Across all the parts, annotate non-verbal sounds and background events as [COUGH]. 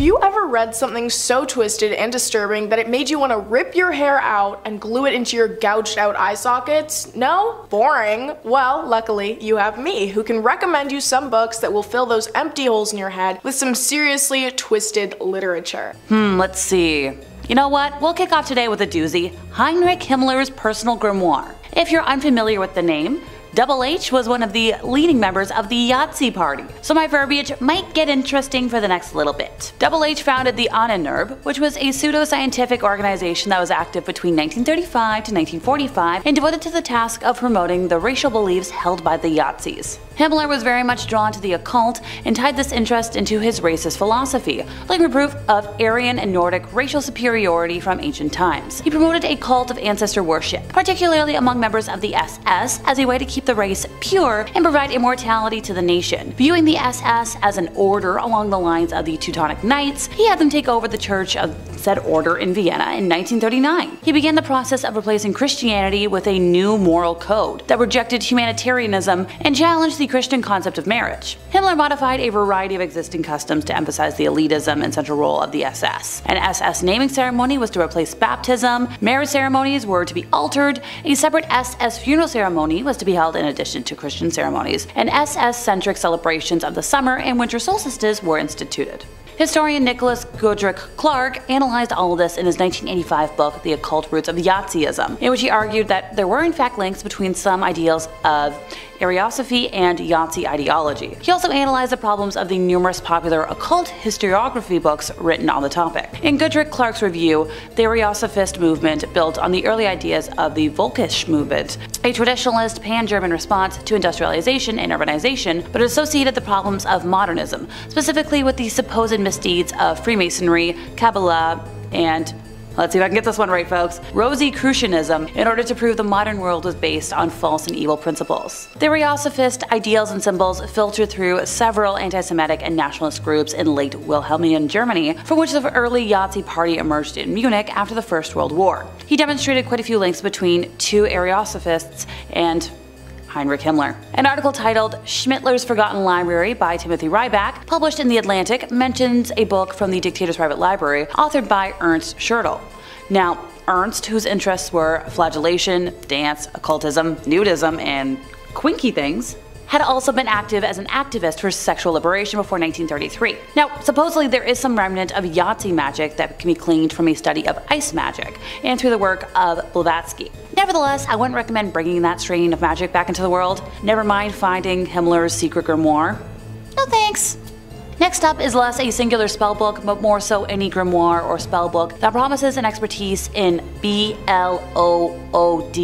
you ever read something so twisted and disturbing that it made you want to rip your hair out and glue it into your gouged out eye sockets? No? Boring? Well, luckily, you have me, who can recommend you some books that will fill those empty holes in your head with some seriously twisted literature. Hmm, let's see. You know what? We'll kick off today with a doozy Heinrich Himmler's Personal Grimoire. If you're unfamiliar with the name, Double H was one of the leading members of the Yahtzee Party, so my verbiage might get interesting for the next little bit. Double H founded the Ahnenerbe, which was a pseudo-scientific organization that was active between 1935 to 1945 and devoted to the task of promoting the racial beliefs held by the Yahtzees. Himmler was very much drawn to the occult and tied this interest into his racist philosophy, for proof of Aryan and Nordic racial superiority from ancient times. He promoted a cult of ancestor worship, particularly among members of the SS, as a way to keep the race pure and provide immortality to the nation. Viewing the SS as an order along the lines of the Teutonic Knights, he had them take over the church of said order in Vienna in 1939. He began the process of replacing Christianity with a new moral code that rejected humanitarianism and challenged the Christian concept of marriage. Himmler modified a variety of existing customs to emphasize the elitism and central role of the SS. An SS naming ceremony was to replace baptism, marriage ceremonies were to be altered, a separate SS funeral ceremony was to be held in addition to Christian ceremonies, and SS-centric celebrations of the summer and winter solstices were instituted. Historian Nicholas Goodrick Clarke analyzed all of this in his 1985 book The Occult Roots of Yahtzeism, in which he argued that there were in fact links between some ideals of Ariosophy and Yahtzee ideology. He also analyzed the problems of the numerous popular occult historiography books written on the topic. In Goodrick Clarke's review, the Ariosophist movement built on the early ideas of the Volkisch movement, a traditionalist pan-German response to industrialization and urbanization, but associated the problems of modernism, specifically with the supposed misdeeds of Freemasonry, Kabbalah, and Let's see if I can get this one right, folks. Rosicrucianism, in order to prove the modern world was based on false and evil principles. The Ariosophist ideals and symbols filtered through several anti-Semitic and nationalist groups in late Wilhelmian Germany, from which the early Yahtzee party emerged in Munich after the First World War. He demonstrated quite a few links between two Ariosophists and Heinrich Himmler. An article titled Schmittler's Forgotten Library by Timothy Ryback, published in The Atlantic, mentions a book from the Dictator's Private Library, authored by Ernst Schertel. Now, Ernst, whose interests were flagellation, dance, occultism, nudism, and quinky things, had also been active as an activist for sexual liberation before 1933. Now, supposedly there is some remnant of Yahtzee magic that can be gleaned from a study of ice magic, and through the work of Blavatsky. Nevertheless, I wouldn't recommend bringing that strain of magic back into the world. Never mind finding Himmler's secret grimoire. No thanks. Next up is less a singular spellbook, but more so any grimoire or spellbook that promises an expertise in B-L-O-O-D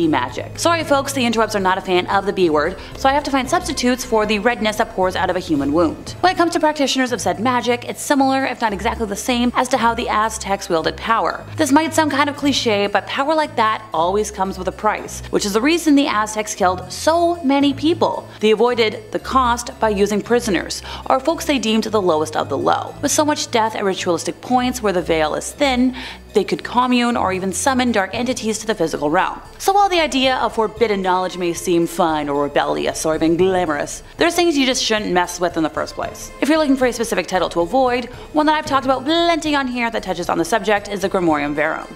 magic. Sorry folks, the interrupts are not a fan of the B word, so I have to find substitutes for the redness that pours out of a human wound. When it comes to practitioners of said magic, it's similar, if not exactly the same, as to how the Aztecs wielded power. This might sound kind of cliche, but power like that always comes with a price, which is the reason the Aztecs killed so many people. They avoided the cost by using prisoners, or folks they deemed the lowest of the low. With so much death at ritualistic points where the veil is thin, they could commune or even summon dark entities to the physical realm. So while the idea of forbidden knowledge may seem fun or rebellious or even glamorous, there's things you just shouldn't mess with in the first place. If you're looking for a specific title to avoid, one that I've talked about plenty on here that touches on the subject is the Grimorium Verum.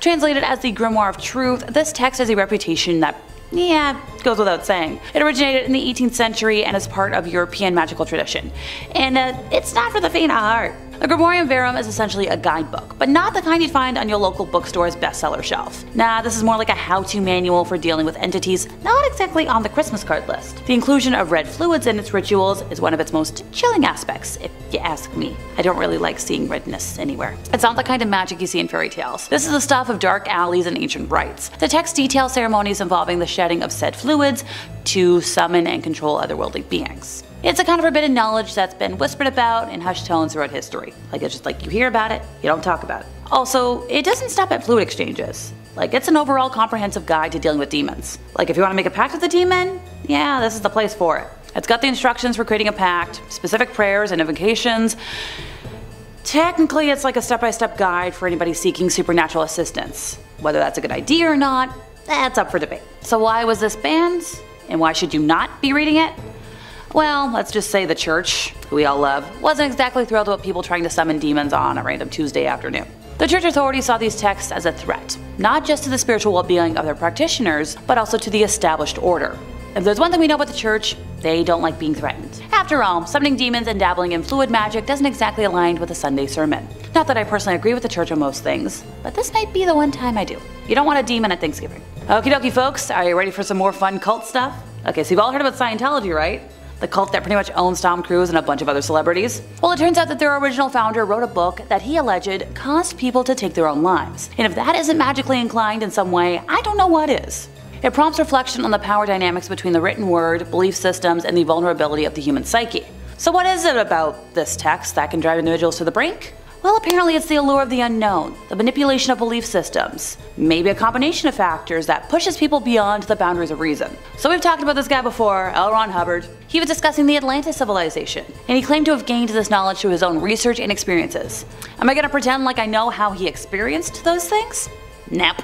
Translated as the Grimoire of Truth, this text has a reputation that yeah, goes without saying. It originated in the 18th century and is part of European magical tradition. And uh, it's not for the faint of heart. The Grimorium Verum is essentially a guidebook, but not the kind you'd find on your local bookstore's bestseller shelf. Nah, this is more like a how-to manual for dealing with entities not exactly on the Christmas card list. The inclusion of red fluids in its rituals is one of its most chilling aspects, if you ask me. I don't really like seeing redness anywhere. It's not the kind of magic you see in fairy tales. This is the stuff of dark alleys and ancient rites. The text details ceremonies involving the shedding of said fluids to summon and control otherworldly beings. It's a kind of forbidden knowledge that's been whispered about in hushed tones throughout history. Like it's just like you hear about it, you don't talk about it. Also, it doesn't stop at fluid exchanges. Like it's an overall comprehensive guide to dealing with demons. Like if you want to make a pact with a demon, yeah, this is the place for it. It's got the instructions for creating a pact, specific prayers and invocations. Technically, it's like a step-by-step -step guide for anybody seeking supernatural assistance. Whether that's a good idea or not, that's up for debate. So why was this banned? And why should you not be reading it? Well, let's just say the church, who we all love, wasn't exactly thrilled about people trying to summon demons on a random Tuesday afternoon. The church authorities saw these texts as a threat, not just to the spiritual well being of their practitioners, but also to the established order. If there's one thing we know about the church, they don't like being threatened. After all, summoning demons and dabbling in fluid magic doesn't exactly align with a Sunday sermon. Not that I personally agree with the church on most things, but this might be the one time I do. You don't want a demon at Thanksgiving. Okie dokie, folks, are you ready for some more fun cult stuff? Okay, so you've all heard about Scientology, right? The cult that pretty much owns Tom Cruise and a bunch of other celebrities. Well, it turns out that their original founder wrote a book that he alleged caused people to take their own lives. And if that isn't magically inclined in some way, I don't know what is. It prompts reflection on the power dynamics between the written word, belief systems, and the vulnerability of the human psyche. So, what is it about this text that can drive individuals to the brink? Well, apparently it's the allure of the unknown, the manipulation of belief systems, maybe a combination of factors that pushes people beyond the boundaries of reason. So we've talked about this guy before, L. Ron Hubbard. He was discussing the Atlantis civilization, and he claimed to have gained this knowledge through his own research and experiences. Am I gonna pretend like I know how he experienced those things? Nap.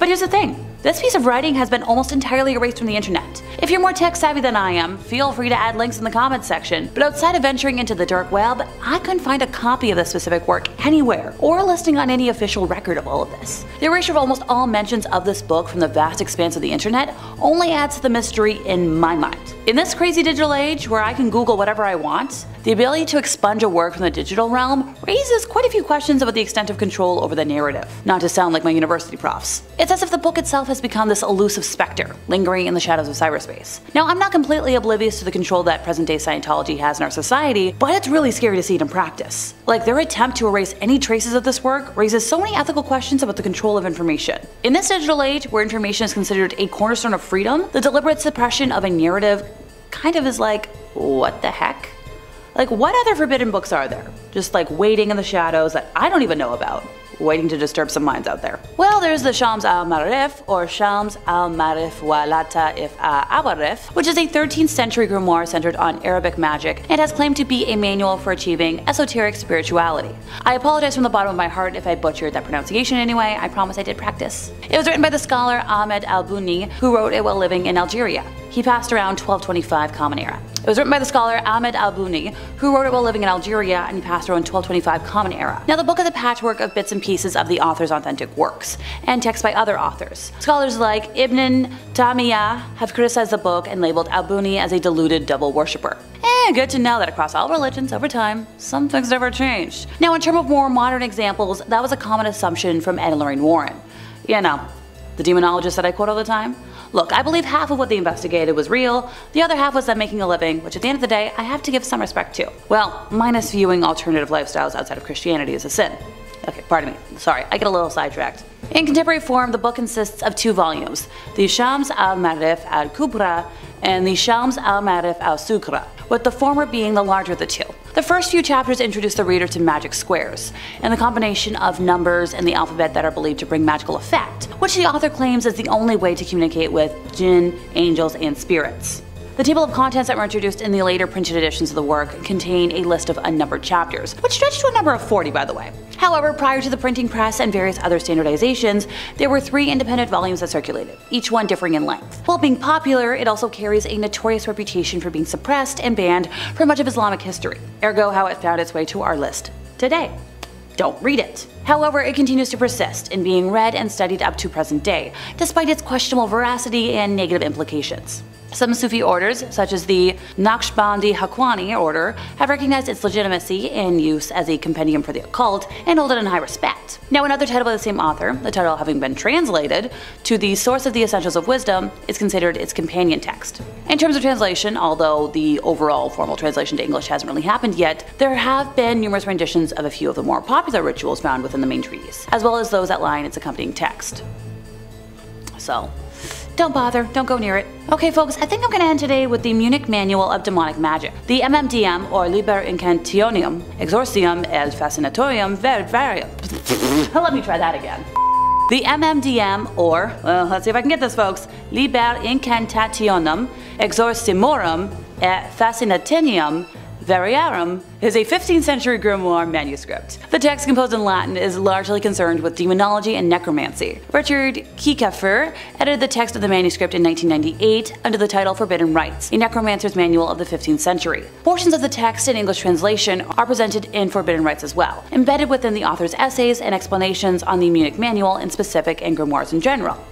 But here's the thing this piece of writing has been almost entirely erased from the internet. If you're more tech savvy than I am, feel free to add links in the comments section, but outside of venturing into the dark web, I couldn't find a copy of this specific work anywhere, or a listing on any official record of all of this. The erasure of almost all mentions of this book from the vast expanse of the internet only adds to the mystery in my mind. In this crazy digital age where I can Google whatever I want, the ability to expunge a work from the digital realm raises quite a few questions about the extent of control over the narrative, not to sound like my university profs. It's as if the book itself has become this elusive specter, lingering in the shadows of cyberspace. Now, I'm not completely oblivious to the control that present day Scientology has in our society, but it's really scary to see it in practice. Like, their attempt to erase any traces of this work raises so many ethical questions about the control of information. In this digital age, where information is considered a cornerstone of freedom, the deliberate suppression of a narrative kind of is like, what the heck? Like, what other forbidden books are there? Just like waiting in the shadows that I don't even know about waiting to disturb some minds out there. Well, there's the Shams al Marif, or Shams al Marif wa Lataif uh, Awarif, which is a 13th century grimoire centered on Arabic magic and has claimed to be a manual for achieving esoteric spirituality. I apologize from the bottom of my heart if I butchered that pronunciation anyway, I promise I did practice. It was written by the scholar Ahmed al Buni, who wrote it while living in Algeria. He passed around 1225 Common Era. It was written by the scholar Ahmed al-Buni, who wrote it while living in Algeria and he passed around 1225 Common Era. Now the book is a patchwork of bits and pieces of the author's authentic works, and texts by other authors. Scholars like Ibn Taymiyyah have criticized the book and labeled al-Buni as a deluded double worshipper. Eh, good to know that across all religions over time, some things never changed. Now in terms of more modern examples, that was a common assumption from Ed and Lorraine Warren. You know, the demonologist that I quote all the time? Look, I believe half of what they investigated was real, the other half was them making a living, which at the end of the day, I have to give some respect to. Well, minus viewing alternative lifestyles outside of Christianity as a sin. Okay, pardon me. Sorry, I get a little sidetracked. In contemporary form, the book consists of two volumes the Shams al Marif al Kubra and the Shams al Marif al Sukra, with the former being the larger of the two. The first few chapters introduce the reader to magic squares, and the combination of numbers and the alphabet that are believed to bring magical effect, which the author claims is the only way to communicate with jinn, angels, and spirits. The table of contents that were introduced in the later printed editions of the work contain a list of unnumbered chapters, which stretched to a number of 40 by the way. However, prior to the printing press and various other standardizations, there were three independent volumes that circulated, each one differing in length. While being popular, it also carries a notorious reputation for being suppressed and banned for much of Islamic history, ergo how it found its way to our list today don't read it. However, it continues to persist in being read and studied up to present day, despite its questionable veracity and negative implications. Some Sufi orders, such as the Naqshbandi Haqqani order, have recognized its legitimacy in use as a compendium for the occult and hold it in high respect. Now, another title by the same author, the title having been translated to the Source of the Essentials of Wisdom, is considered its companion text. In terms of translation, although the overall formal translation to English hasn't really happened yet, there have been numerous renditions of a few of the more popular rituals found within the main treatise, as well as those that in its accompanying text. So, don't bother, don't go near it. Okay folks, I think I'm gonna end today with the Munich Manual of Demonic Magic. The MMDM, or Liber Incantationum, Exorcium et Fascinatorium Varium. [LAUGHS] Let me try that again. The MMDM, or, well, let's see if I can get this folks, Liber Incantationum Exorcimorum et Fascinationum Variarum is a 15th century grimoire manuscript. The text, composed in Latin, is largely concerned with demonology and necromancy. Richard Kieckhefer edited the text of the manuscript in 1998 under the title Forbidden Rites, a necromancer's manual of the 15th century. Portions of the text in English translation are presented in Forbidden Rites as well, embedded within the author's essays and explanations on the Munich Manual in specific and grimoires in general.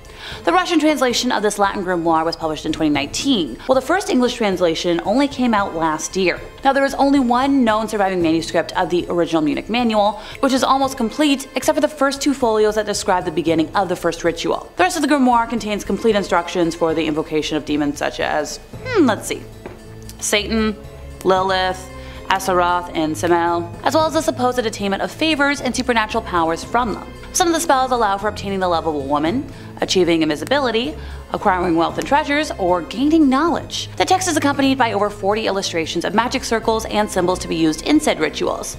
The Russian translation of this Latin grimoire was published in 2019, while the first English translation only came out last year. Now there is only one known surviving manuscript of the original Munich manual, which is almost complete except for the first two folios that describe the beginning of the first ritual. The rest of the grimoire contains complete instructions for the invocation of demons such as, hmm, let's see, Satan, Lilith, Asaroth, and Semel, as well as the supposed attainment of favors and supernatural powers from them. Some of the spells allow for obtaining the love of a woman, achieving invisibility, acquiring wealth and treasures, or gaining knowledge. The text is accompanied by over 40 illustrations of magic circles and symbols to be used in said rituals.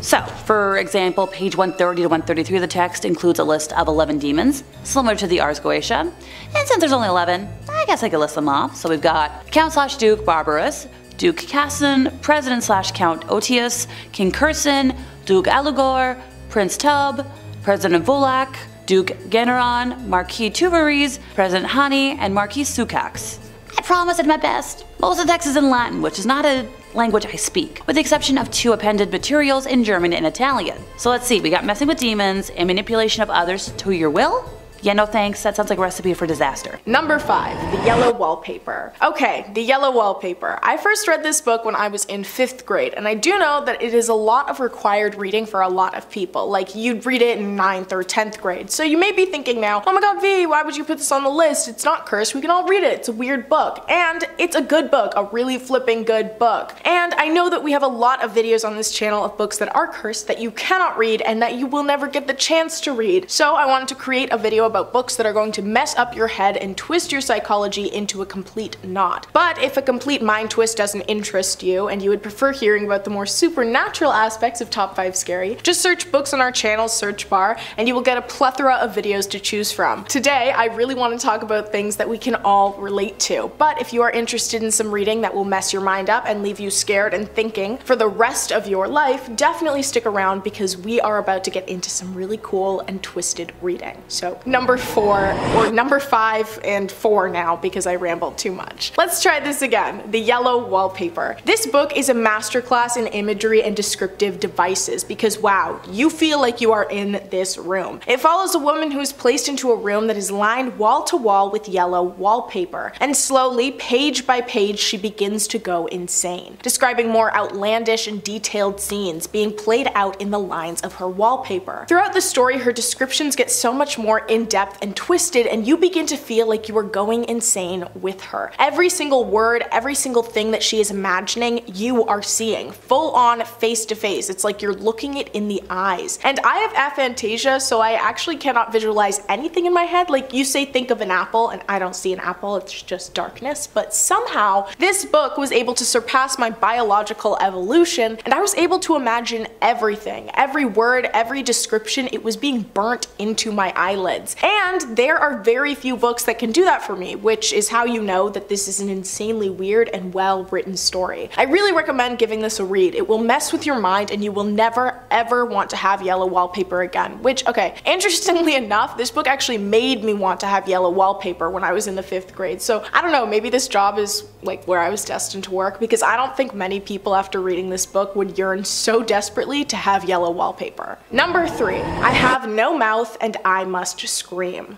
So, for example, page 130 to 133 of the text includes a list of 11 demons, similar to the Ars Goetia. And since there's only 11, I guess I could list them off. So we've got Count slash Duke Barbarus, Duke Casson, President slash Count Otius, King Curson, Duke Alugor, Prince Tub, President Volak, Duke Generon, Marquis Tuvaris, President Hani, and Marquis Sukax. I promise I did my best. Most of the text is in Latin, which is not a language I speak, with the exception of two appended materials in German and Italian. So let's see, we got messing with demons and manipulation of others to your will? Yeah, no thanks, that sounds like a recipe for disaster. Number 5. The Yellow Wallpaper. Okay, The Yellow Wallpaper. I first read this book when I was in 5th grade, and I do know that it is a lot of required reading for a lot of people. Like, you'd read it in ninth or 10th grade. So you may be thinking now, oh my god, V, why would you put this on the list? It's not cursed, we can all read it. It's a weird book. And it's a good book, a really flipping good book. And I know that we have a lot of videos on this channel of books that are cursed that you cannot read and that you will never get the chance to read. So I wanted to create a video about books that are going to mess up your head and twist your psychology into a complete knot. But if a complete mind twist doesn't interest you and you would prefer hearing about the more supernatural aspects of Top 5 Scary, just search books on our channel's search bar and you will get a plethora of videos to choose from. Today, I really want to talk about things that we can all relate to. But if you are interested in some reading that will mess your mind up and leave you scared and thinking for the rest of your life, definitely stick around because we are about to get into some really cool and twisted reading. So, number four four, or number five and four now because I rambled too much. Let's try this again. The Yellow Wallpaper. This book is a masterclass in imagery and descriptive devices because wow, you feel like you are in this room. It follows a woman who is placed into a room that is lined wall to wall with yellow wallpaper, and slowly, page by page, she begins to go insane, describing more outlandish and detailed scenes being played out in the lines of her wallpaper. Throughout the story, her descriptions get so much more in-depth and twisted and you begin to feel like you are going insane with her. Every single word, every single thing that she is imagining, you are seeing full on face to face. It's like you're looking it in the eyes. And I have aphantasia, so I actually cannot visualize anything in my head. Like you say, think of an apple, and I don't see an apple, it's just darkness. But somehow, this book was able to surpass my biological evolution, and I was able to imagine everything. Every word, every description, it was being burnt into my eyelids. And there are very few books that can do that for me, which is how you know that this is an insanely weird and well written story. I really recommend giving this a read. It will mess with your mind and you will never ever want to have yellow wallpaper again. Which, okay, [LAUGHS] interestingly enough, this book actually made me want to have yellow wallpaper when I was in the fifth grade. So I don't know, maybe this job is like where I was destined to work because I don't think many people after reading this book would yearn so desperately to have yellow wallpaper. Number three, I have no mouth and I must scream.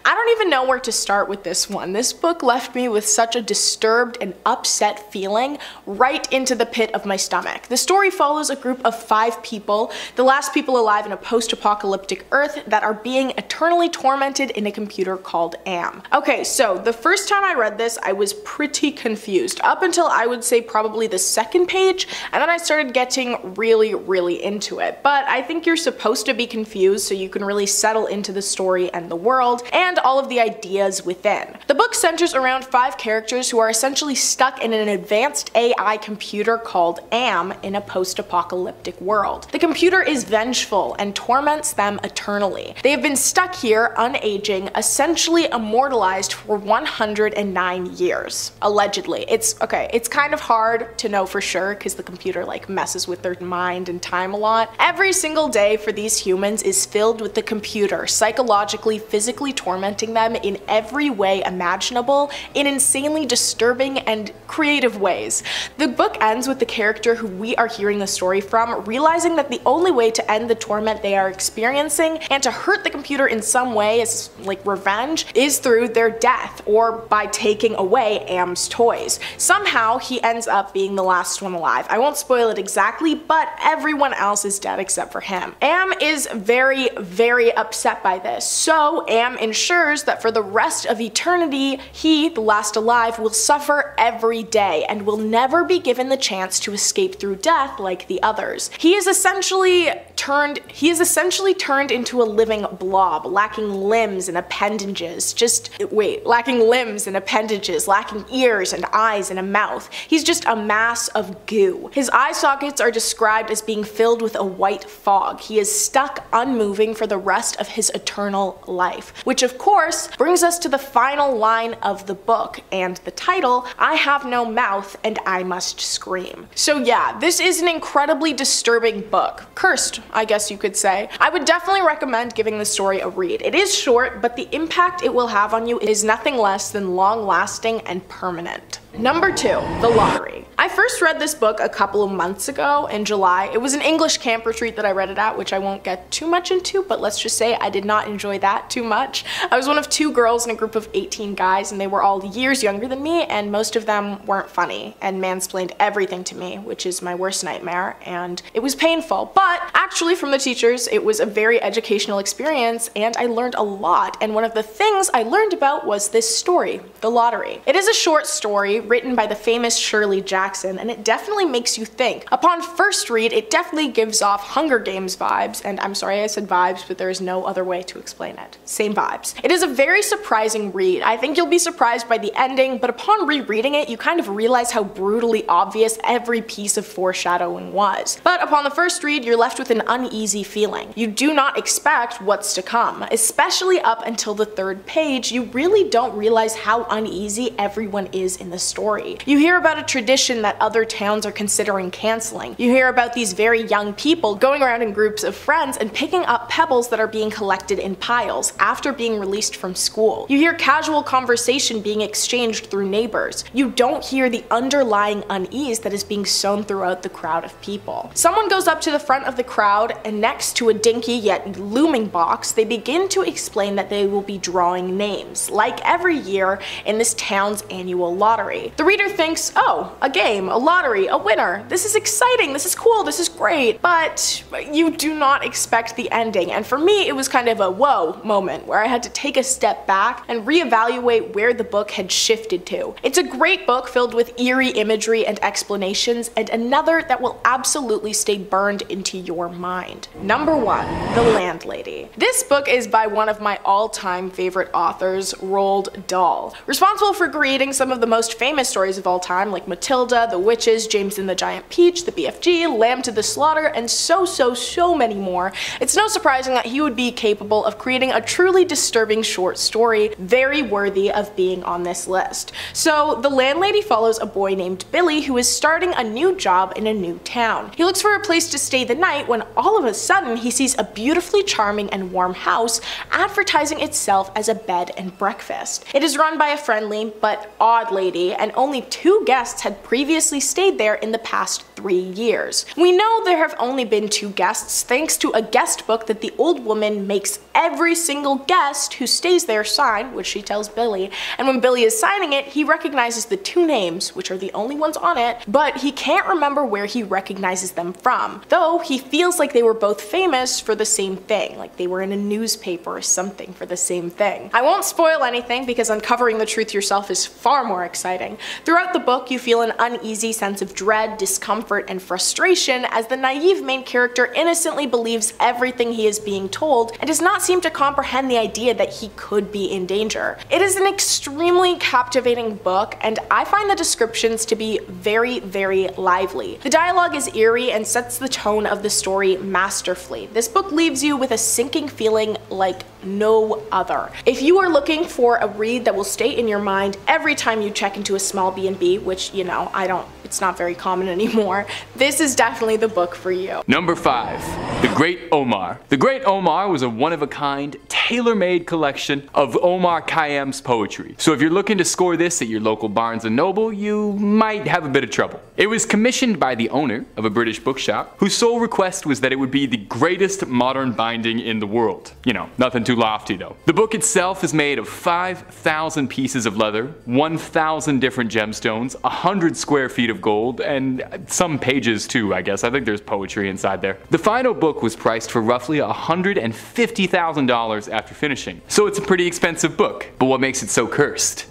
I don't even know where to start with this one. This book left me with such a disturbed and upset feeling right into the pit of my stomach. The story follows a group of five people, the last people alive in a post-apocalyptic Earth that are being eternally tormented in a computer called AM. Okay, so the first time I read this, I was pretty confused, up until I would say probably the second page, and then I started getting really, really into it. But I think you're supposed to be confused so you can really settle into the story and the world world and all of the ideas within. The book centers around five characters who are essentially stuck in an advanced AI computer called AM in a post-apocalyptic world. The computer is vengeful and torments them eternally. They have been stuck here, unaging, essentially immortalized for 109 years. Allegedly. It's okay, it's kind of hard to know for sure because the computer like messes with their mind and time a lot. Every single day for these humans is filled with the computer psychologically, physically tormenting them in every way imaginable in insanely disturbing and creative ways. The book ends with the character who we are hearing the story from realizing that the only way to end the torment they are experiencing and to hurt the computer in some way is like revenge is through their death or by taking away Am's toys. Somehow he ends up being the last one alive. I won't spoil it exactly, but everyone else is dead except for him. Am is very, very upset by this. So Am ensures that for the rest of eternity, he, the last alive, will suffer every day and will never be given the chance to escape through death like the others. He is essentially turned he is essentially turned into a living blob, lacking limbs and appendages. Just wait, lacking limbs and appendages, lacking ears and eyes and a mouth. He's just a mass of goo. His eye sockets are described as being filled with a white fog. He is stuck unmoving for the rest of his eternal life. Which of course brings us to the final line of the book and the title, I have no mouth and I must scream. So yeah, this is an incredibly disturbing book. Cursed, I guess you could say. I would definitely recommend giving the story a read. It is short, but the impact it will have on you is nothing less than long lasting and permanent. Number two, The Lottery. I first read this book a couple of months ago in July. It was an English camp retreat that I read it at, which I won't get too much into, but let's just say I did not enjoy that too much. I was one of two girls in a group of 18 guys, and they were all years younger than me, and most of them weren't funny and mansplained everything to me, which is my worst nightmare, and it was painful. But actually, from the teachers, it was a very educational experience, and I learned a lot. And one of the things I learned about was this story, The Lottery. It is a short story written by the famous Shirley Jackson, and it definitely makes you think. Upon first read, it definitely gives off Hunger Games vibes, and I'm sorry I said vibes, but there is no other way to explain it. Same vibes. It is a very surprising read. I think you'll be surprised by the ending, but upon rereading it, you kind of realize how brutally obvious every piece of foreshadowing was. But upon the first read, you're left with an uneasy feeling. You do not expect what's to come, especially up until the third page, you really don't realize how uneasy everyone is in the story story. You hear about a tradition that other towns are considering canceling. You hear about these very young people going around in groups of friends and picking up pebbles that are being collected in piles after being released from school. You hear casual conversation being exchanged through neighbors. You don't hear the underlying unease that is being sown throughout the crowd of people. Someone goes up to the front of the crowd and next to a dinky yet looming box, they begin to explain that they will be drawing names, like every year in this town's annual lottery. The reader thinks, oh, a game, a lottery, a winner. This is exciting, this is cool, this is great. But you do not expect the ending. And for me, it was kind of a whoa moment where I had to take a step back and reevaluate where the book had shifted to. It's a great book filled with eerie imagery and explanations, and another that will absolutely stay burned into your mind. Number one, The Landlady. This book is by one of my all-time favorite authors, Roald Dahl. Responsible for creating some of the most famous famous stories of all time like Matilda, The Witches, James and the Giant Peach, The BFG, Lamb to the Slaughter, and so, so, so many more, it's no surprising that he would be capable of creating a truly disturbing short story very worthy of being on this list. So, the landlady follows a boy named Billy who is starting a new job in a new town. He looks for a place to stay the night when all of a sudden he sees a beautifully charming and warm house advertising itself as a bed and breakfast. It is run by a friendly but odd lady and only two guests had previously stayed there in the past three years. We know there have only been two guests thanks to a guest book that the old woman makes every single guest who stays there sign, which she tells Billy, and when Billy is signing it, he recognizes the two names, which are the only ones on it, but he can't remember where he recognizes them from, though he feels like they were both famous for the same thing, like they were in a newspaper or something for the same thing. I won't spoil anything because uncovering the truth yourself is far more exciting, exciting. Throughout the book, you feel an uneasy sense of dread, discomfort, and frustration as the naive main character innocently believes everything he is being told and does not seem to comprehend the idea that he could be in danger. It is an extremely captivating book, and I find the descriptions to be very, very lively. The dialogue is eerie and sets the tone of the story masterfully. This book leaves you with a sinking feeling like no other. If you are looking for a read that will stay in your mind every time you check into a small B&B, which, you know, I don't, it's not very common [LAUGHS] anymore, this is definitely the book for you. Number 5. The Great Omar. The Great Omar was a one-of-a-kind, tailor-made collection of Omar Khayyam's poetry. So if you're looking to score this at your local Barnes & Noble, you might have a bit of trouble. It was commissioned by the owner of a British bookshop, whose sole request was that it would be the greatest modern binding in the world. You know, nothing too lofty though. The book itself is made of 5,000 pieces of leather, 1,000 different gemstones, 100 square feet of gold, and some pages too, I guess. I think there's poetry inside there. The final book was priced for roughly $150,000 after finishing, so it's a pretty expensive book. But what makes it so cursed?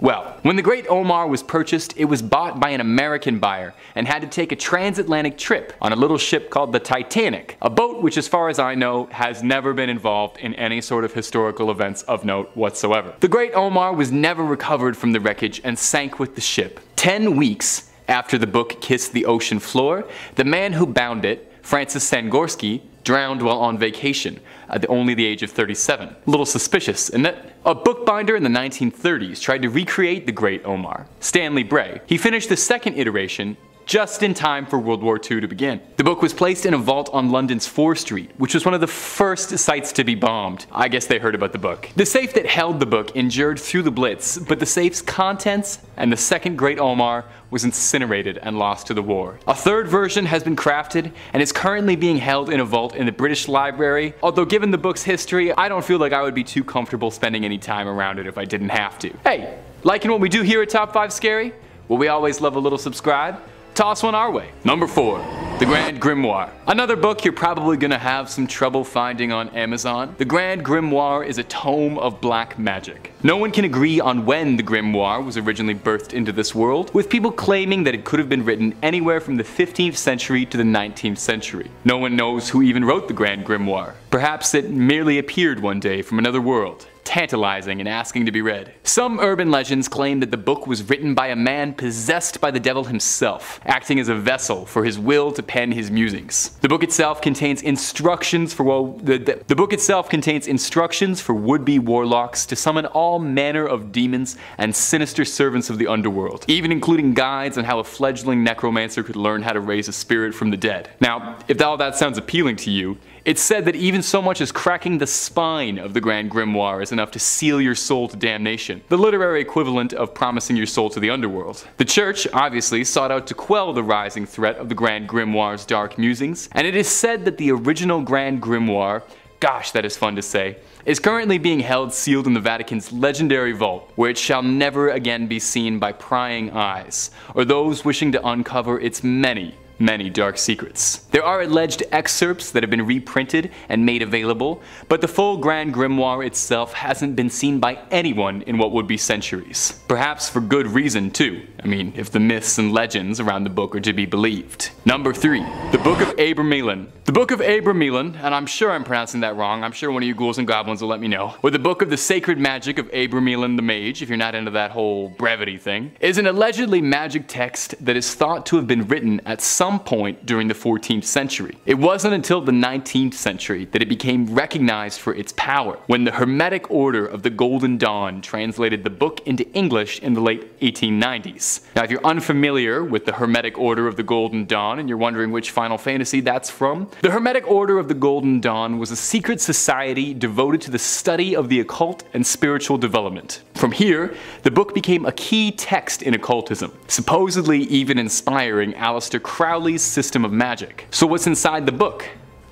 Well, when the Great Omar was purchased, it was bought by an American buyer and had to take a transatlantic trip on a little ship called the Titanic, a boat which as far as I know has never been involved in any sort of historical events of note whatsoever. The Great Omar was never recovered from the wreckage and sank with the ship. Ten weeks after the book kissed the ocean floor, the man who bound it, Francis Sangorski, drowned while on vacation at only the age of 37. A little suspicious, isn't it? A bookbinder in the 1930s tried to recreate the Great Omar, Stanley Bray. He finished the second iteration just in time for World War II to begin. The book was placed in a vault on London's Fore Street, which was one of the first sites to be bombed. I guess they heard about the book. The safe that held the book endured through the Blitz, but the safe's contents and the second Great Omar was incinerated and lost to the war. A third version has been crafted and is currently being held in a vault in the British Library, although given the book's history, I don't feel like I would be too comfortable spending any time around it if I didn't have to. Hey, liking what we do here at Top 5 Scary? Well, we always love a little subscribe toss one our way. Number 4. The Grand Grimoire. Another book you're probably gonna have some trouble finding on Amazon. The Grand Grimoire is a tome of black magic. No one can agree on when the grimoire was originally birthed into this world, with people claiming that it could have been written anywhere from the 15th century to the 19th century. No one knows who even wrote the Grand Grimoire. Perhaps it merely appeared one day from another world tantalizing and asking to be read. Some urban legends claim that the book was written by a man possessed by the devil himself, acting as a vessel for his will to pen his musings. The book itself contains instructions for well, the, the, the book itself contains instructions for would-be warlocks to summon all manner of demons and sinister servants of the underworld, even including guides on how a fledgling necromancer could learn how to raise a spirit from the dead. Now, if all that sounds appealing to you, it's said that even so much as cracking the spine of the Grand Grimoire is enough to seal your soul to damnation, the literary equivalent of promising your soul to the underworld. The church, obviously, sought out to quell the rising threat of the Grand Grimoire's dark musings, and it is said that the original Grand Grimoire gosh that is fun to say, is currently being held sealed in the Vatican's legendary vault, where it shall never again be seen by prying eyes, or those wishing to uncover its many, many dark secrets. There are alleged excerpts that have been reprinted and made available, but the full Grand Grimoire itself hasn't been seen by anyone in what would be centuries. Perhaps for good reason too. I mean, if the myths and legends around the book are to be believed. Number 3. The Book of Abramelin. The Book of Abramelin, and I'm sure I'm pronouncing that wrong, I'm sure one of you ghouls and goblins will let me know, or the Book of the Sacred Magic of Abramelin the Mage, if you're not into that whole brevity thing, is an allegedly magic text that is thought to have been written at some point during the 14th century. It wasn't until the 19th century that it became recognized for its power, when the Hermetic Order of the Golden Dawn translated the book into English in the late 1890s. Now if you're unfamiliar with the Hermetic Order of the Golden Dawn and you're wondering which Final Fantasy that's from, the Hermetic Order of the Golden Dawn was a secret society devoted to the study of the occult and spiritual development. From here, the book became a key text in occultism, supposedly even inspiring Aleister Crowley's system of magic. So what's inside the book?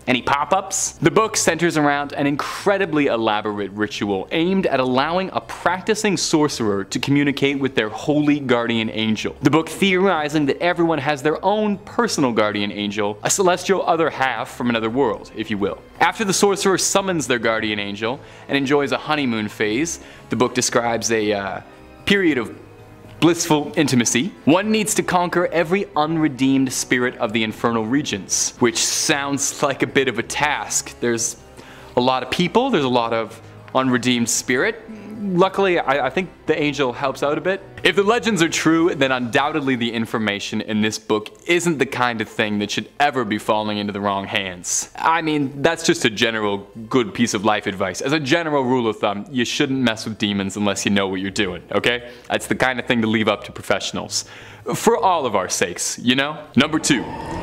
Any pop-ups? The book centers around an incredibly elaborate ritual aimed at allowing a practicing sorcerer to communicate with their holy guardian angel. The book theorizing that everyone has their own personal guardian angel, a celestial other half from another world, if you will. After the sorcerer summons their guardian angel and enjoys a honeymoon phase, the book describes a uh, period of blissful intimacy, one needs to conquer every unredeemed spirit of the infernal regions, which sounds [LAUGHS] like a bit of a task. There's a lot of people, there's a lot of unredeemed spirit. Luckily, I, I, think the angel helps out a bit. If the legends are true, then undoubtedly the information in this book isn't the kind of thing that should ever be falling into the wrong hands. I mean, that's just a general good piece of life advice. As a general rule of thumb, you shouldn't mess with demons unless you know what you're doing, okay? That's the kind of thing to leave up to professionals. For all of our sakes, you know? Number two,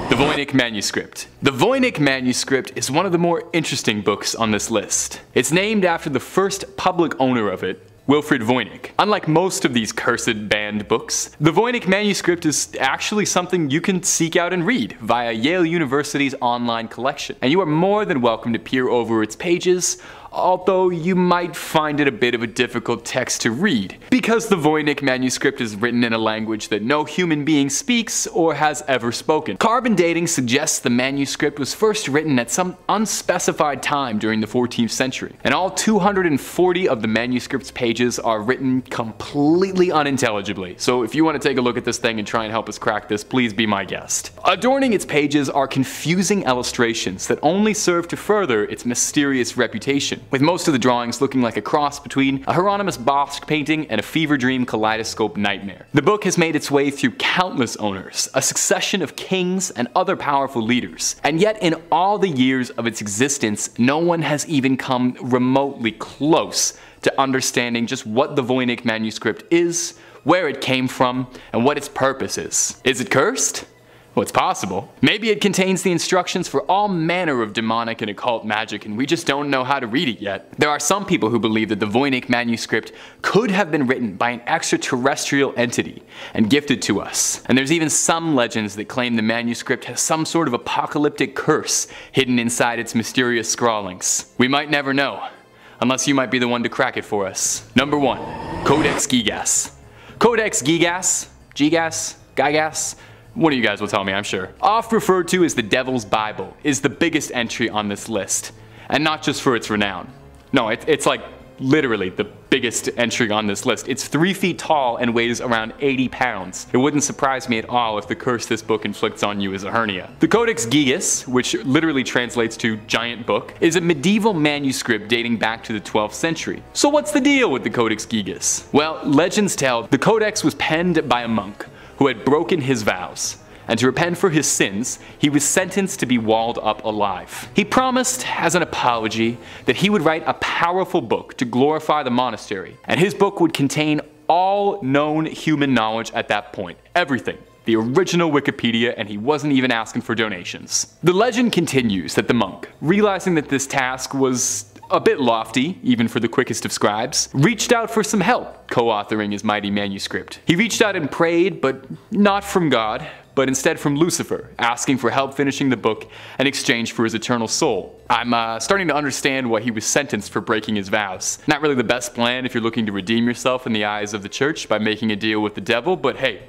the Voynich Manuscript. The Voynich Manuscript is one of the more interesting books on this list. It's named after the first public owner of it, Wilfrid Voynich. Unlike most of these cursed banned books, the Voynich manuscript is actually something you can seek out and read via Yale University's online collection, and you are more than welcome to peer over its pages, although you might find it a bit of a difficult text to read, because the Voynich manuscript is written in a language that no human being speaks or has ever spoken. Carbon dating suggests the manuscript was first written at some unspecified time during the 14th century, and all 240 of the manuscript's pages are written completely unintelligibly, so if you want to take a look at this thing and try and help us crack this, please be my guest. Adorning its pages are confusing illustrations that only serve to further its mysterious reputation with most of the drawings looking like a cross between a Hieronymus Bosch painting and a fever dream kaleidoscope nightmare. The book has made its way through countless owners, a succession of kings and other powerful leaders, and yet in all the years of its existence, no one has even come remotely close to understanding just what the Voynich manuscript is, where it came from, and what its purpose is. Is it cursed? Well, it's possible. Maybe it contains the instructions for all manner of demonic and occult magic and we just don't know how to read it yet. There are some people who believe that the Voynich manuscript could have been written by an extraterrestrial entity and gifted to us. And there's even some legends that claim the manuscript has some sort of apocalyptic curse hidden inside its mysterious scrawlings. We might never know, unless you might be the one to crack it for us. Number 1. Codex Gigas. Codex Gigas, Gigas, Gigas, one of you guys will tell me, I'm sure. Oft referred to as the Devil's Bible is the biggest entry on this list, and not just for its renown. No, it, it's like literally the biggest entry on this list. It's 3 feet tall and weighs around 80 pounds. It wouldn't surprise me at all if the curse this book inflicts on you is a hernia. The Codex Gigas, which literally translates to giant book, is a medieval manuscript dating back to the 12th century. So what's the deal with the Codex Gigas? Well, legends tell the Codex was penned by a monk who had broken his vows, and to repent for his sins, he was sentenced to be walled up alive. He promised, as an apology, that he would write a powerful book to glorify the monastery, and his book would contain all known human knowledge at that point. Everything the original Wikipedia, and he wasn't even asking for donations. The legend continues that the monk, realizing that this task was a bit lofty, even for the quickest of scribes, reached out for some help co-authoring his mighty manuscript. He reached out and prayed, but not from God, but instead from Lucifer, asking for help finishing the book in exchange for his eternal soul. I'm uh, starting to understand why he was sentenced for breaking his vows. Not really the best plan if you're looking to redeem yourself in the eyes of the church by making a deal with the devil, but hey,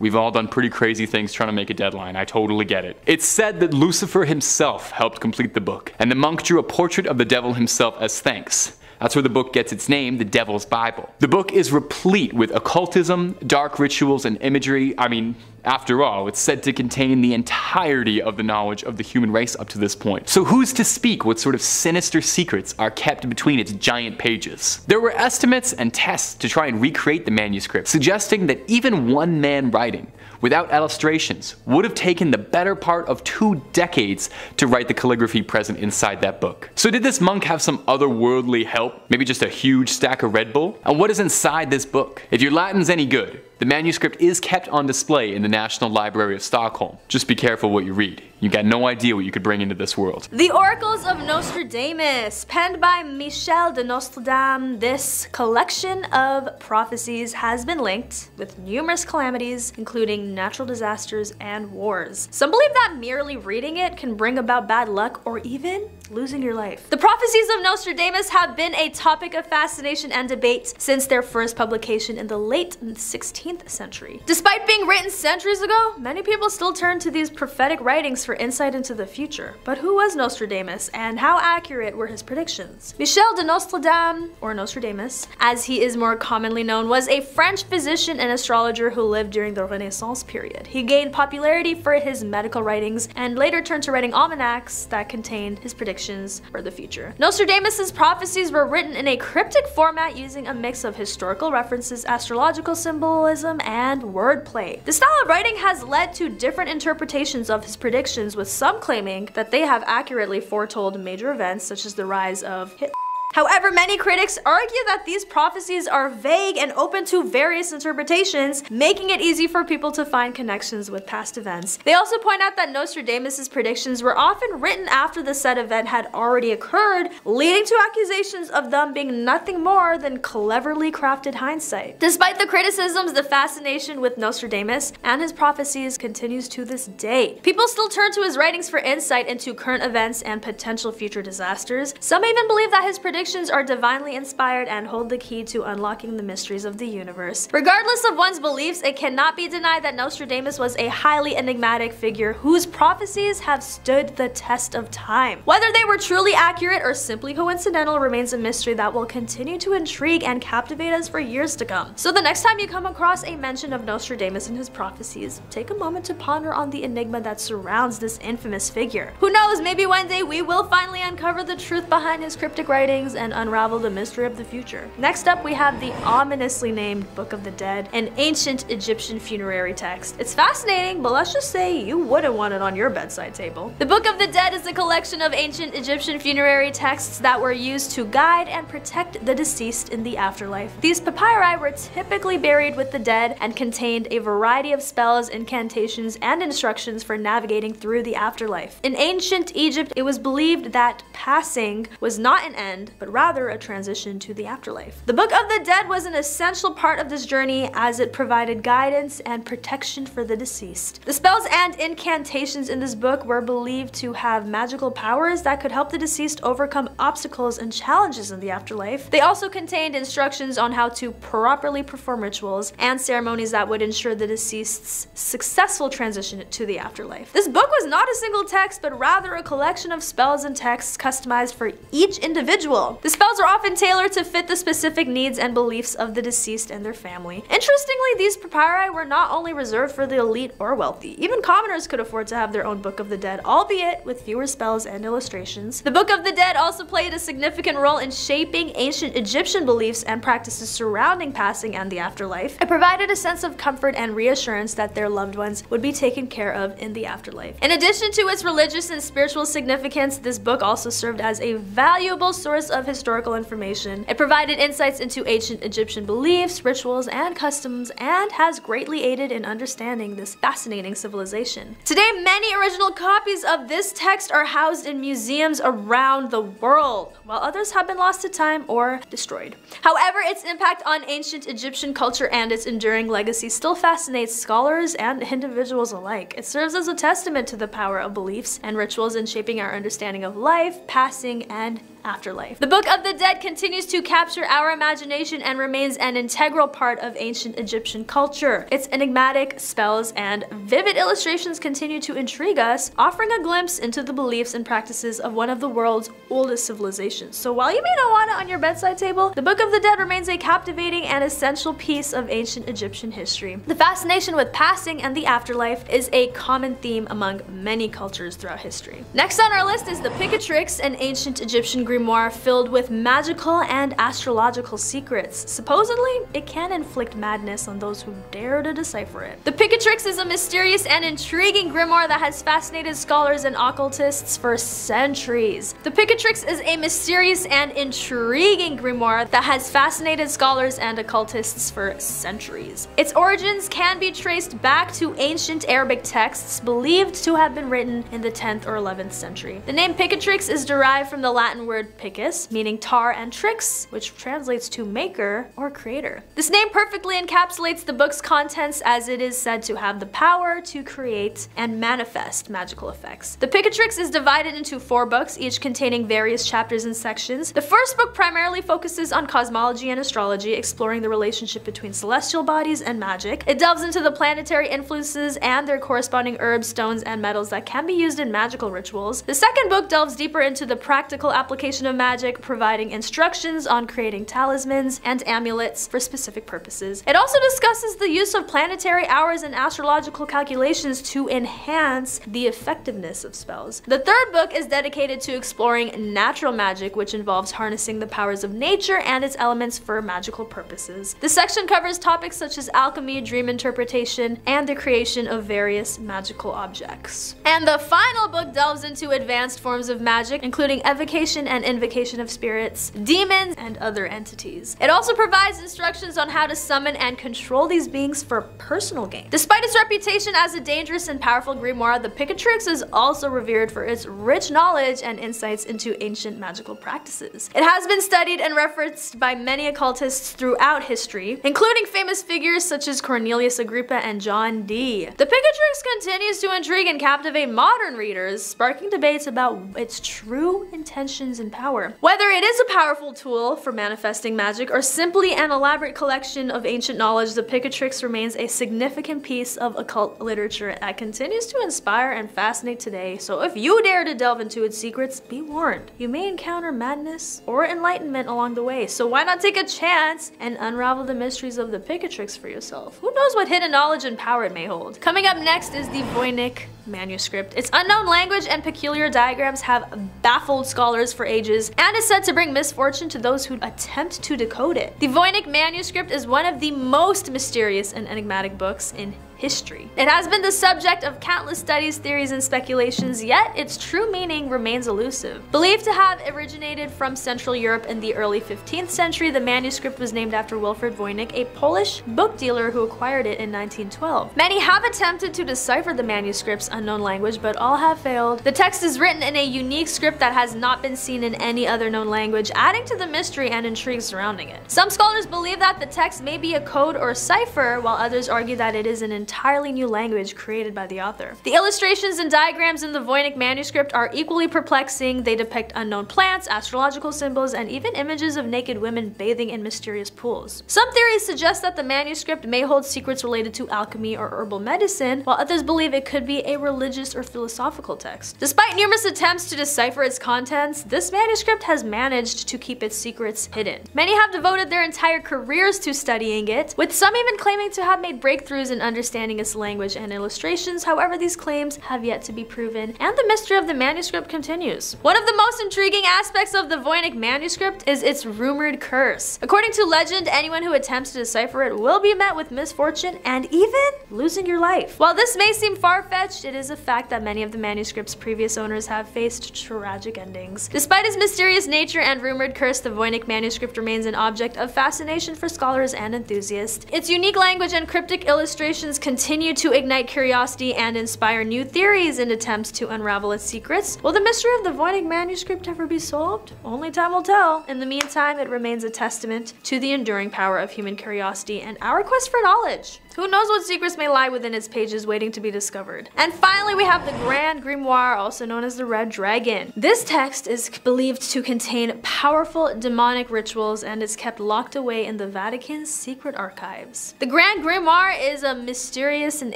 We've all done pretty crazy things trying to make a deadline, I totally get it. It's said that Lucifer himself helped complete the book, and the monk drew a portrait of the devil himself as thanks. That's where the book gets its name, the Devil's Bible. The book is replete with occultism, dark rituals, and imagery. I mean, after all, it's said to contain the entirety of the knowledge of the human race up to this point. So who's to speak what sort of sinister secrets are kept between its giant pages? There were estimates and tests to try and recreate the manuscript, suggesting that even one man writing without illustrations, would have taken the better part of two decades to write the calligraphy present inside that book. So did this monk have some otherworldly help? Maybe just a huge stack of Red Bull? And what is inside this book? If your Latin's any good, the manuscript is kept on display in the National Library of Stockholm. Just be careful what you read. You got no idea what you could bring into this world. The Oracles of Nostradamus, penned by Michel de Nostredame. This collection of prophecies has been linked with numerous calamities, including natural disasters and wars. Some believe that merely reading it can bring about bad luck or even losing your life. The prophecies of Nostradamus have been a topic of fascination and debate since their first publication in the late 16th century. Despite being written centuries ago, many people still turn to these prophetic writings for insight into the future. But who was Nostradamus and how accurate were his predictions? Michel de Nostredame, or Nostradamus, as he is more commonly known, was a French physician and astrologer who lived during the Renaissance period. He gained popularity for his medical writings and later turned to writing almanacs that contained his predictions for the future. Nostradamus's prophecies were written in a cryptic format using a mix of historical references, astrological symbolism, and wordplay. The style of writing has led to different interpretations of his predictions, with some claiming that they have accurately foretold major events such as the rise of Hitler. However, many critics argue that these prophecies are vague and open to various interpretations, making it easy for people to find connections with past events. They also point out that Nostradamus' predictions were often written after the said event had already occurred, leading to accusations of them being nothing more than cleverly crafted hindsight. Despite the criticisms, the fascination with Nostradamus and his prophecies continues to this day. People still turn to his writings for insight into current events and potential future disasters. Some even believe that his predictions predictions are divinely inspired and hold the key to unlocking the mysteries of the universe. Regardless of one's beliefs, it cannot be denied that Nostradamus was a highly enigmatic figure whose prophecies have stood the test of time. Whether they were truly accurate or simply coincidental remains a mystery that will continue to intrigue and captivate us for years to come. So the next time you come across a mention of Nostradamus and his prophecies, take a moment to ponder on the enigma that surrounds this infamous figure. Who knows, maybe one day we will finally uncover the truth behind his cryptic writings and unravel the mystery of the future. Next up, we have the ominously named Book of the Dead, an ancient Egyptian funerary text. It's fascinating, but let's just say you wouldn't want it on your bedside table. The Book of the Dead is a collection of ancient Egyptian funerary texts that were used to guide and protect the deceased in the afterlife. These papyri were typically buried with the dead and contained a variety of spells, incantations, and instructions for navigating through the afterlife. In ancient Egypt, it was believed that passing was not an end, but rather a transition to the afterlife. The Book of the Dead was an essential part of this journey as it provided guidance and protection for the deceased. The spells and incantations in this book were believed to have magical powers that could help the deceased overcome obstacles and challenges in the afterlife. They also contained instructions on how to properly perform rituals and ceremonies that would ensure the deceased's successful transition to the afterlife. This book was not a single text, but rather a collection of spells and texts customized for each individual the spells are often tailored to fit the specific needs and beliefs of the deceased and their family. Interestingly, these papyri were not only reserved for the elite or wealthy, even commoners could afford to have their own Book of the Dead, albeit with fewer spells and illustrations. The Book of the Dead also played a significant role in shaping ancient Egyptian beliefs and practices surrounding passing and the afterlife. It provided a sense of comfort and reassurance that their loved ones would be taken care of in the afterlife. In addition to its religious and spiritual significance, this book also served as a valuable source of of historical information. It provided insights into ancient Egyptian beliefs, rituals, and customs, and has greatly aided in understanding this fascinating civilization. Today, many original copies of this text are housed in museums around the world, while others have been lost to time or destroyed. However, its impact on ancient Egyptian culture and its enduring legacy still fascinates scholars and individuals alike. It serves as a testament to the power of beliefs and rituals in shaping our understanding of life, passing, and afterlife. The Book of the Dead continues to capture our imagination and remains an integral part of ancient Egyptian culture. Its enigmatic spells and vivid illustrations continue to intrigue us, offering a glimpse into the beliefs and practices of one of the world's oldest civilizations. So while you may not want it on your bedside table, the Book of the Dead remains a captivating and essential piece of ancient Egyptian history. The fascination with passing and the afterlife is a common theme among many cultures throughout history. Next on our list is the Picatrix, an ancient Egyptian grimoire filled with magical and astrological secrets. Supposedly, it can inflict madness on those who dare to decipher it. The Picatrix is a mysterious and intriguing grimoire that has fascinated scholars and occultists for centuries. The Picatrix is a mysterious and intriguing grimoire that has fascinated scholars and occultists for centuries. Its origins can be traced back to ancient Arabic texts believed to have been written in the 10th or 11th century. The name Picatrix is derived from the Latin word word picus, meaning tar, and tricks, which translates to maker or creator. This name perfectly encapsulates the book's contents as it is said to have the power to create and manifest magical effects. The Picatrix is divided into four books, each containing various chapters and sections. The first book primarily focuses on cosmology and astrology, exploring the relationship between celestial bodies and magic. It delves into the planetary influences and their corresponding herbs, stones, and metals that can be used in magical rituals. The second book delves deeper into the practical application of magic, providing instructions on creating talismans and amulets for specific purposes. It also discusses the use of planetary hours and astrological calculations to enhance the effectiveness of spells. The third book is dedicated to exploring natural magic, which involves harnessing the powers of nature and its elements for magical purposes. The section covers topics such as alchemy, dream interpretation, and the creation of various magical objects. And the final book delves into advanced forms of magic, including evocation and invocation of spirits, demons, and other entities. It also provides instructions on how to summon and control these beings for personal gain. Despite its reputation as a dangerous and powerful grimoire, the Picatrix is also revered for its rich knowledge and insights into ancient magical practices. It has been studied and referenced by many occultists throughout history, including famous figures such as Cornelius Agrippa and John Dee. The Picatrix continues to intrigue and captivate modern readers, sparking debates about its true intentions and power. Whether it is a powerful tool for manifesting magic or simply an elaborate collection of ancient knowledge, the Picatrix remains a significant piece of occult literature that continues to inspire and fascinate today. So if you dare to delve into its secrets, be warned. You may encounter madness or enlightenment along the way, so why not take a chance and unravel the mysteries of the Picatrix for yourself? Who knows what hidden knowledge and power it may hold? Coming up next is the Voynich manuscript. Its unknown language and peculiar diagrams have baffled scholars for ages and is said to bring misfortune to those who attempt to decode it. The Voynich manuscript is one of the most mysterious and enigmatic books in history. It has been the subject of countless studies, theories, and speculations, yet its true meaning remains elusive. Believed to have originated from Central Europe in the early 15th century, the manuscript was named after Wilfrid Voynich, a Polish book dealer who acquired it in 1912. Many have attempted to decipher the manuscript's unknown language, but all have failed. The text is written in a unique script that has not been seen in any other known language, adding to the mystery and intrigue surrounding it. Some scholars believe that the text may be a code or cipher, while others argue that it is an entirely new language created by the author. The illustrations and diagrams in the Voynich manuscript are equally perplexing. They depict unknown plants, astrological symbols, and even images of naked women bathing in mysterious pools. Some theories suggest that the manuscript may hold secrets related to alchemy or herbal medicine, while others believe it could be a religious or philosophical text. Despite numerous attempts to decipher its contents, this manuscript has managed to keep its secrets hidden. Many have devoted their entire careers to studying it, with some even claiming to have made breakthroughs in understanding its language and illustrations, however these claims have yet to be proven, and the mystery of the manuscript continues. One of the most intriguing aspects of the Voynich manuscript is its rumored curse. According to legend, anyone who attempts to decipher it will be met with misfortune and even losing your life. While this may seem far-fetched, it is a fact that many of the manuscript's previous owners have faced tragic endings. Despite its mysterious nature and rumored curse, the Voynich manuscript remains an object of fascination for scholars and enthusiasts. Its unique language and cryptic illustrations continue to ignite curiosity and inspire new theories in attempts to unravel its secrets. Will the mystery of the Voynich manuscript ever be solved? Only time will tell. In the meantime, it remains a testament to the enduring power of human curiosity and our quest for knowledge. Who knows what secrets may lie within its pages waiting to be discovered. And finally, we have the Grand Grimoire, also known as the Red Dragon. This text is believed to contain powerful demonic rituals and is kept locked away in the Vatican's secret archives. The Grand Grimoire is a mysterious and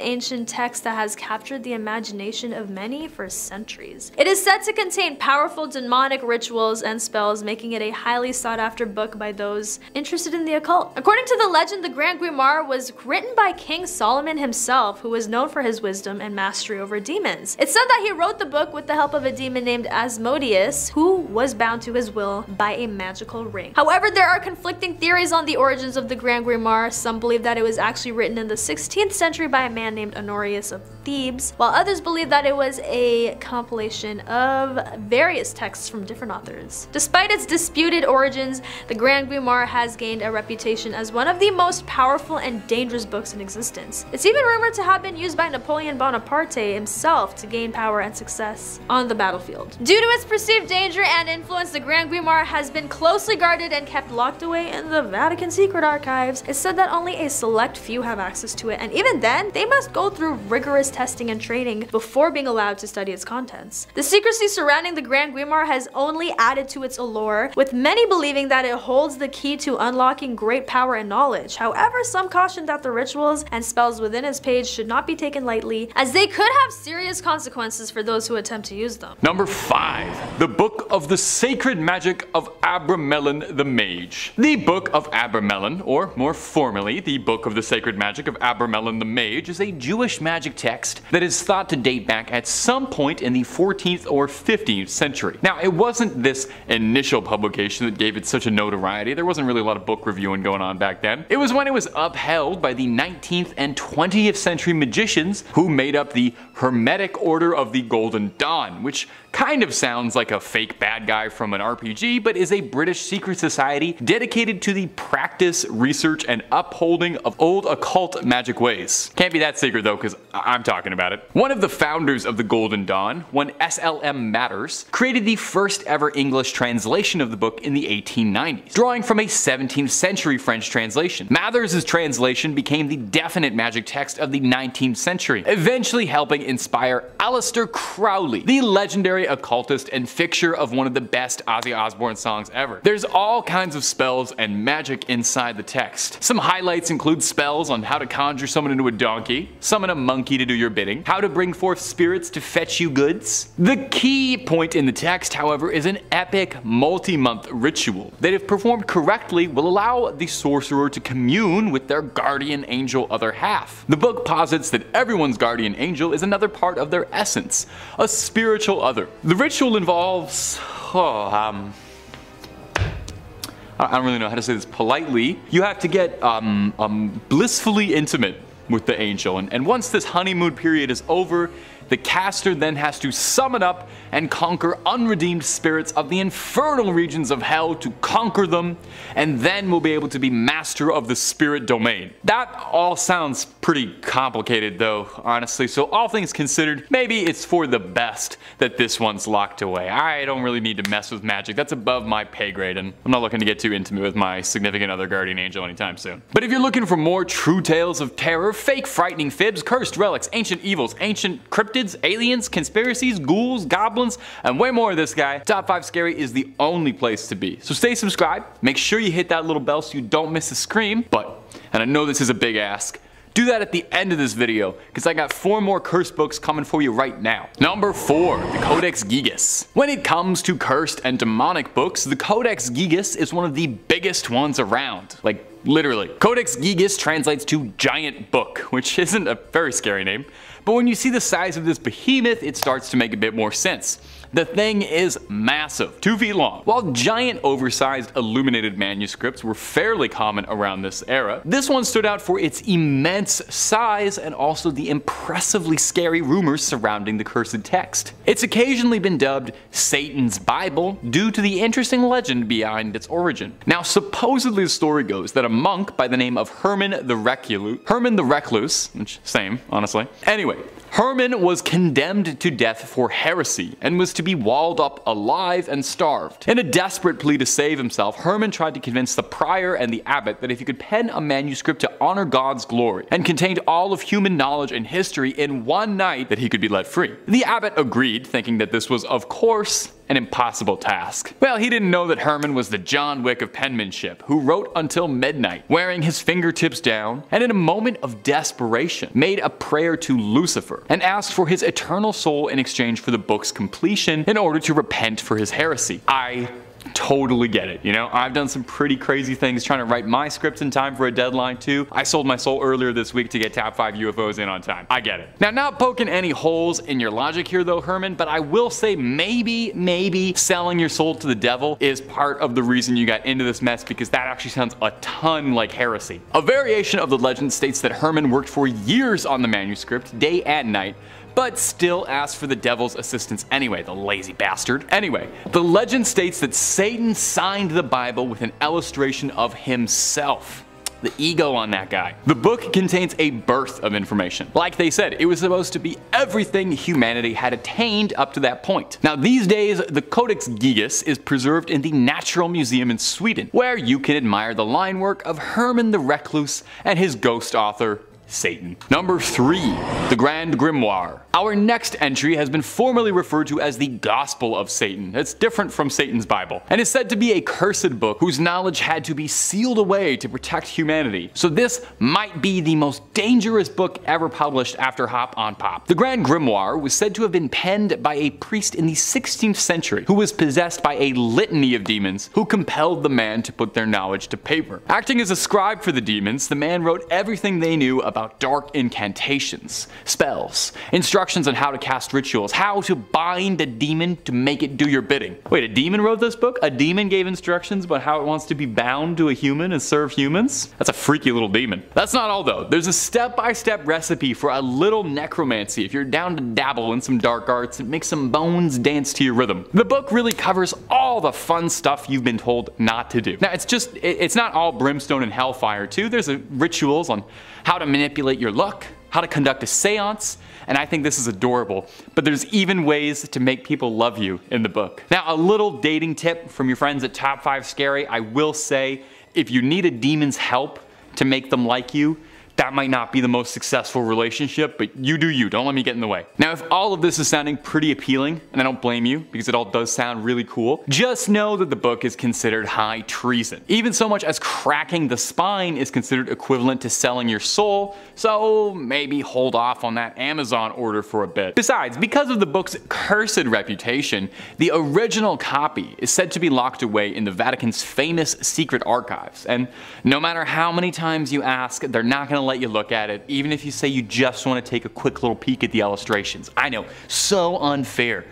ancient text that has captured the imagination of many for centuries. It is said to contain powerful demonic rituals and spells, making it a highly sought after book by those interested in the occult. According to the legend, the Grand Grimoire was written by King Solomon himself, who was known for his wisdom and mastery over demons. It's said that he wrote the book with the help of a demon named Asmodeus, who was bound to his will by a magical ring. However, there are conflicting theories on the origins of the Grand Grimoire. Some believe that it was actually written in the 16th century by a man named Honorius of Thebes, while others believe that it was a compilation of various texts from different authors. Despite its disputed origins, the Grand Grimoire has gained a reputation as one of the most powerful and dangerous books in existence. It's even rumored to have been used by Napoleon Bonaparte himself to gain power and success on the battlefield. Due to its perceived danger and influence, the Grand Grimoire has been closely guarded and kept locked away in the Vatican secret archives. It's said that only a select few have access to it, and even then, they must go through rigorous testing and training before being allowed to study its contents. The secrecy surrounding the Grand Grimoire has only added to its allure, with many believing that it holds the key to unlocking great power and knowledge. However, some caution that the and spells within his page should not be taken lightly, as they could have serious consequences for those who attempt to use them. Number 5. The Book of the Sacred Magic of Abramelin the Mage. The Book of Abramelin, or more formally, the Book of the Sacred Magic of Abramelin the Mage, is a Jewish magic text that is thought to date back at some point in the 14th or 15th century. Now, it wasn't this initial publication that gave it such a notoriety. There wasn't really a lot of book reviewing going on back then. It was when it was upheld by the 19th and 20th century magicians who made up the Hermetic Order of the Golden Dawn, which kind of sounds like a fake bad guy from an RPG, but is a British secret society dedicated to the practice, research, and upholding of old occult magic ways. Can't be that secret though, because I'm talking about it. One of the founders of the Golden Dawn, one SLM Mathers, created the first ever English translation of the book in the 1890s, drawing from a 17th century French translation. Mathers' translation became the definite magic text of the 19th century, eventually helping inspire Aleister Crowley, the legendary occultist and fixture of one of the best Ozzy Osbourne songs ever. There's all kinds of spells and magic inside the text. Some highlights include spells on how to conjure someone into a donkey, summon a monkey to do your bidding, how to bring forth spirits to fetch you goods. The key point in the text, however, is an epic multi-month ritual that if performed correctly will allow the sorcerer to commune with their guardian angel other half. The book posits that everyone's guardian angel is another part of their essence, a spiritual other. The ritual involves, oh, um, I don't really know how to say this politely. You have to get um, um, blissfully intimate with the angel, and, and once this honeymoon period is over, the caster then has to summon up and conquer unredeemed spirits of the infernal regions of hell to conquer them, and then we'll be able to be master of the spirit domain. That all sounds pretty complicated though, honestly, so all things considered, maybe it's for the best that this one's locked away. I don't really need to mess with magic, that's above my pay grade, and I'm not looking to get too intimate with my significant other guardian angel anytime soon. But if you're looking for more true tales of terror, fake frightening fibs, cursed relics, ancient evils, ancient cryptids, aliens, conspiracies, ghouls, goblins, and way more of this guy, Top 5 Scary is the only place to be. So stay subscribed, make sure you hit that little bell so you don't miss a scream, but, and I know this is a big ask, do that at the end of this video, because I got four more cursed books coming for you right now. Number 4. The Codex Gigas. When it comes to cursed and demonic books, the Codex Gigas is one of the biggest ones around. Like, literally. Codex Gigas translates to giant book, which [LAUGHS] isn't a very scary name, but when you see the size of this behemoth, it starts to make a bit more sense. The thing is massive, 2 feet long. While giant oversized illuminated manuscripts were fairly common around this era, this one stood out for its immense size and also the impressively scary rumors surrounding the cursed text. It's occasionally been dubbed Satan's Bible due to the interesting legend behind its origin. Now supposedly the story goes that a monk by the name of Herman the Recluse, Herman the Recluse, which same honestly, anyway, Herman was condemned to death for heresy and was to be walled up alive and starved. In a desperate plea to save himself, Herman tried to convince the prior and the abbot that if he could pen a manuscript to honor God's glory and contained all of human knowledge and history in one night, that he could be let free. The abbot agreed, thinking that this was, of course, an impossible task. Well, he didn't know that Herman was the John Wick of penmanship, who wrote until midnight, wearing his fingertips down, and in a moment of desperation, made a prayer to Lucifer, and asked for his eternal soul in exchange for the book's completion in order to repent for his heresy. I totally get it. You know, I've done some pretty crazy things trying to write my scripts in time for a deadline too. I sold my soul earlier this week to get top 5 UFOs in on time. I get it. Now, not poking any holes in your logic here though, Herman, but I will say maybe, maybe selling your soul to the devil is part of the reason you got into this mess because that actually sounds a ton like heresy. A variation of the legend states that Herman worked for years on the manuscript, day and night, but still asked for the devil's assistance anyway, the lazy bastard. Anyway, the legend states that Satan signed the Bible with an illustration of himself. the ego on that guy. The book contains a birth of information. Like they said, it was supposed to be everything humanity had attained up to that point. Now these days, the Codex Gigas is preserved in the Natural Museum in Sweden, where you can admire the line work of Herman the Recluse and his ghost author, Satan. Number 3. The Grand Grimoire. Our next entry has been formally referred to as the Gospel of Satan. It's different from Satan's Bible, and is said to be a cursed book whose knowledge had to be sealed away to protect humanity. So this might be the most dangerous book ever published after Hop on Pop. The Grand Grimoire was said to have been penned by a priest in the 16th century who was possessed by a litany of demons who compelled the man to put their knowledge to paper. Acting as a scribe for the demons, the man wrote everything they knew about dark incantations, spells, instructions instructions on how to cast rituals, how to bind a demon to make it do your bidding. Wait, a demon wrote this book? A demon gave instructions about how it wants to be bound to a human and serve humans? That's a freaky little demon. That's not all though. There's a step-by-step -step recipe for a little necromancy if you're down to dabble in some dark arts and make some bones dance to your rhythm. The book really covers all the fun stuff you've been told not to do. Now it's just, it's not all brimstone and hellfire too. There's rituals on how to manipulate your luck, how to conduct a seance, and I think this is adorable. But there's even ways to make people love you in the book. Now, a little dating tip from your friends at Top 5 Scary, I will say, if you need a demon's help to make them like you, that might not be the most successful relationship, but you do you, don't let me get in the way. Now if all of this is sounding pretty appealing, and I don't blame you, because it all does sound really cool, just know that the book is considered high treason. Even so much as cracking the spine is considered equivalent to selling your soul, so maybe hold off on that Amazon order for a bit. Besides, because of the book's cursed reputation, the original copy is said to be locked away in the Vatican's famous secret archives, and no matter how many times you ask, they're not gonna let you look at it, even if you say you just want to take a quick little peek at the illustrations. I know, so unfair.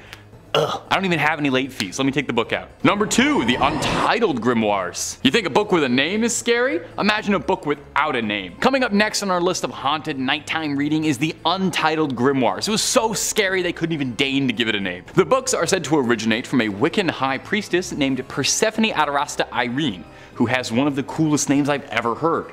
Ugh, I don't even have any late fees. Let me take the book out. Number two, the Untitled Grimoires. You think a book with a name is scary? Imagine a book without a name. Coming up next on our list of haunted nighttime reading is the Untitled Grimoires. It was so scary they couldn't even deign to give it a name. The books are said to originate from a Wiccan high priestess named Persephone Adarasta Irene, who has one of the coolest names I've ever heard.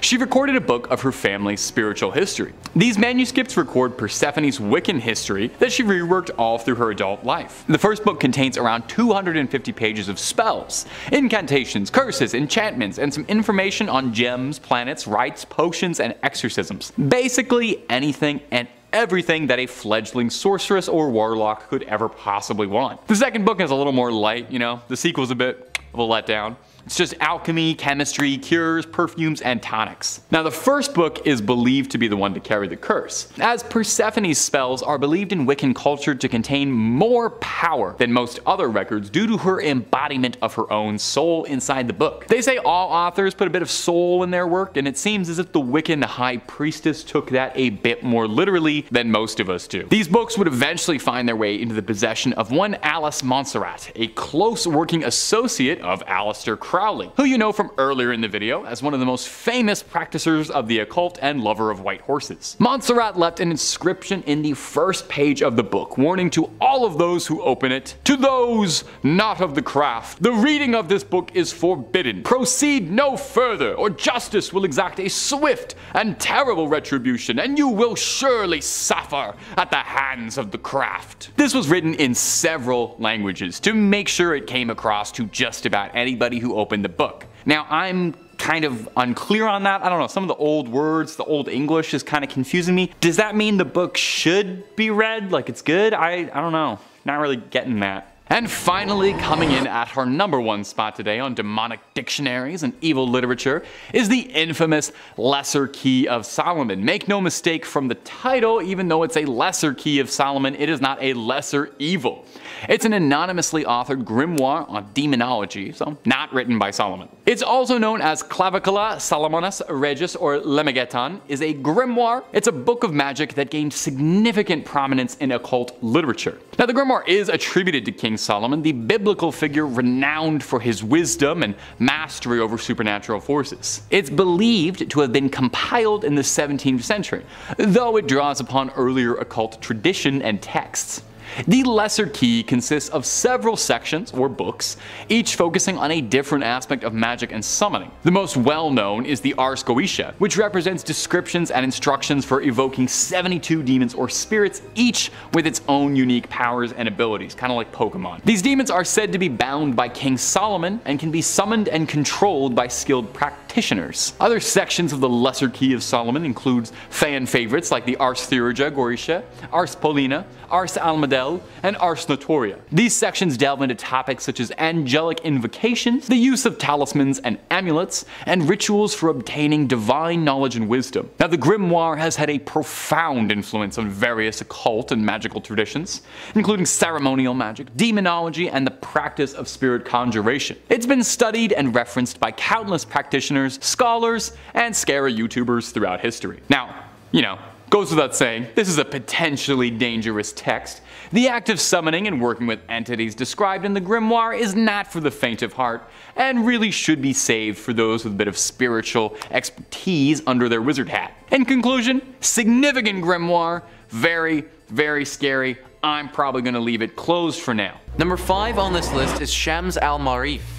She recorded a book of her family's spiritual history. These manuscripts record Persephone's Wiccan history that she reworked all through her adult life. The first book contains around 250 pages of spells, incantations, curses, enchantments, and some information on gems, planets, rites, potions, and exorcisms. Basically anything and everything that a fledgling sorceress or warlock could ever possibly want. The second book is a little more light, you know, the sequel's a bit of a letdown. It's just alchemy, chemistry, cures, perfumes, and tonics. Now the first book is believed to be the one to carry the curse, as Persephone's spells are believed in Wiccan culture to contain more power than most other records due to her embodiment of her own soul inside the book. They say all authors put a bit of soul in their work, and it seems as if the Wiccan High Priestess took that a bit more literally than most of us do. These books would eventually find their way into the possession of one Alice Montserrat, a close working associate of Aleister Crowley Crowley, who you know from earlier in the video as one of the most famous practitioners of the occult and lover of white horses. Montserrat left an inscription in the first page of the book, warning to all of those who open it, to those not of the craft, the reading of this book is forbidden. Proceed no further, or justice will exact a swift and terrible retribution, and you will surely suffer at the hands of the craft. This was written in several languages to make sure it came across to just about anybody who opened open the book. Now I'm kind of unclear on that. I don't know, some of the old words, the old English is kind of confusing me. Does that mean the book should be read like it's good? I, I don't know, not really getting that. And finally, coming in at her number one spot today on demonic dictionaries and evil literature is the infamous Lesser Key of Solomon. Make no mistake from the title, even though it's a Lesser Key of Solomon, it is not a lesser evil. It's an anonymously authored grimoire on demonology, so not written by Solomon. It's also known as Clavicula Salomonis Regis or Lemegeton, is a grimoire. It's a book of magic that gained significant prominence in occult literature. Now the grimoire is attributed to King Solomon, the biblical figure renowned for his wisdom and mastery over supernatural forces. It's believed to have been compiled in the 17th century, though it draws upon earlier occult tradition and texts. The Lesser Key consists of several sections, or books, each focusing on a different aspect of magic and summoning. The most well known is the Ars Goetia, which represents descriptions and instructions for evoking 72 demons or spirits, each with its own unique powers and abilities, kind of like Pokemon. These demons are said to be bound by King Solomon and can be summoned and controlled by skilled practitioners. Other sections of the Lesser Key of Solomon includes fan favorites like the Ars Theurgia Goetia, Ars Paulina, Ars Almadel, and Ars Notoria. These sections delve into topics such as angelic invocations, the use of talismans and amulets, and rituals for obtaining divine knowledge and wisdom. Now the grimoire has had a profound influence on various occult and magical traditions, including ceremonial magic, demonology, and the practice of spirit conjuration. It's been studied and referenced by countless practitioners, scholars, and scary YouTubers throughout history. Now, you know, Goes without saying, this is a potentially dangerous text. The act of summoning and working with entities described in the grimoire is not for the faint of heart, and really should be saved for those with a bit of spiritual expertise under their wizard hat. In conclusion, significant grimoire, very, very scary. I'm probably going to leave it closed for now. Number 5 on this list is Shams al-Marif.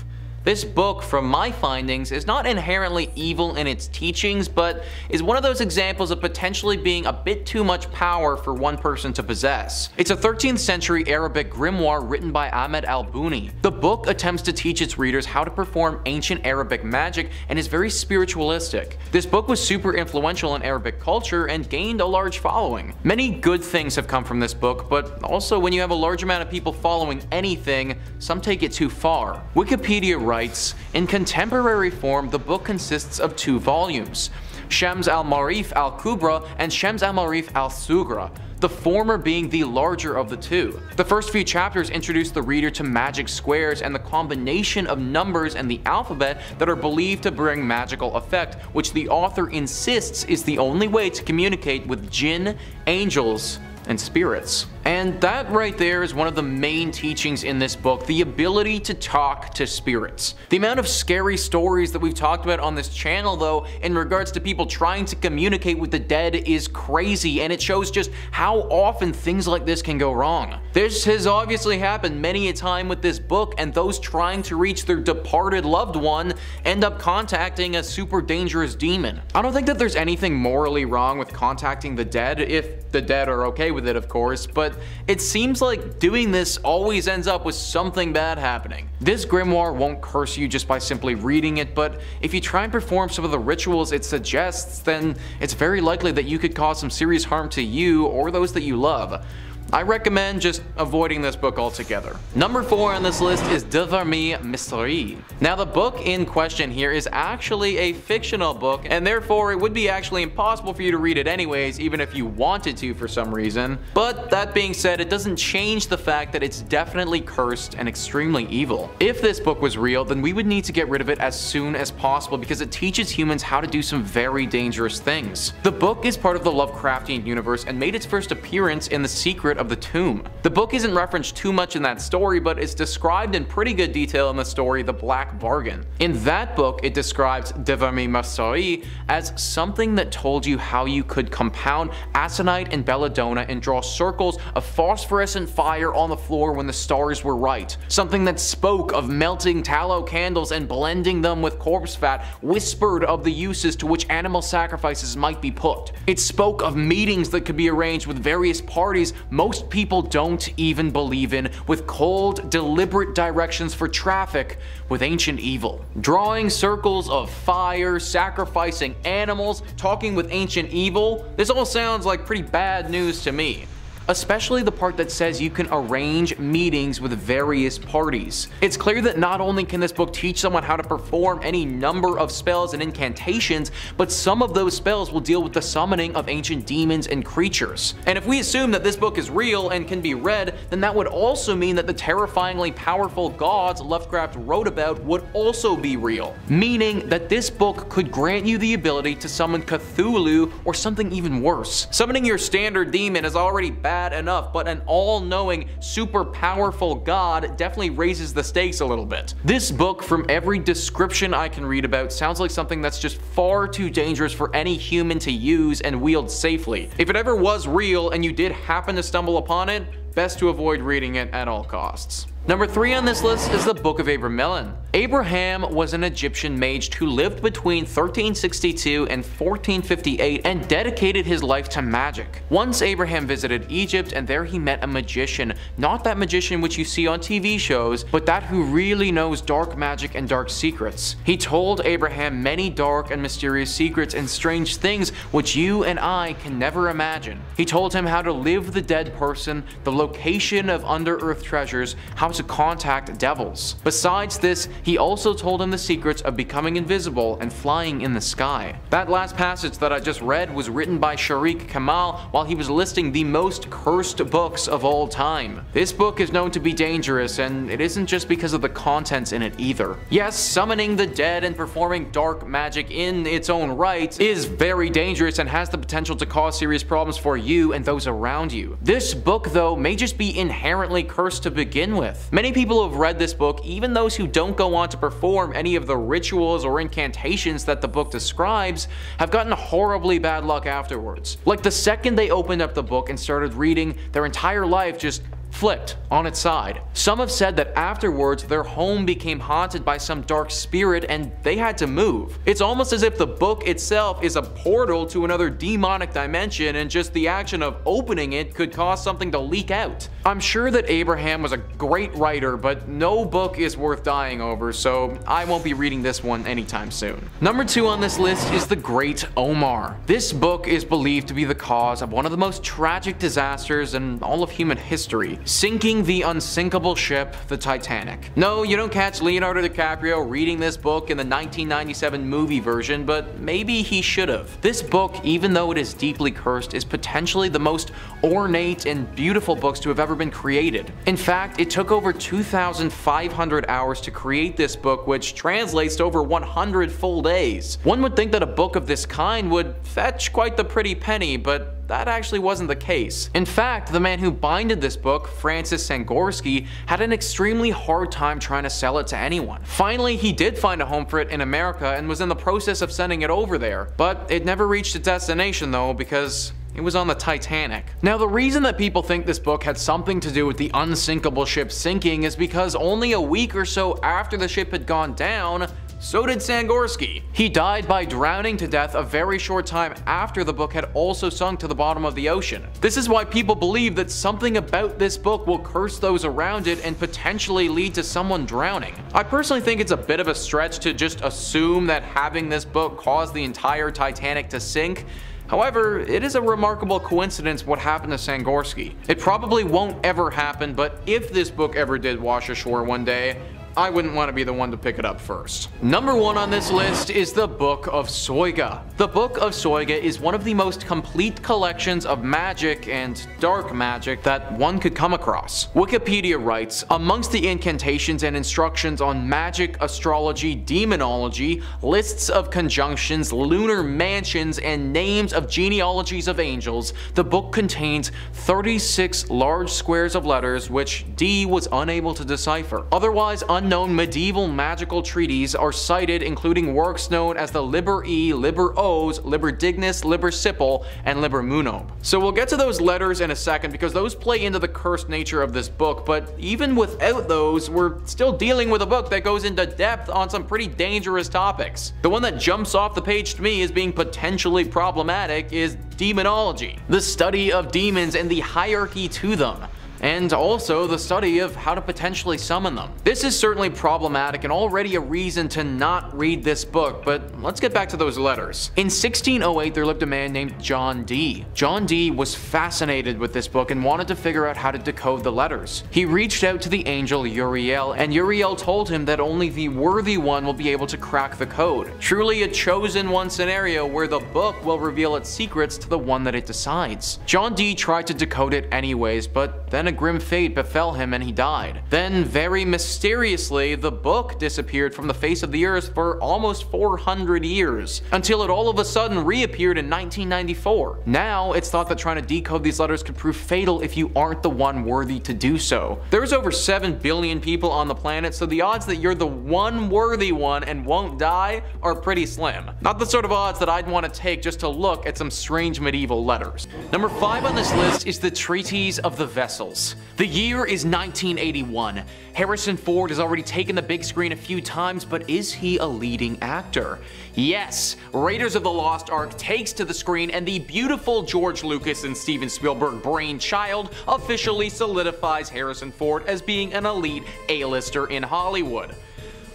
This book, from my findings, is not inherently evil in its teachings, but is one of those examples of potentially being a bit too much power for one person to possess. It's a 13th century Arabic grimoire written by Ahmed al-Buni. The book attempts to teach its readers how to perform ancient Arabic magic and is very spiritualistic. This book was super influential in Arabic culture and gained a large following. Many good things have come from this book, but also when you have a large amount of people following anything, some take it too far. Wikipedia writes writes, in contemporary form, the book consists of two volumes, Shams al-Marif al-Kubra and Shams al-Marif al-Sugra, the former being the larger of the two. The first few chapters introduce the reader to magic squares and the combination of numbers and the alphabet that are believed to bring magical effect, which the author insists is the only way to communicate with jinn, angels, and spirits. And that right there is one of the main teachings in this book, the ability to talk to spirits. The amount of scary stories that we've talked about on this channel though, in regards to people trying to communicate with the dead is crazy and it shows just how often things like this can go wrong. This has obviously happened many a time with this book and those trying to reach their departed loved one end up contacting a super dangerous demon. I don't think that there's anything morally wrong with contacting the dead, if the dead are okay with it of course, but it seems like doing this always ends up with something bad happening. This grimoire won't curse you just by simply reading it, but if you try and perform some of the rituals it suggests, then it's very likely that you could cause some serious harm to you or those that you love. I recommend just avoiding this book altogether. Number 4 on this list is De Vermis Mysteriis. Now the book in question here is actually a fictional book and therefore it would be actually impossible for you to read it anyways even if you wanted to for some reason. But that being said it doesn't change the fact that it's definitely cursed and extremely evil. If this book was real then we would need to get rid of it as soon as possible because it teaches humans how to do some very dangerous things. The book is part of the Lovecraftian universe and made its first appearance in The Secret of the Tomb. The book isn't referenced too much in that story, but it's described in pretty good detail in the story The Black Bargain. In that book, it describes De Vermis Mysteriis as something that told you how you could compound aconite and belladonna and draw circles of phosphorescent fire on the floor when the stars were right. Something that spoke of melting tallow candles and blending them with corpse fat, whispered of the uses to which animal sacrifices might be put. It spoke of meetings that could be arranged with various parties, most most people don't even believe in with cold, deliberate directions for traffic with ancient evil. Drawing circles of fire, sacrificing animals, talking with ancient evil, this all sounds like pretty bad news to me especially the part that says you can arrange meetings with various parties. It's clear that not only can this book teach someone how to perform any number of spells and incantations, but some of those spells will deal with the summoning of ancient demons and creatures. And if we assume that this book is real and can be read, then that would also mean that the terrifyingly powerful gods Lovecraft wrote about would also be real, meaning that this book could grant you the ability to summon Cthulhu or something even worse. Summoning your standard demon is already bad bad enough, but an all-knowing, super powerful god definitely raises the stakes a little bit. This book, from every description I can read about, sounds like something that's just far too dangerous for any human to use and wield safely. If it ever was real and you did happen to stumble upon it, best to avoid reading it at all costs. Number 3 on this list is the Book of Abramelin. Abraham was an Egyptian mage who lived between 1362 and 1458 and dedicated his life to magic. Once Abraham visited Egypt and there he met a magician, not that magician which you see on TV shows, but that who really knows dark magic and dark secrets. He told Abraham many dark and mysterious secrets and strange things which you and I can never imagine. He told him how to live the dead person, the location of under-earth treasures, how to contact devils. Besides this, he also told him the secrets of becoming invisible and flying in the sky. That last passage that I just read was written by Sharik Kamal while he was listing the most cursed books of all time. This book is known to be dangerous and it isn't just because of the contents in it either. Yes, summoning the dead and performing dark magic in its own right is very dangerous and has the potential to cause serious problems for you and those around you. This book though may just be inherently cursed to begin with. Many people who have read this book, even those who don't go on to perform any of the rituals or incantations that the book describes, have gotten horribly bad luck afterwards. Like the second they opened up the book and started reading, their entire life just flipped on its side. Some have said that afterwards their home became haunted by some dark spirit and they had to move. It's almost as if the book itself is a portal to another demonic dimension and just the action of opening it could cause something to leak out. I'm sure that Abraham was a great writer, but no book is worth dying over, so I won't be reading this one anytime soon. Number two on this list is The Great Omar. This book is believed to be the cause of one of the most tragic disasters in all of human history, sinking the unsinkable ship, the Titanic. No, you don't catch Leonardo DiCaprio reading this book in the 1997 movie version, but maybe he should have. This book, even though it is deeply cursed, is potentially the most ornate and beautiful books to have ever been created. In fact, it took over 2,500 hours to create this book, which translates to over 100 full days. One would think that a book of this kind would fetch quite the pretty penny, but that actually wasn't the case. In fact, the man who binded this book, Francis Sangorski, had an extremely hard time trying to sell it to anyone. Finally, he did find a home for it in America and was in the process of sending it over there, but it never reached its destination though because it was on the Titanic. Now the reason that people think this book had something to do with the unsinkable ship sinking is because only a week or so after the ship had gone down, so did Sangorski. He died by drowning to death a very short time after the book had also sunk to the bottom of the ocean. This is why people believe that something about this book will curse those around it and potentially lead to someone drowning. I personally think it's a bit of a stretch to just assume that having this book caused the entire Titanic to sink, However, it is a remarkable coincidence what happened to Sangorski. It probably won't ever happen, but if this book ever did wash ashore one day, I wouldn't want to be the one to pick it up first. Number one on this list is the Book of Soyga. The Book of Soyga is one of the most complete collections of magic and dark magic that one could come across. Wikipedia writes, amongst the incantations and instructions on magic, astrology, demonology, lists of conjunctions, lunar mansions, and names of genealogies of angels, the book contains 36 large squares of letters which Dee was unable to decipher. Otherwise unknown medieval magical treaties are cited including works known as the Liber E, Liber Os, Liber Dignus, Liber Scipill, and Liber Munob. So we'll get to those letters in a second because those play into the cursed nature of this book, but even without those, we're still dealing with a book that goes into depth on some pretty dangerous topics. The one that jumps off the page to me as being potentially problematic is demonology, the study of demons and the hierarchy to them and also the study of how to potentially summon them. This is certainly problematic and already a reason to not read this book, but let's get back to those letters. In 1608, there lived a man named John Dee. John Dee was fascinated with this book and wanted to figure out how to decode the letters. He reached out to the angel Uriel, and Uriel told him that only the worthy one will be able to crack the code. Truly a chosen one scenario where the book will reveal its secrets to the one that it decides. John Dee tried to decode it anyways, but then a grim fate befell him and he died. Then, very mysteriously, the book disappeared from the face of the earth for almost 400 years, until it all of a sudden reappeared in 1994. Now, it's thought that trying to decode these letters could prove fatal if you aren't the one worthy to do so. There's over 7 billion people on the planet, so the odds that you're the one worthy one and won't die are pretty slim. Not the sort of odds that I'd want to take just to look at some strange medieval letters. Number 5 on this list is the Treatise of the Vessels. The year is 1981. Harrison Ford has already taken the big screen a few times, but is he a leading actor? Yes, Raiders of the Lost Ark takes to the screen and the beautiful George Lucas and Steven Spielberg brainchild officially solidifies Harrison Ford as being an elite A-lister in Hollywood.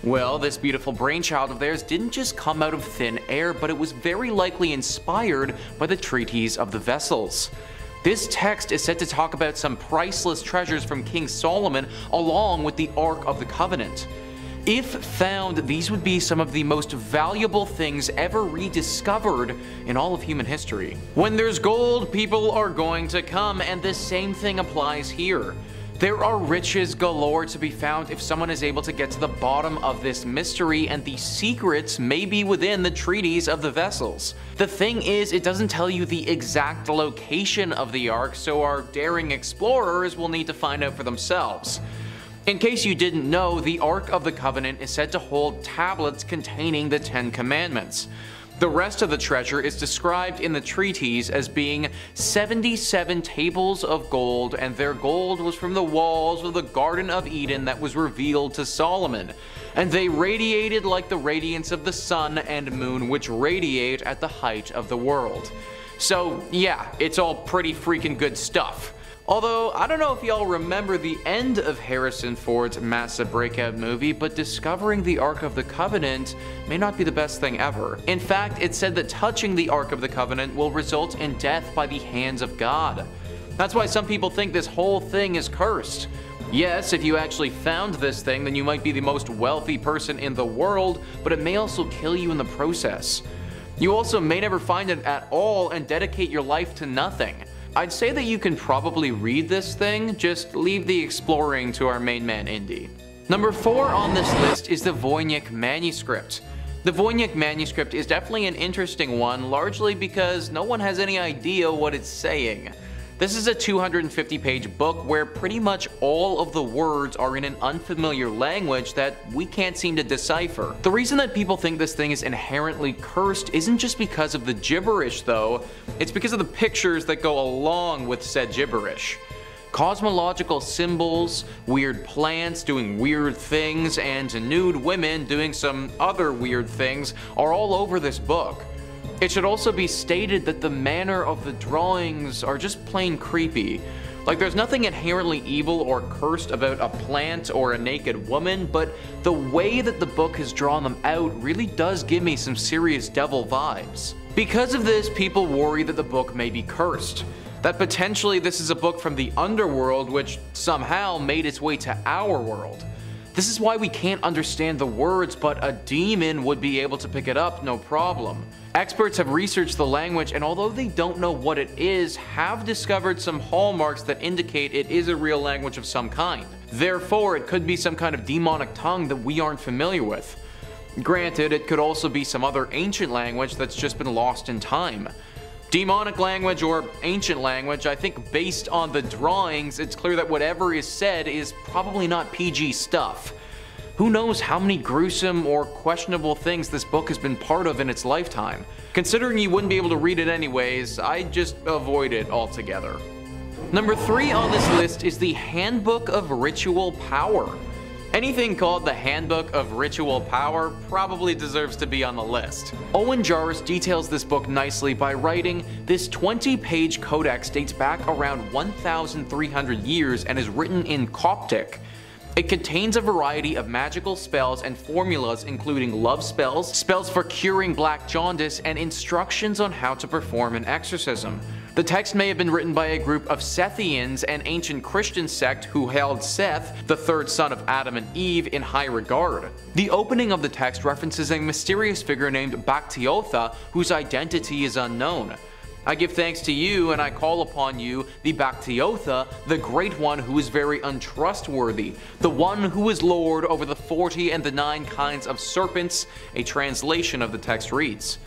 Well, this beautiful brainchild of theirs didn't just come out of thin air, but it was very likely inspired by the treaties of the Vessels. This text is said to talk about some priceless treasures from King Solomon along with the Ark of the Covenant. If found, these would be some of the most valuable things ever rediscovered in all of human history. When there's gold, people are going to come, and the same thing applies here. There are riches galore to be found if someone is able to get to the bottom of this mystery, and the secrets may be within the treaties of the vessels. The thing is, it doesn't tell you the exact location of the Ark, so our daring explorers will need to find out for themselves. In case you didn't know, the Ark of the Covenant is said to hold tablets containing the Ten Commandments. The rest of the treasure is described in the treatise as being 77 tables of gold, and their gold was from the walls of the Garden of Eden that was revealed to Solomon. And they radiated like the radiance of the sun and moon, which radiate at the height of the world. So, yeah, it's all pretty freaking good stuff. Although, I don't know if y'all remember the end of Harrison Ford's massive breakout movie, but discovering the Ark of the Covenant may not be the best thing ever. In fact, it's said that touching the Ark of the Covenant will result in death by the hands of God. That's why some people think this whole thing is cursed. Yes, if you actually found this thing, then you might be the most wealthy person in the world, but it may also kill you in the process. You also may never find it at all and dedicate your life to nothing. I'd say that you can probably read this thing, just leave the exploring to our main man Indy. Number 4 on this list is the Voynich manuscript. The Voynich manuscript is definitely an interesting one, largely because no one has any idea what it's saying. This is a 250 page book where pretty much all of the words are in an unfamiliar language that we can't seem to decipher. The reason that people think this thing is inherently cursed isn't just because of the gibberish though, it's because of the pictures that go along with said gibberish. Cosmological symbols, weird plants doing weird things, and nude women doing some other weird things are all over this book. It should also be stated that the manner of the drawings are just plain creepy. Like there's nothing inherently evil or cursed about a plant or a naked woman, but the way that the book has drawn them out really does give me some serious devil vibes. Because of this, people worry that the book may be cursed. That potentially this is a book from the underworld which somehow made its way to our world. This is why we can't understand the words, but a demon would be able to pick it up no problem. Experts have researched the language and although they don't know what it is, have discovered some hallmarks that indicate it is a real language of some kind. Therefore, it could be some kind of demonic tongue that we aren't familiar with. Granted, it could also be some other ancient language that's just been lost in time. Demonic language or ancient language, I think based on the drawings, it's clear that whatever is said is probably not PG stuff. Who knows how many gruesome or questionable things this book has been part of in its lifetime. Considering you wouldn't be able to read it anyways, I'd just avoid it altogether. Number 3 on this list is the Handbook of Ritual Power. Anything called the Handbook of Ritual Power probably deserves to be on the list. Owen Jarvis details this book nicely by writing, This 20-page codex dates back around 1,300 years and is written in Coptic. It contains a variety of magical spells and formulas including love spells, spells for curing black jaundice, and instructions on how to perform an exorcism. The text may have been written by a group of Sethians, an ancient Christian sect who held Seth, the third son of Adam and Eve, in high regard. The opening of the text references a mysterious figure named Baktiotha, whose identity is unknown. I give thanks to you, and I call upon you, the Baktiotha, the Great One who is very untrustworthy, the one who is Lord over the forty and the nine kinds of serpents, a translation of the text reads.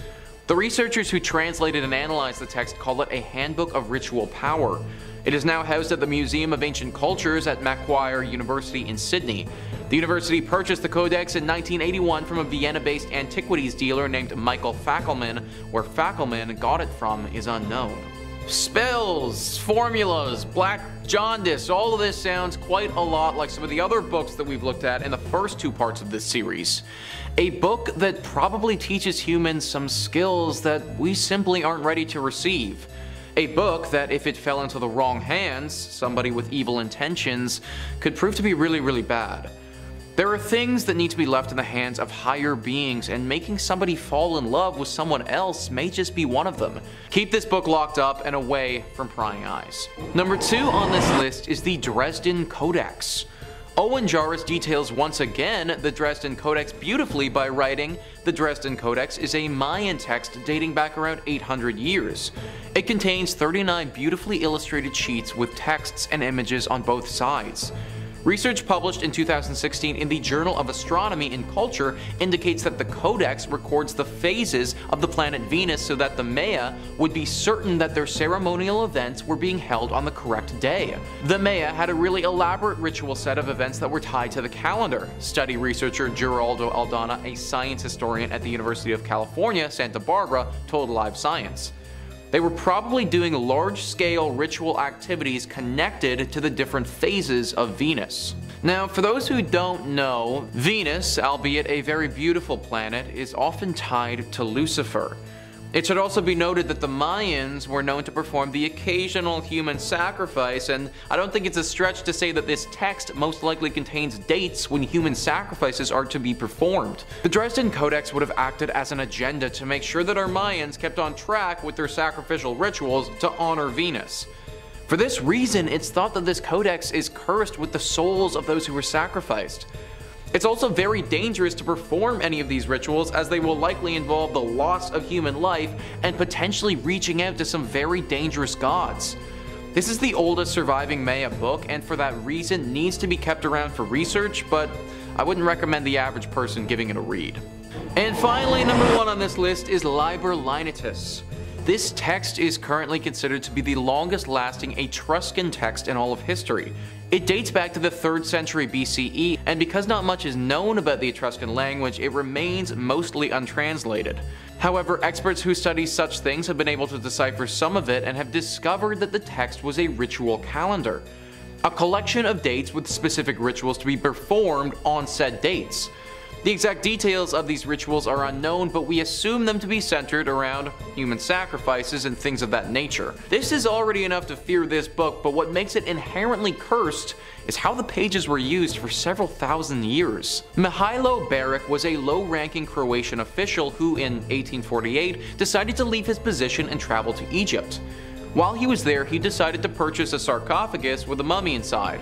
The researchers who translated and analyzed the text call it a handbook of ritual power. It is now housed at the Museum of Ancient Cultures at Macquarie University in Sydney. The university purchased the codex in 1981 from a Vienna-based antiquities dealer named Michael Fackelmann. Where Fackelmann got it from is unknown. Spells, formulas, black jaundice, all of this sounds quite a lot like some of the other books that we've looked at in the first two parts of this series. A book that probably teaches humans some skills that we simply aren't ready to receive. A book that, if it fell into the wrong hands, somebody with evil intentions, could prove to be really, really bad. There are things that need to be left in the hands of higher beings, and making somebody fall in love with someone else may just be one of them. Keep this book locked up and away from prying eyes. Number 2 on this list is the Dresden Codex. Owen Jarvis details once again the Dresden Codex beautifully by writing, The Dresden Codex is a Mayan text dating back around 800 years. It contains 39 beautifully illustrated sheets with texts and images on both sides. Research published in 2016 in the Journal of Astronomy and Culture indicates that the Codex records the phases of the planet Venus so that the Maya would be certain that their ceremonial events were being held on the correct day. The Maya had a really elaborate ritual set of events that were tied to the calendar. Study researcher Gerardo Aldana, a science historian at the University of California, Santa Barbara, told Live Science. They were probably doing large-scale ritual activities connected to the different phases of Venus. Now, for those who don't know, Venus, albeit a very beautiful planet, is often tied to Lucifer. It should also be noted that the Mayans were known to perform the occasional human sacrifice, and I don't think it's a stretch to say that this text most likely contains dates when human sacrifices are to be performed. The Dresden Codex would have acted as an agenda to make sure that our Mayans kept on track with their sacrificial rituals to honor Venus. For this reason, it's thought that this codex is cursed with the souls of those who were sacrificed. It's also very dangerous to perform any of these rituals as they will likely involve the loss of human life and potentially reaching out to some very dangerous gods. This is the oldest surviving Maya book and for that reason needs to be kept around for research, but I wouldn't recommend the average person giving it a read. And finally, number one on this list is Liber Linteus. This text is currently considered to be the longest lasting Etruscan text in all of history. It dates back to the 3rd century BCE, and because not much is known about the Etruscan language, it remains mostly untranslated. However, experts who study such things have been able to decipher some of it and have discovered that the text was a ritual calendar. A collection of dates with specific rituals to be performed on said dates. The exact details of these rituals are unknown, but we assume them to be centered around human sacrifices and things of that nature. This is already enough to fear this book, but what makes it inherently cursed is how the pages were used for several thousand years. Mihailo Beric was a low-ranking Croatian official who, in 1848, decided to leave his position and travel to Egypt. While he was there, he decided to purchase a sarcophagus with a mummy inside.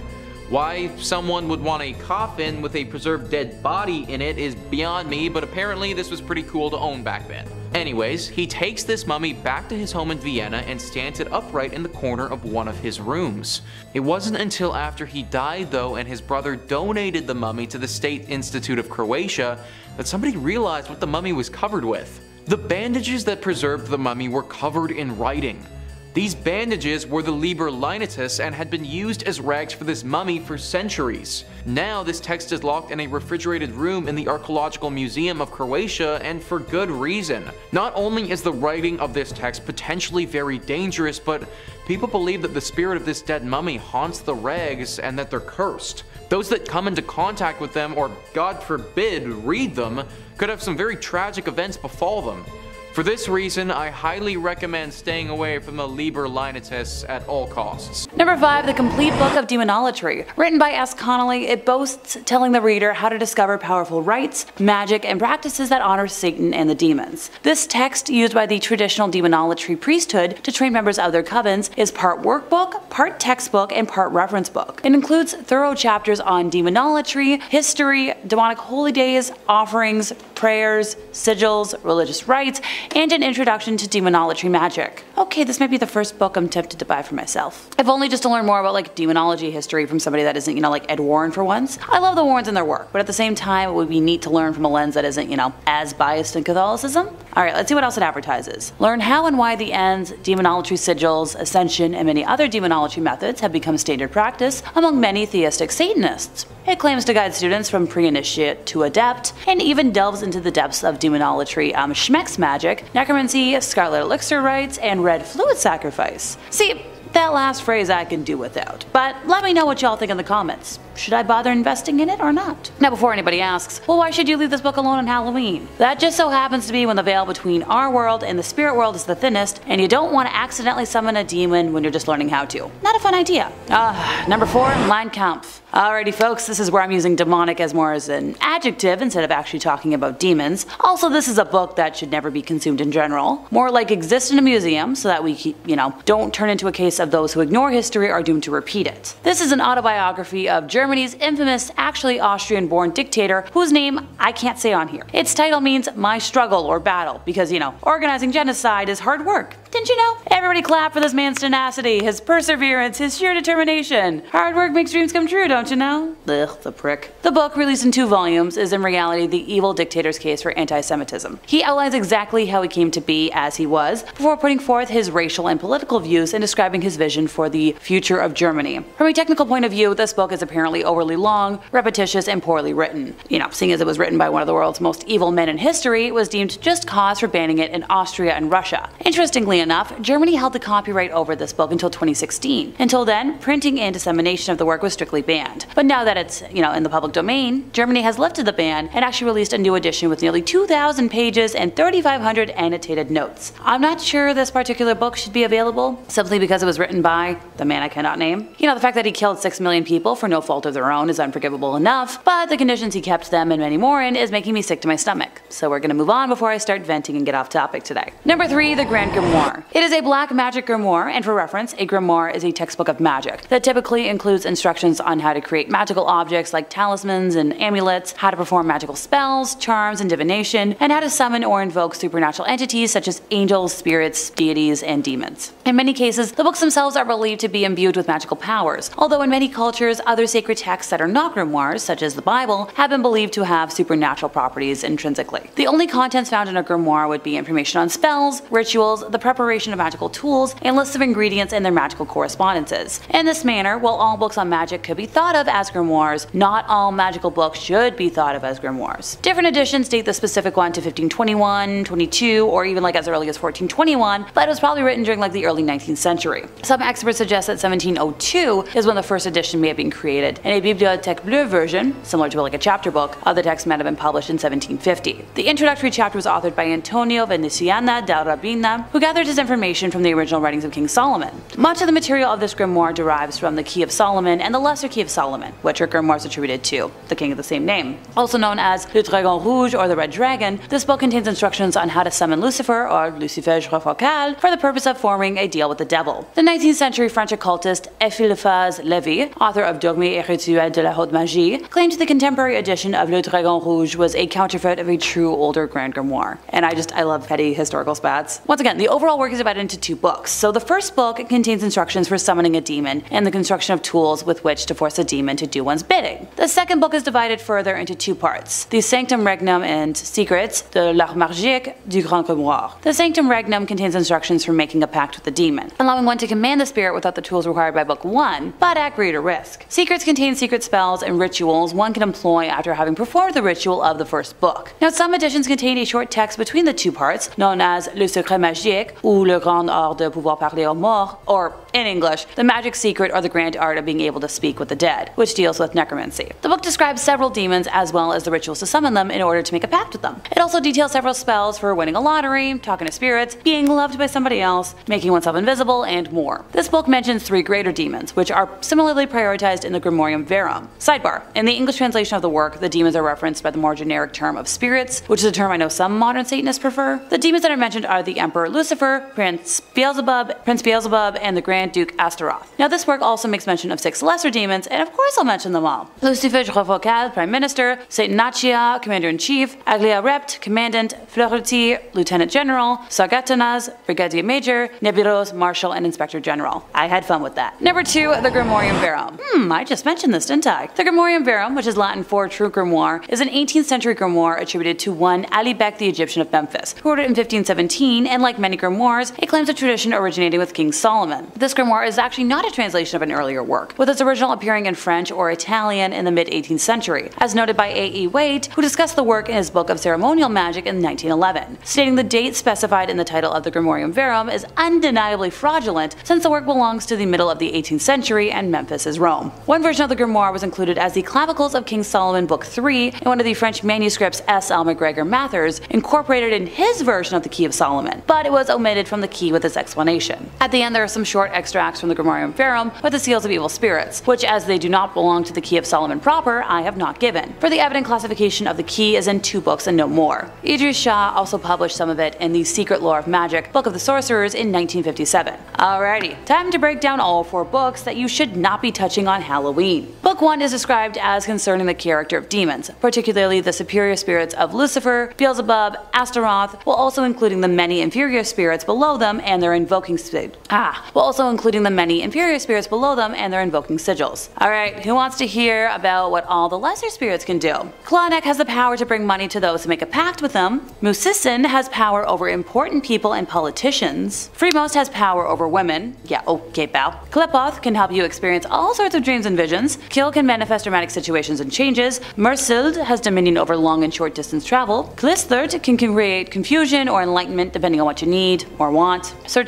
Why someone would want a coffin with a preserved dead body in it is beyond me, but apparently this was pretty cool to own back then. Anyways, he takes this mummy back to his home in Vienna and stands it upright in the corner of one of his rooms. It wasn't until after he died though and his brother donated the mummy to the State Institute of Croatia that somebody realized what the mummy was covered with. The bandages that preserved the mummy were covered in writing. These bandages were the Liber Linteus and had been used as rags for this mummy for centuries. Now this text is locked in a refrigerated room in the Archaeological Museum of Croatia and for good reason. Not only is the writing of this text potentially very dangerous, but people believe that the spirit of this dead mummy haunts the rags and that they're cursed. Those that come into contact with them or God forbid read them could have some very tragic events befall them. For this reason, I highly recommend staying away from the Liber Linteus at all costs. Number 5. The Complete Book of Demonolatry. Written by S. Connolly, it boasts telling the reader how to discover powerful rites, magic, and practices that honor Satan and the demons. This text, used by the traditional demonolatry priesthood to train members of their covens, is part workbook, part textbook, and part reference book. It includes thorough chapters on demonolatry, history, demonic holy days, offerings, prayers, sigils, religious rites, and an introduction to demonology magic. Okay, this might be the first book I'm tempted to buy for myself. If only just to learn more about like demonology history from somebody that isn't, you know, like Ed Warren for once. I love the Warrens and their work, but at the same time, it would be neat to learn from a lens that isn't, you know, as biased in Catholicism. Alright, let's see what else it advertises. Learn how and why the ends, demonology sigils, ascension, and many other demonology methods have become standard practice among many theistic Satanists. It claims to guide students from pre-initiate to adept, and even delves into the depths of demonology, um, Schmeck's magic, necromancy, scarlet elixir rites, and red fluid sacrifice. See, that last phrase I can do without, but let me know what y'all think in the comments. Should I bother investing in it or not? Now before anybody asks, well why should you leave this book alone on Halloween? That just so happens to be when the veil between our world and the spirit world is the thinnest, and you don't want to accidentally summon a demon when you're just learning how to. Not a fun idea. Ah, number 4, Mein Kampf. Alrighty folks, this is where I'm using demonic as more as an adjective instead of actually talking about demons. Also, this is a book that should never be consumed in general. More like exist in a museum so that we, keep, you know, don't turn into a case of those who ignore history are doomed to repeat it. This is an autobiography of Germany's infamous, actually Austrian-born dictator whose name I can't say on here. Its title means my struggle or battle because, you know, organizing genocide is hard work. Didn't you know? Everybody clap for this man's tenacity, his perseverance, his sheer determination. Hard work makes dreams come true, don't you know? Ugh, the prick. The book, released in two volumes, is in reality the evil dictator's case for anti-Semitism. He outlines exactly how he came to be as he was, before putting forth his racial and political views and describing his vision for the future of Germany. From a technical point of view, this book is apparently overly long, repetitious, and poorly written. You know, seeing as it was written by one of the world's most evil men in history, it was deemed just cause for banning it in Austria and Russia. Interestingly enough, Germany held the copyright over this book until 2016. Until then, printing and dissemination of the work was strictly banned. But now that it's, you know, in the public domain, Germany has lifted the ban and actually released a new edition with nearly 2,000 pages and 3,500 annotated notes. I'm not sure this particular book should be available, simply because it was written by the man I cannot name. You know, the fact that he killed 6 million people for no fault of their own is unforgivable enough, but the conditions he kept them and many more in is making me sick to my stomach. So we're gonna move on before I start venting and get off topic today. Number 3. The Grand Grimoire. It is a black magic grimoire, and for reference, a grimoire is a textbook of magic that typically includes instructions on how to create magical objects like talismans and amulets, how to perform magical spells, charms, and divination, and how to summon or invoke supernatural entities such as angels, spirits, deities, and demons. In many cases, the books themselves are believed to be imbued with magical powers, although in many cultures, other sacred texts that are not grimoires, such as the Bible, have been believed to have supernatural properties intrinsically. The only contents found in a grimoire would be information on spells, rituals, the preparation of magical tools, and lists of ingredients and their magical correspondences. In this manner, while all books on magic could be thought of as grimoires, not all magical books should be thought of as grimoires. Different editions date the specific one to 1521, 22, or even like as early as 1421, but it was probably written during like the early 19th century. Some experts suggest that 1702 is when the first edition may have been created, and a Bibliothèque Bleue version, similar to like a chapter book, of the text might have been published in 1750. The introductory chapter was authored by Antonio Venitiana da Rabina, who gathered his information from the original writings of King Solomon. Much of the material of this grimoire derives from the Key of Solomon and the Lesser Key of Solomon, which are grimoires attributed to the king of the same name. Also known as Le Dragon Rouge or the Red Dragon, this book contains instructions on how to summon Lucifer or Lucifer Focal for the purpose of forming a deal with the devil. The 19th century French occultist Eliphas Lévi, author of Dogme et Rituel de la Haute Magie, claimed the contemporary edition of Le Dragon Rouge was a counterfeit of a true older Grand Grimoire. And I just, I love petty historical spats. Once again, the overall work is divided into two books. So the first book contains instructions for summoning a demon and the construction of tools with which to force a demon to do one's bidding. The second book is divided further into two parts, the Sanctum Regnum and Secrets de l'Art Magique du Grand Grimoire. The Sanctum Regnum contains instructions for making a pact with the demon, allowing one to command the spirit without the tools required by book 1, but at greater risk. Secrets contain secret spells and rituals one can employ after having performed the ritual of the first book. Now some editions contain a short text between the two parts, known as Le Secret Magique ou Le Grand Art de pouvoir parler aux morts, or in English, The Magic Secret or the Grand Art of Being Able to Speak with the Dead, which deals with necromancy. The book describes several demons as well as the rituals to summon them in order to make a pact with them. It also details several spells for winning a lottery, talking to spirits, being loved by somebody else, making oneself invisible, and more. This book mentions three greater demons, which are similarly prioritized in the Grimorium Verum. Sidebar, in the English translation of the work, the demons are referenced by the more generic term of spirits, which is a term I know some modern Satanists prefer. The demons that are mentioned are the Emperor Lucifer, Prince Beelzebub, Prince Beelzebub, and the Grand Grand Duke Astaroth. Now this work also makes mention of six lesser demons, and of course I'll mention them all. Lucifuge Rofocale, Prime Minister, Satanachia, Commander-in-Chief, Agaliarept, Commandant, Fleuretti, Lieutenant General, Sargatanas, Brigadier Major, Nebulos, Marshal, and Inspector General. I had fun with that. Number two, the Grimorium Verum. Hmm, I just mentioned this, didn't I? The Grimorium Verum, which is Latin for true grimoire, is an 18th century grimoire attributed to one Ali Bek the Egyptian of Memphis, who wrote it in 1517, and like many grimoires, it claims a tradition originating with King Solomon. This grimoire is actually not a translation of an earlier work, with its original appearing in French or Italian in the mid 18th century, as noted by A. E. Waite, who discussed the work in his book of ceremonial magic in 1911, stating the date specified in the title of the Grimorium Verum is undeniably fraudulent since the work belongs to the middle of the 18th century and Memphis is Rome. One version of the grimoire was included as the Clavicles of King Solomon Book 3 in one of the French manuscripts S. L. MacGregor Mathers incorporated in his version of the Key of Solomon, but it was omitted from the key with its explanation. At the end there are some short extracts from the Grimorium Verum but the seals of evil spirits, which as they do not belong to the Key of Solomon proper, I have not given. For the evident classification of the key is in two books and no more. Idries Shah also published some of it in the Secret Lore of Magic, Book of the Sorcerers in 1957. Alrighty, time to break down all four books that you should not be touching on Halloween. Book 1 is described as concerning the character of demons, particularly the superior spirits of Lucifer, Beelzebub, Astaroth, while also including the many inferior spirits below them and their invoking sig- ah, while also including the many inferior spirits below them and their invoking sigils. Alright, who wants to hear about what all the lesser spirits can do? Clauneck has the power to bring money to those who make a pact with them. Musissin has power over important people and politicians. Frimost has power over women. Yeah, okay, pal. Klepoth can help you experience all sorts of dreams and visions. Kill can manifest dramatic situations and changes. Mersild has dominion over long and short distance travel. Clisthert can create confusion or enlightenment depending on what you need or want. Sir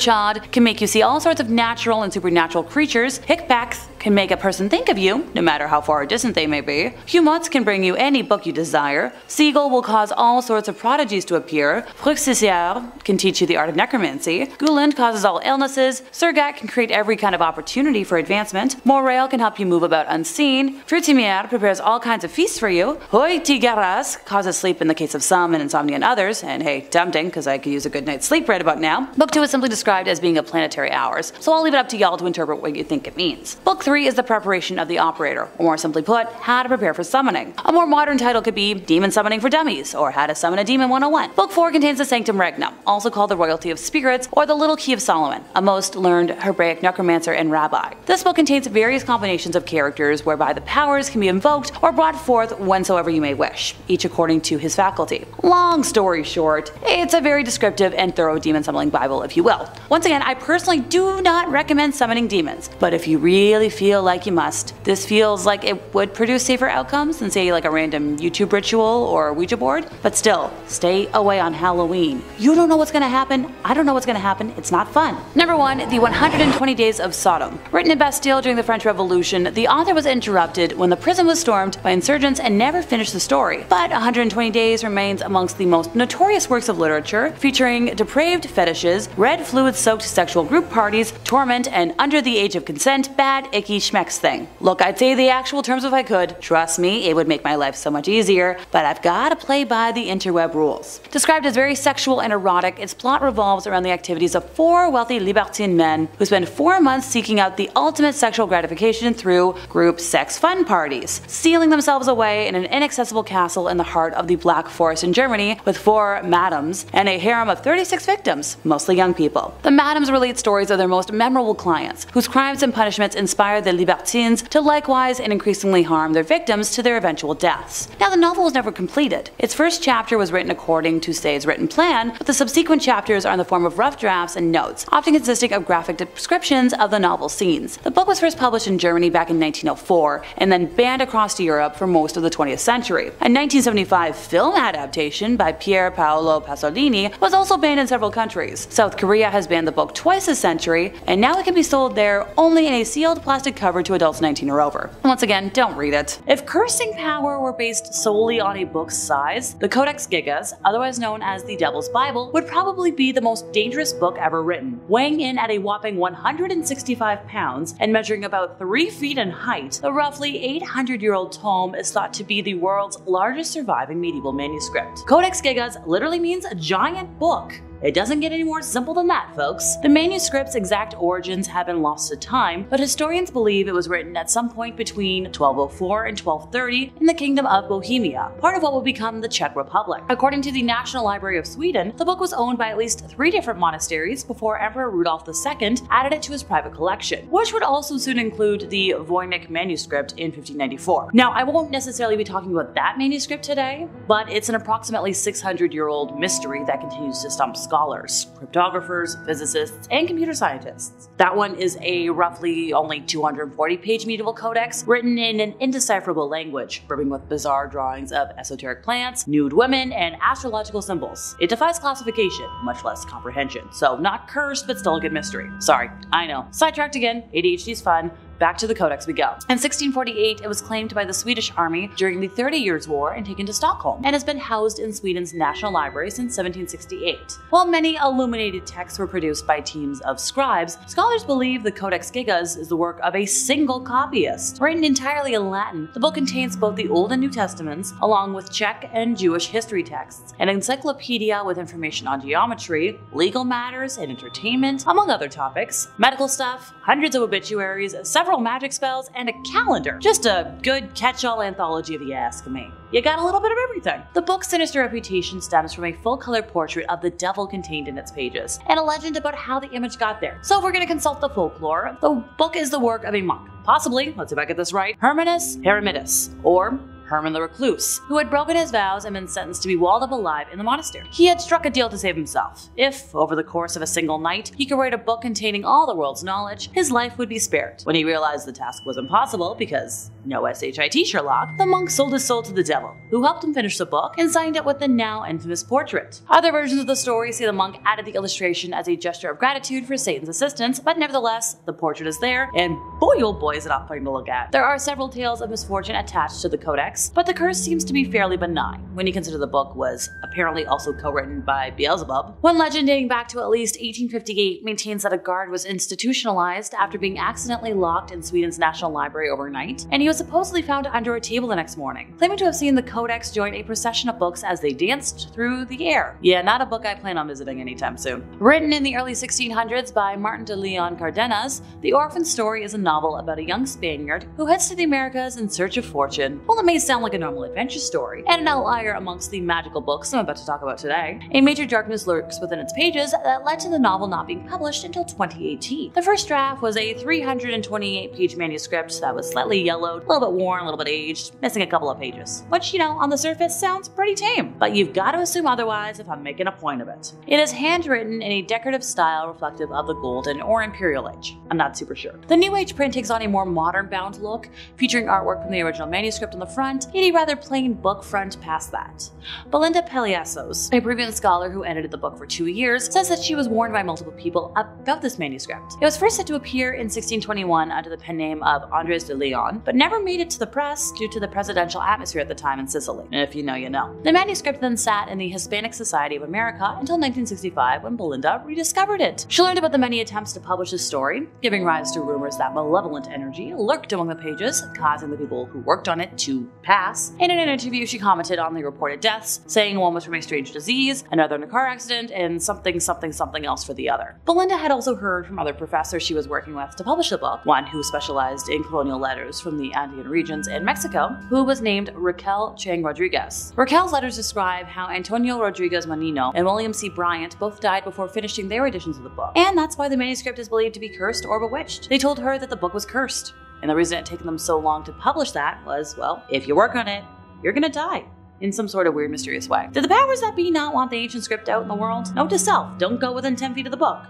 can make you see all sorts of natural and supernatural creatures. Hickpax can make a person think of you, no matter how far distant they may be. Humotz can bring you any book you desire. Siegel will cause all sorts of prodigies to appear. Fruxisier can teach you the art of necromancy. Guland causes all illnesses. Surgat can create every kind of opportunity for advancement. Morail can help you move about unseen. Frutimier prepares all kinds of feasts for you. Hoy Tigaras causes sleep in the case of some and insomnia in others. And hey, tempting, because I could use a good night's sleep right about now. Book 2 is simply described as being of planetary hours, so I'll leave it up to y'all to interpret what you think it means. Book 3 is the preparation of the operator, or more simply put, how to prepare for summoning. A more modern title could be Demon Summoning for Dummies, or How to Summon a Demon 101. Book 4 contains the Sanctum Regnum, also called the Royalty of Spirits, or the Little Key of Solomon, a most learned Hebraic necromancer and rabbi. This book contains various combinations of characters whereby the powers can be invoked or brought forth whensoever you may wish, each according to his faculty. Long story short, it's a very descriptive and thorough demon summoning Bible, if you will. Once again, I personally do not recommend summoning demons, but if you really feel like you must, this feels like it would produce safer outcomes than say like a random YouTube ritual or Ouija board, but still, stay away on Halloween. You don't know what's gonna happen, I don't know what's gonna happen, it's not fun. Number 1, The 120 Days of Sodom. Written in Bastille during the French Revolution, the author was interrupted when the prison was stormed by insurgents and never finished the story. But 120 Days remains amongst the most notorious works of literature, featuring depraved fetishes, red fluid soaked sexual group parties, torment, and under the age of consent, bad, schmecks thing. Look, I'd say the actual terms if I could. Trust me, it would make my life so much easier, but I've gotta play by the interweb rules. Described as very sexual and erotic, its plot revolves around the activities of four wealthy libertine men who spend four months seeking out the ultimate sexual gratification through group sex fun parties, sealing themselves away in an inaccessible castle in the heart of the Black Forest in Germany with four madams and a harem of 36 victims, mostly young people. The madams relate stories of their most memorable clients, whose crimes and punishments inspire the libertines to likewise and increasingly harm their victims to their eventual deaths. Now the novel was never completed. Its first chapter was written according to Say's written plan, but the subsequent chapters are in the form of rough drafts and notes, often consisting of graphic descriptions of the novel scenes. The book was first published in Germany back in 1904, and then banned across Europe for most of the 20th century. A 1975 film adaptation by Pier Paolo Pasolini was also banned in several countries. South Korea has banned the book twice this century, and now it can be sold there only in a sealed plastic cover to adults 19 or over. Once again, don't read it. If cursing power were based solely on a book's size, the Codex Gigas, otherwise known as the Devil's Bible, would probably be the most dangerous book ever written. Weighing in at a whopping 165 pounds and measuring about 3 feet in height, the roughly 800 year old tome is thought to be the world's largest surviving medieval manuscript. Codex Gigas literally means a giant book. It doesn't get any more simple than that, folks. The manuscript's exact origins have been lost to time, but historians believe it was written at some point between 1204 and 1230 in the Kingdom of Bohemia, part of what would become the Czech Republic. According to the National Library of Sweden, the book was owned by at least three different monasteries before Emperor Rudolf II added it to his private collection, which would also soon include the Voynich manuscript in 1594. Now, I won't necessarily be talking about that manuscript today, but it's an approximately 600 year old mystery that continues to stump scholars, cryptographers, physicists, and computer scientists. That one is a roughly only 240 page medieval codex written in an indecipherable language, brimming with bizarre drawings of esoteric plants, nude women, and astrological symbols. It defies classification, much less comprehension, so not cursed, but still a good mystery. Sorry, I know. Sidetracked again, ADHD's fun, Back to the Codex we go. In 1648, it was claimed by the Swedish army during the Thirty Years' War and taken to Stockholm, and has been housed in Sweden's National Library since 1768. While many illuminated texts were produced by teams of scribes, scholars believe the Codex Gigas is the work of a single copyist. Written entirely in Latin, the book contains both the Old and New Testaments, along with Czech and Jewish history texts, an encyclopedia with information on geometry, legal matters, and entertainment, among other topics, medical stuff, hundreds of obituaries, several magic spells, and a calendar. Just a good catch-all anthology if you ask me. You got a little bit of everything. The book's sinister reputation stems from a full-color portrait of the devil contained in its pages, and a legend about how the image got there. So if we're gonna consult the folklore, the book is the work of a monk. Possibly, let's see if I get this right, Hermanus Heremidas, or Herman the Recluse, who had broken his vows and been sentenced to be walled up alive in the monastery. He had struck a deal to save himself. If, over the course of a single night, he could write a book containing all the world's knowledge, his life would be spared. When he realized the task was impossible because no SHIT Sherlock, the monk sold his soul to the devil, who helped him finish the book and signed it with the now infamous portrait. Other versions of the story say the monk added the illustration as a gesture of gratitude for Satan's assistance, but nevertheless, the portrait is there, and boy oh boy is it off-putting to look at. There are several tales of misfortune attached to the codex, but the curse seems to be fairly benign when you consider the book was apparently also co-written by Beelzebub. One legend dating back to at least 1858 maintains that a guard was institutionalized after being accidentally locked in Sweden's National Library overnight, and he was supposedly found under a table the next morning, claiming to have seen the codex join a procession of books as they danced through the air. Yeah, not a book I plan on visiting anytime soon. Written in the early 1600s by Martin de Leon Cardenas, The Orphan Story is a novel about a young Spaniard who heads to the Americas in search of fortune. While it may sound like a normal adventure story, and an outlier amongst the magical books I'm about to talk about today, a major darkness lurks within its pages that led to the novel not being published until 2018. The first draft was a 328 page manuscript that was slightly yellowed, a little bit worn, a little bit aged, missing a couple of pages, which, you know, on the surface sounds pretty tame, but you've got to assume otherwise if I'm making a point of it. It is handwritten in a decorative style reflective of the Golden or Imperial Age. I'm not super sure. The New Age print takes on a more modern bound look, featuring artwork from the original manuscript on the front, a rather plain book front past that. Belinda Palacios, a Peruvian scholar who edited the book for two years, says that she was warned by multiple people about this manuscript. It was first said to appear in 1621 under the pen name of Andres de Leon, but never made it to the press due to the presidential atmosphere at the time in Sicily. If you know, you know. The manuscript then sat in the Hispanic Society of America until 1965 when Belinda rediscovered it. She learned about the many attempts to publish the story, giving rise to rumors that malevolent energy lurked among the pages, causing the people who worked on it to pass. And in an interview, she commented on the reported deaths, saying one was from a strange disease, another in a car accident, and something, something, something else for the other. Belinda had also heard from other professors she was working with to publish the book, one who specialized in colonial letters from the Andean regions in Mexico, who was named Raquel Chang Rodriguez. Raquel's letters describe how Antonio Rodriguez Moñino and William C. Bryant both died before finishing their editions of the book, and that's why the manuscript is believed to be cursed or bewitched. They told her that the book was cursed. And the reason it taken them so long to publish that was, well, if you work on it, you're gonna die. In some sort of weird, mysterious way. Did the powers that be not want the ancient script out in the world? Note to self, don't go within 10 feet of the book.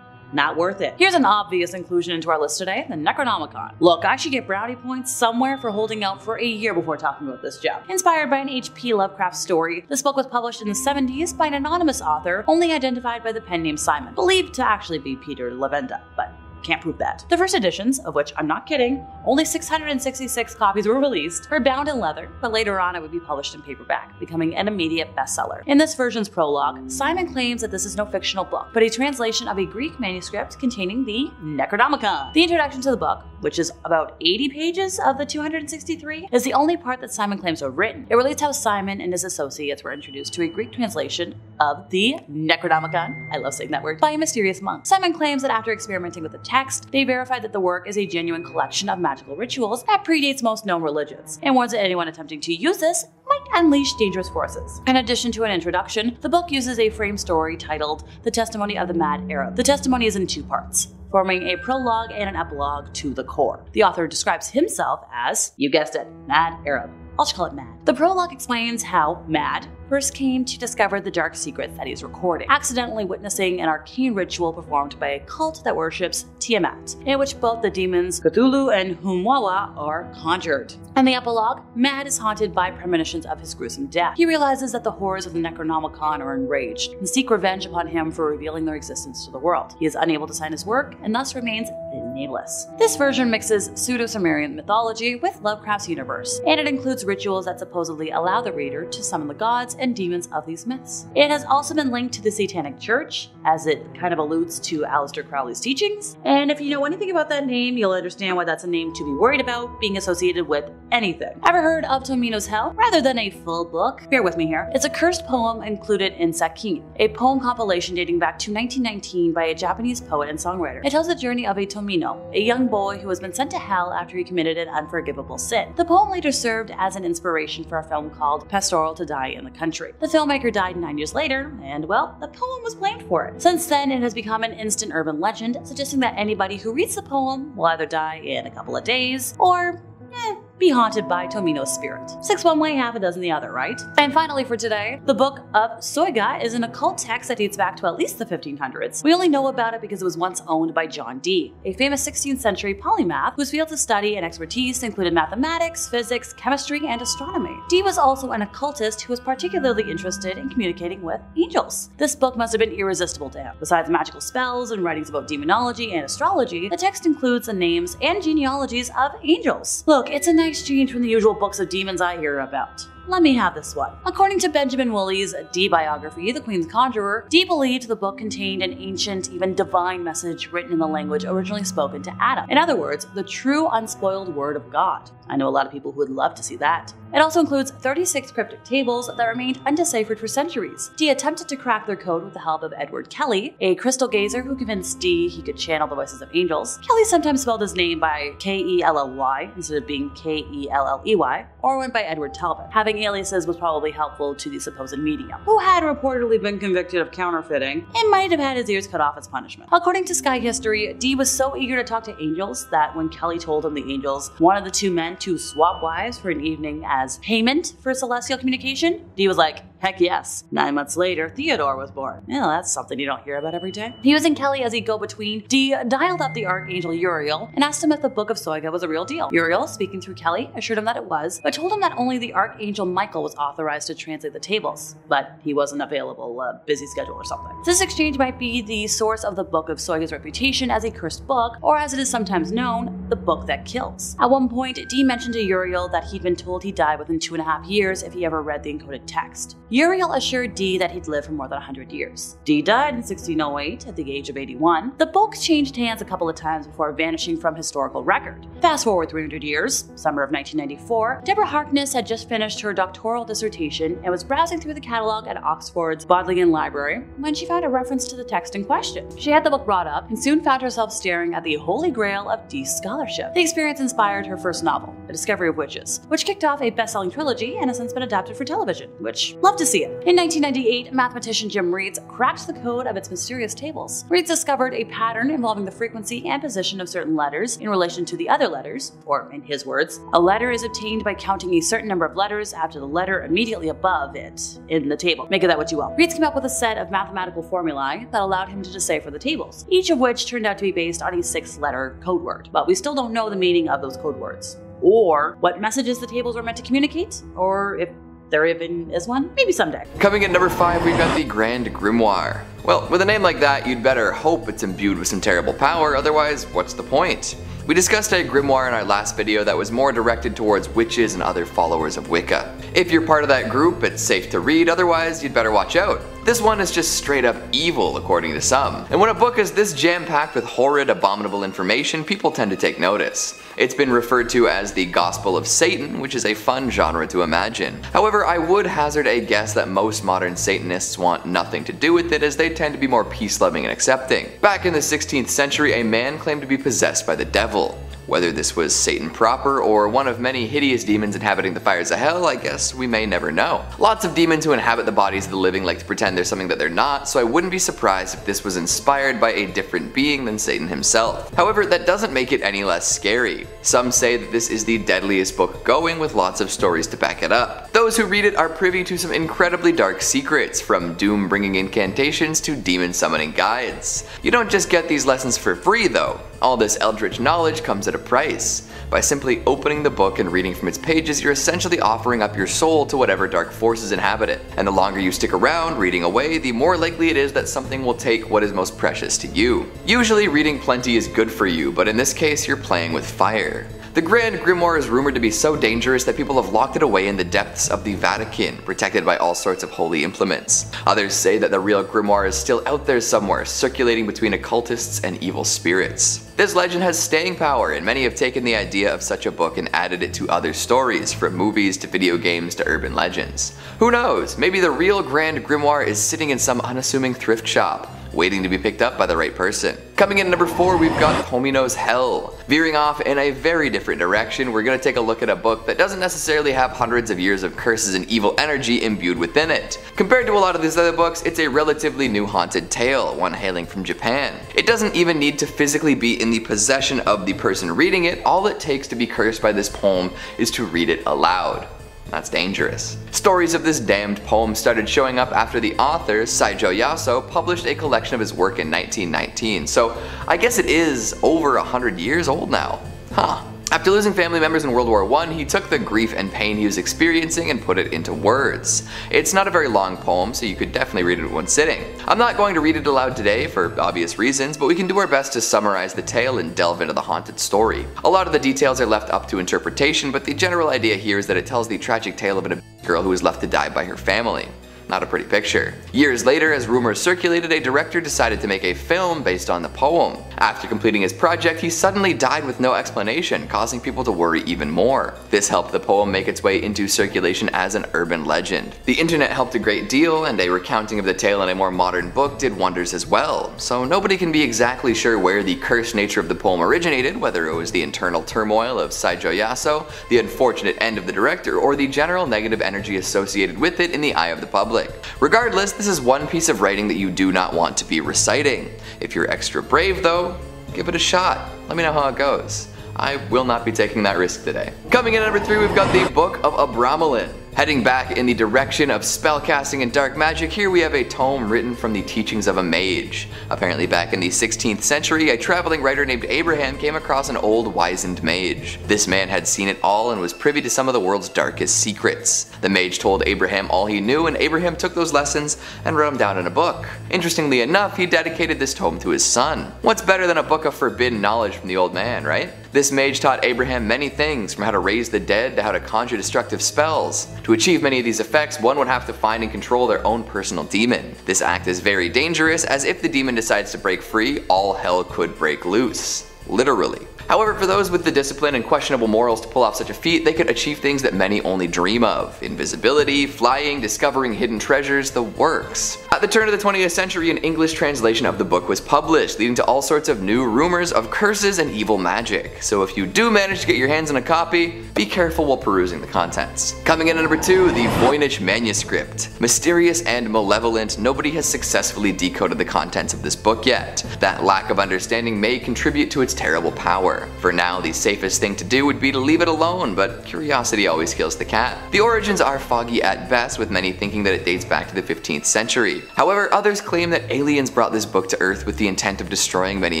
Not worth it. Here's an obvious inclusion into our list today, the Necronomicon. Look, I should get brownie points somewhere for holding out for a year before talking about this gem. Inspired by an H.P. Lovecraft story, this book was published in the 70s by an anonymous author, only identified by the pen name Simon, believed to actually be Peter Levenda, but can't prove that. The first editions, of which I'm not kidding, only 666 copies were released, were bound in leather, but later on it would be published in paperback, becoming an immediate bestseller. In this version's prologue, Simon claims that this is no fictional book, but a translation of a Greek manuscript containing the Necronomicon. The introduction to the book, which is about 80 pages of the 263, is the only part that Simon claims to have written. It relates how Simon and his associates were introduced to a Greek translation of the Necronomicon, I love saying that word, by a mysterious monk. Simon claims that after experimenting with the text, they verified that the work is a genuine collection of magical rituals that predates most known religions, and warns that anyone attempting to use this might unleash dangerous forces. In addition to an introduction, the book uses a frame story titled The Testimony of the Mad Arab. The testimony is in two parts forming a prologue and an epilogue to the core. The author describes himself as, you guessed it, Mad Arab. I'll just call it Mad. The prologue explains how Mad first came to discover the dark secrets that he's recording, accidentally witnessing an arcane ritual performed by a cult that worships Tiamat, in which both the demons Cthulhu and Humawa are conjured. In the epilogue, Mad is haunted by premonitions of his gruesome death. He realizes that the horrors of the Necronomicon are enraged and seek revenge upon him for revealing their existence to the world. He is unable to sign his work and thus remains nameless. This version mixes pseudo-Sumerian mythology with Lovecraft's universe, and it includes rituals that supposedly allow the reader to summon the gods and demons of these myths. It has also been linked to the Satanic Church, as it kind of alludes to Aleister Crowley's teachings, and if you know anything about that name, you'll understand why that's a name to be worried about being associated with anything. Ever heard of Tomino's Hell? Rather than a full book, bear with me here, it's a cursed poem included in Sakin, a poem compilation dating back to 1919 by a Japanese poet and songwriter. It tells the journey of a Tomino a young boy who has been sent to hell after he committed an unforgivable sin. The poem later served as an inspiration for a film called Pastoral to Die in the Country. The filmmaker died nine years later, and well, the poem was blamed for it. Since then, it has become an instant urban legend, suggesting that anybody who reads the poem will either die in a couple of days or, eh, be haunted by Tomino's spirit. Six one way, half a dozen the other, right? And finally for today, the Book of Soyga is an occult text that dates back to at least the 1500s. We only know about it because it was once owned by John Dee, a famous 16th century polymath whose fields of study and expertise included mathematics, physics, chemistry, and astronomy. Dee was also an occultist who was particularly interested in communicating with angels. This book must have been irresistible to him. Besides magical spells and writings about demonology and astrology, the text includes the names and genealogies of angels. Look, it's a nice exchange from the usual books of demons I hear about. Let me have this one. According to Benjamin Woolley's Dee biography, The Queen's Conjurer, Dee believed the book contained an ancient, even divine message written in the language originally spoken to Adam. In other words, the true unspoiled word of God. I know a lot of people who would love to see that. It also includes 36 cryptic tables that remained undeciphered for centuries. Dee attempted to crack their code with the help of Edward Kelly, a crystal gazer who convinced Dee he could channel the voices of angels. Kelly sometimes spelled his name by K-E-L-L-Y instead of being K-E-L-L-E-Y, or went by Edward Talbot. Having aliases was probably helpful to the supposed medium, who had reportedly been convicted of counterfeiting and might have had his ears cut off as punishment. According to Sky History, Dee was so eager to talk to angels that when Kelly told him the angels wanted the two men to swap wives for an evening as payment for celestial communication, Dee was like, Heck yes. Nine months later, Theodore was born. Yeah, that's something you don't hear about every day. Using Kelly as a go-between, Dee dialed up the Archangel Uriel and asked him if the Book of Soyga was a real deal. Uriel, speaking through Kelly, assured him that it was, but told him that only the Archangel Michael was authorized to translate the tables, but he wasn't available, a busy schedule or something. This exchange might be the source of the Book of Soyga's reputation as a cursed book, or as it is sometimes known, the book that kills. At one point, Dee mentioned to Uriel that he'd been told he'd die within two and a half years if he ever read the encoded text. Uriel assured Dee that he'd live for more than 100 years. Dee died in 1608 at the age of 81. The book changed hands a couple of times before vanishing from historical record. Fast forward 300 years, summer of 1994, Deborah Harkness had just finished her doctoral dissertation and was browsing through the catalog at Oxford's Bodleian Library when she found a reference to the text in question. She had the book brought up and soon found herself staring at the holy grail of Dee's scholarship. The experience inspired her first novel, The Discovery of Witches, which kicked off a best-selling trilogy and has since been adapted for television, which love see it. In 1998, mathematician Jim Reeds cracked the code of its mysterious tables. Reeds discovered a pattern involving the frequency and position of certain letters in relation to the other letters, or in his words, a letter is obtained by counting a certain number of letters after the letter immediately above it in the table. Make of that what you will. Reeds came up with a set of mathematical formulae that allowed him to decipher the tables, each of which turned out to be based on a six-letter code word. But we still don't know the meaning of those code words or what messages the tables were meant to communicate, or if there even is one. Maybe someday. Coming at number 5, we've got the Grand Grimoire. Well, with a name like that, you'd better hope it's imbued with some terrible power, otherwise, what's the point? We discussed a grimoire in our last video that was more directed towards witches and other followers of Wicca. If you're part of that group, it's safe to read, otherwise you'd better watch out. This one is just straight up evil according to some. And when a book is this jam packed with horrid, abominable information, people tend to take notice. It's been referred to as the Gospel of Satan, which is a fun genre to imagine. However, I would hazard a guess that most modern Satanists want nothing to do with it as they tend to be more peace loving and accepting. Back in the 16th century, a man claimed to be possessed by the devil. Whether this was Satan proper or one of many hideous demons inhabiting the fires of hell, I guess we may never know. Lots of demons who inhabit the bodies of the living like to pretend they're something that they're not, so I wouldn't be surprised if this was inspired by a different being than Satan himself. However, that doesn't make it any less scary. Some say that this is the deadliest book going with lots of stories to back it up. Those who read it are privy to some incredibly dark secrets, from doom bringing incantations to demon summoning guides. You don't just get these lessons for free though. All this eldritch knowledge comes at a price. By simply opening the book and reading from its pages, you're essentially offering up your soul to whatever dark forces inhabit it. And the longer you stick around reading away, the more likely it is that something will take what is most precious to you. Usually reading plenty is good for you, but in this case you're playing with fire. The Grand Grimoire is rumored to be so dangerous that people have locked it away in the depths of the Vatican, protected by all sorts of holy implements. Others say that the real Grimoire is still out there somewhere, circulating between occultists and evil spirits. This legend has staying power, and many have taken the idea of such a book and added it to other stories, from movies to video games to urban legends. Who knows, maybe the real Grand Grimoire is sitting in some unassuming thrift shop, waiting to be picked up by the right person. Coming in number 4, we've got Tomino's Hell. Veering off in a very different direction, we're going to take a look at a book that doesn't necessarily have hundreds of years of curses and evil energy imbued within it. Compared to a lot of these other books, it's a relatively new haunted tale, one hailing from Japan. It doesn't even need to physically be in the possession of the person reading it, all it takes to be cursed by this poem is to read it aloud. That's dangerous. Stories of this damned poem started showing up after the author, Saijo Yaso, published a collection of his work in 1919, so I guess it is over a hundred years old now. Huh. After losing family members in World War I, he took the grief and pain he was experiencing and put it into words. It's not a very long poem, so you could definitely read it in one sitting. I'm not going to read it aloud today for obvious reasons, but we can do our best to summarize the tale and delve into the haunted story. A lot of the details are left up to interpretation, but the general idea here is that it tells the tragic tale of a girl who was left to die by her family. Not a pretty picture. Years later, as rumors circulated, a director decided to make a film based on the poem. After completing his project, he suddenly died with no explanation, causing people to worry even more. This helped the poem make its way into circulation as an urban legend. The internet helped a great deal, and a recounting of the tale in a more modern book did wonders as well. So nobody can be exactly sure where the cursed nature of the poem originated, whether it was the internal turmoil of Saijo Yaso, the unfortunate end of the director, or the general negative energy associated with it in the eye of the public public. Regardless, this is one piece of writing that you do not want to be reciting. If you're extra brave though, give it a shot. Let me know how it goes. I will not be taking that risk today. Coming in at number 3 we've got the Book of Abramelin. Heading back in the direction of spellcasting and dark magic, here we have a tome written from the teachings of a mage. Apparently back in the 16th century, a traveling writer named Abraham came across an old wizened mage. This man had seen it all and was privy to some of the world's darkest secrets. The mage told Abraham all he knew and Abraham took those lessons and wrote them down in a book. Interestingly enough, he dedicated this tome to his son. What's better than a book of forbidden knowledge from the old man, right? This mage taught Abraham many things, from how to raise the dead to how to conjure destructive spells. To achieve many of these effects, one would have to find and control their own personal demon. This act is very dangerous, as if the demon decides to break free, all hell could break loose. Literally. However, for those with the discipline and questionable morals to pull off such a feat, they could achieve things that many only dream of. Invisibility, flying, discovering hidden treasures, the works. At the turn of the 20th century, an English translation of the book was published, leading to all sorts of new rumors of curses and evil magic. So if you do manage to get your hands on a copy, be careful while perusing the contents. Coming in at number 2, the Voynich Manuscript. Mysterious and malevolent, nobody has successfully decoded the contents of this book yet. That lack of understanding may contribute to its terrible power. For now, the safest thing to do would be to leave it alone, but curiosity always kills the cat. The origins are foggy at best, with many thinking that it dates back to the 15th century. However, others claim that aliens brought this book to Earth with the intent of destroying many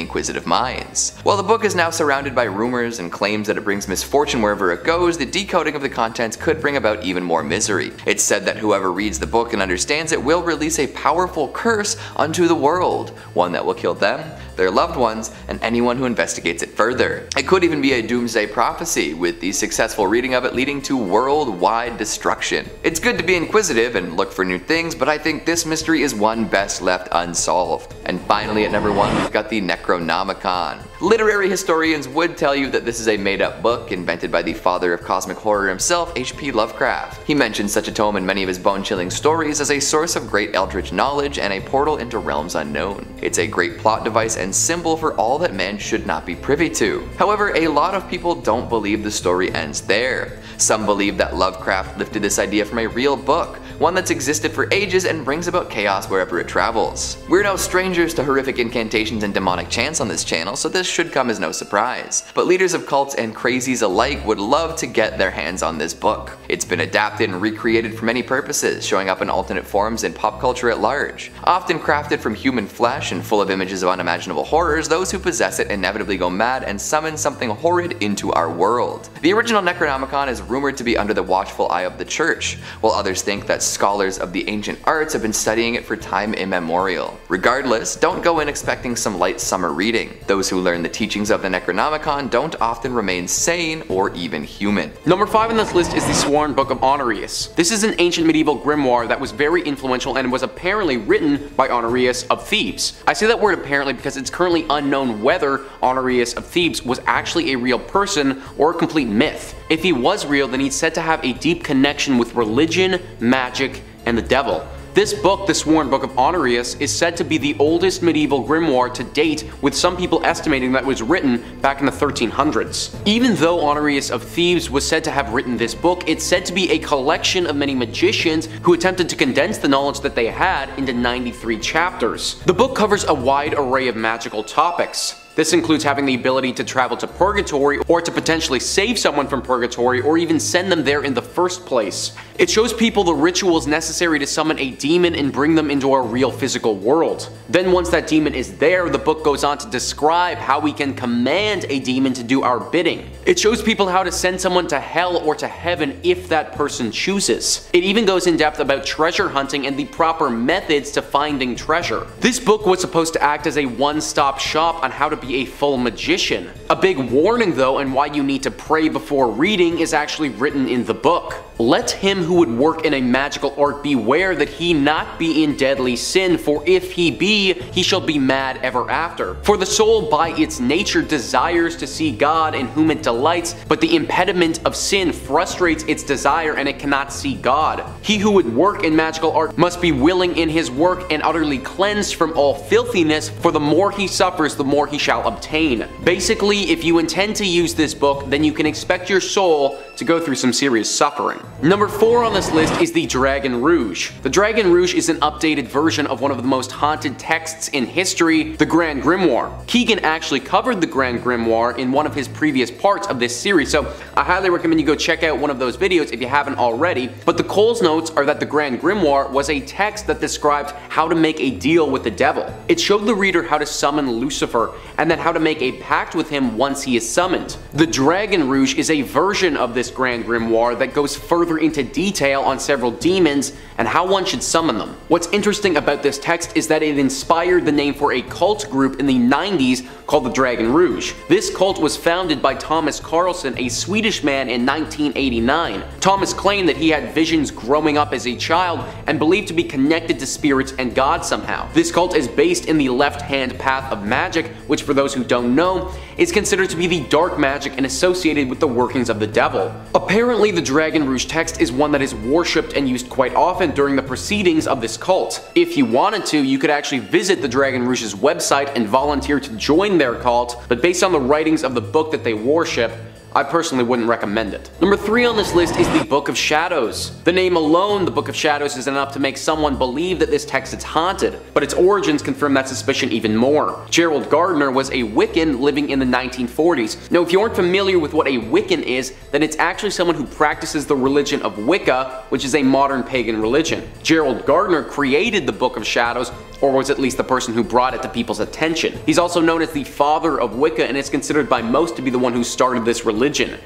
inquisitive minds. While the book is now surrounded by rumors and claims that it brings misfortune wherever it goes, the decoding of the contents could bring about even more misery. It's said that whoever reads the book and understands it will release a powerful curse unto the world, one that will kill them, their loved ones, and anyone who investigates it further. It could even be a doomsday prophecy, with the successful reading of it leading to worldwide destruction. It's good to be inquisitive and look for new things, but I think this mystery is one best left unsolved. And finally at number one we've got the Necronomicon. Literary historians would tell you that this is a made up book invented by the father of cosmic horror himself, H.P. Lovecraft. He mentions such a tome in many of his bone chilling stories as a source of great eldritch knowledge and a portal into realms unknown. It's a great plot device and symbol for all that man should not be privy to. However, a lot of people don't believe the story ends there. Some believe that Lovecraft lifted this idea from a real book, one that's existed for ages and brings about chaos wherever it travels. We're no strangers to horrific incantations and demonic chants on this channel, so this should come as no surprise. But leaders of cults and crazies alike would love to get their hands on this book. It's been adapted and recreated for many purposes, showing up in alternate forms in pop culture at large. Often crafted from human flesh and full of images of unimaginable horrors, those who possess it inevitably go mad and summon something horrid into our world. The original Necronomicon is rumored to be under the watchful eye of the church, while others think that scholars of the ancient arts have been studying it for time immemorial. Regardless, don't go in expecting some light summer reading. Those who learn the teachings of the Necronomicon don't often remain sane or even human. Number 5 on this list is the Sworn Book of Honorius. This is an ancient medieval grimoire that was very influential and was apparently written by Honorius of Thebes. I say that word apparently because it's currently unknown whether Honorius of Thebes was actually a real person or a complete myth. If he was real, then he's said to have a deep connection with religion, magic, and the devil. This book, the Sworn Book of Honorius, is said to be the oldest medieval grimoire to date, with some people estimating that it was written back in the 1300s. Even though Honorius of Thebes was said to have written this book, it's said to be a collection of many magicians who attempted to condense the knowledge that they had into 93 chapters. The book covers a wide array of magical topics, this includes having the ability to travel to purgatory or to potentially save someone from purgatory or even send them there in the first place. It shows people the rituals necessary to summon a demon and bring them into our real physical world. Then once that demon is there, the book goes on to describe how we can command a demon to do our bidding. It shows people how to send someone to hell or to heaven if that person chooses. It even goes in depth about treasure hunting and the proper methods to finding treasure. This book was supposed to act as a one-stop shop on how to be a full magician. A big warning though and why you need to pray before reading is actually written in the book. Let him who would work in a magical art beware that he not be in deadly sin, for if he be, he shall be mad ever after. For the soul by its nature desires to see God in whom it delights, but the impediment of sin frustrates its desire and it cannot see God. He who would work in magical art must be willing in his work and utterly cleansed from all filthiness, for the more he suffers, the more he shall obtain. Basically, if you intend to use this book, then you can expect your soul to go through some serious suffering. Number 4 on this list is the Dragon Rouge. The Dragon Rouge is an updated version of one of the most haunted texts in history, the Grand Grimoire. Keegan actually covered the Grand Grimoire in one of his previous parts of this series, so I highly recommend you go check out one of those videos if you haven't already. But the Coles notes are that the Grand Grimoire was a text that described how to make a deal with the devil. It showed the reader how to summon Lucifer, and then how to make a pact with him once he is summoned. The Dragon Rouge is a version of this Grand Grimoire that goes further into detail on several demons and how one should summon them. What's interesting about this text is that it inspired the name for a cult group in the 90s called the Dragon Rouge. This cult was founded by Thomas Karlsson, a Swedish man in 1989. Thomas claimed that he had visions growing up as a child and believed to be connected to spirits and God somehow. This cult is based in the left-hand path of magic, which for those who don't know, is considered to be the dark magic and associated with the workings of the devil. Apparently the Dragon Rouge text is one that is worshipped and used quite often during the proceedings of this cult. If you wanted to, you could actually visit the Dragon Rouge's website and volunteer to join their cult, but based on the writings of the book that they worship, I personally wouldn't recommend it. Number 3 on this list is the Book of Shadows. The name alone, the Book of Shadows, is enough to make someone believe that this text is haunted, but its origins confirm that suspicion even more. Gerald Gardner was a Wiccan living in the 1940s. Now if you aren't familiar with what a Wiccan is, then it's actually someone who practices the religion of Wicca, which is a modern pagan religion. Gerald Gardner created the Book of Shadows or was at least the person who brought it to people's attention. He's also known as the father of Wicca and is considered by most to be the one who started this religion.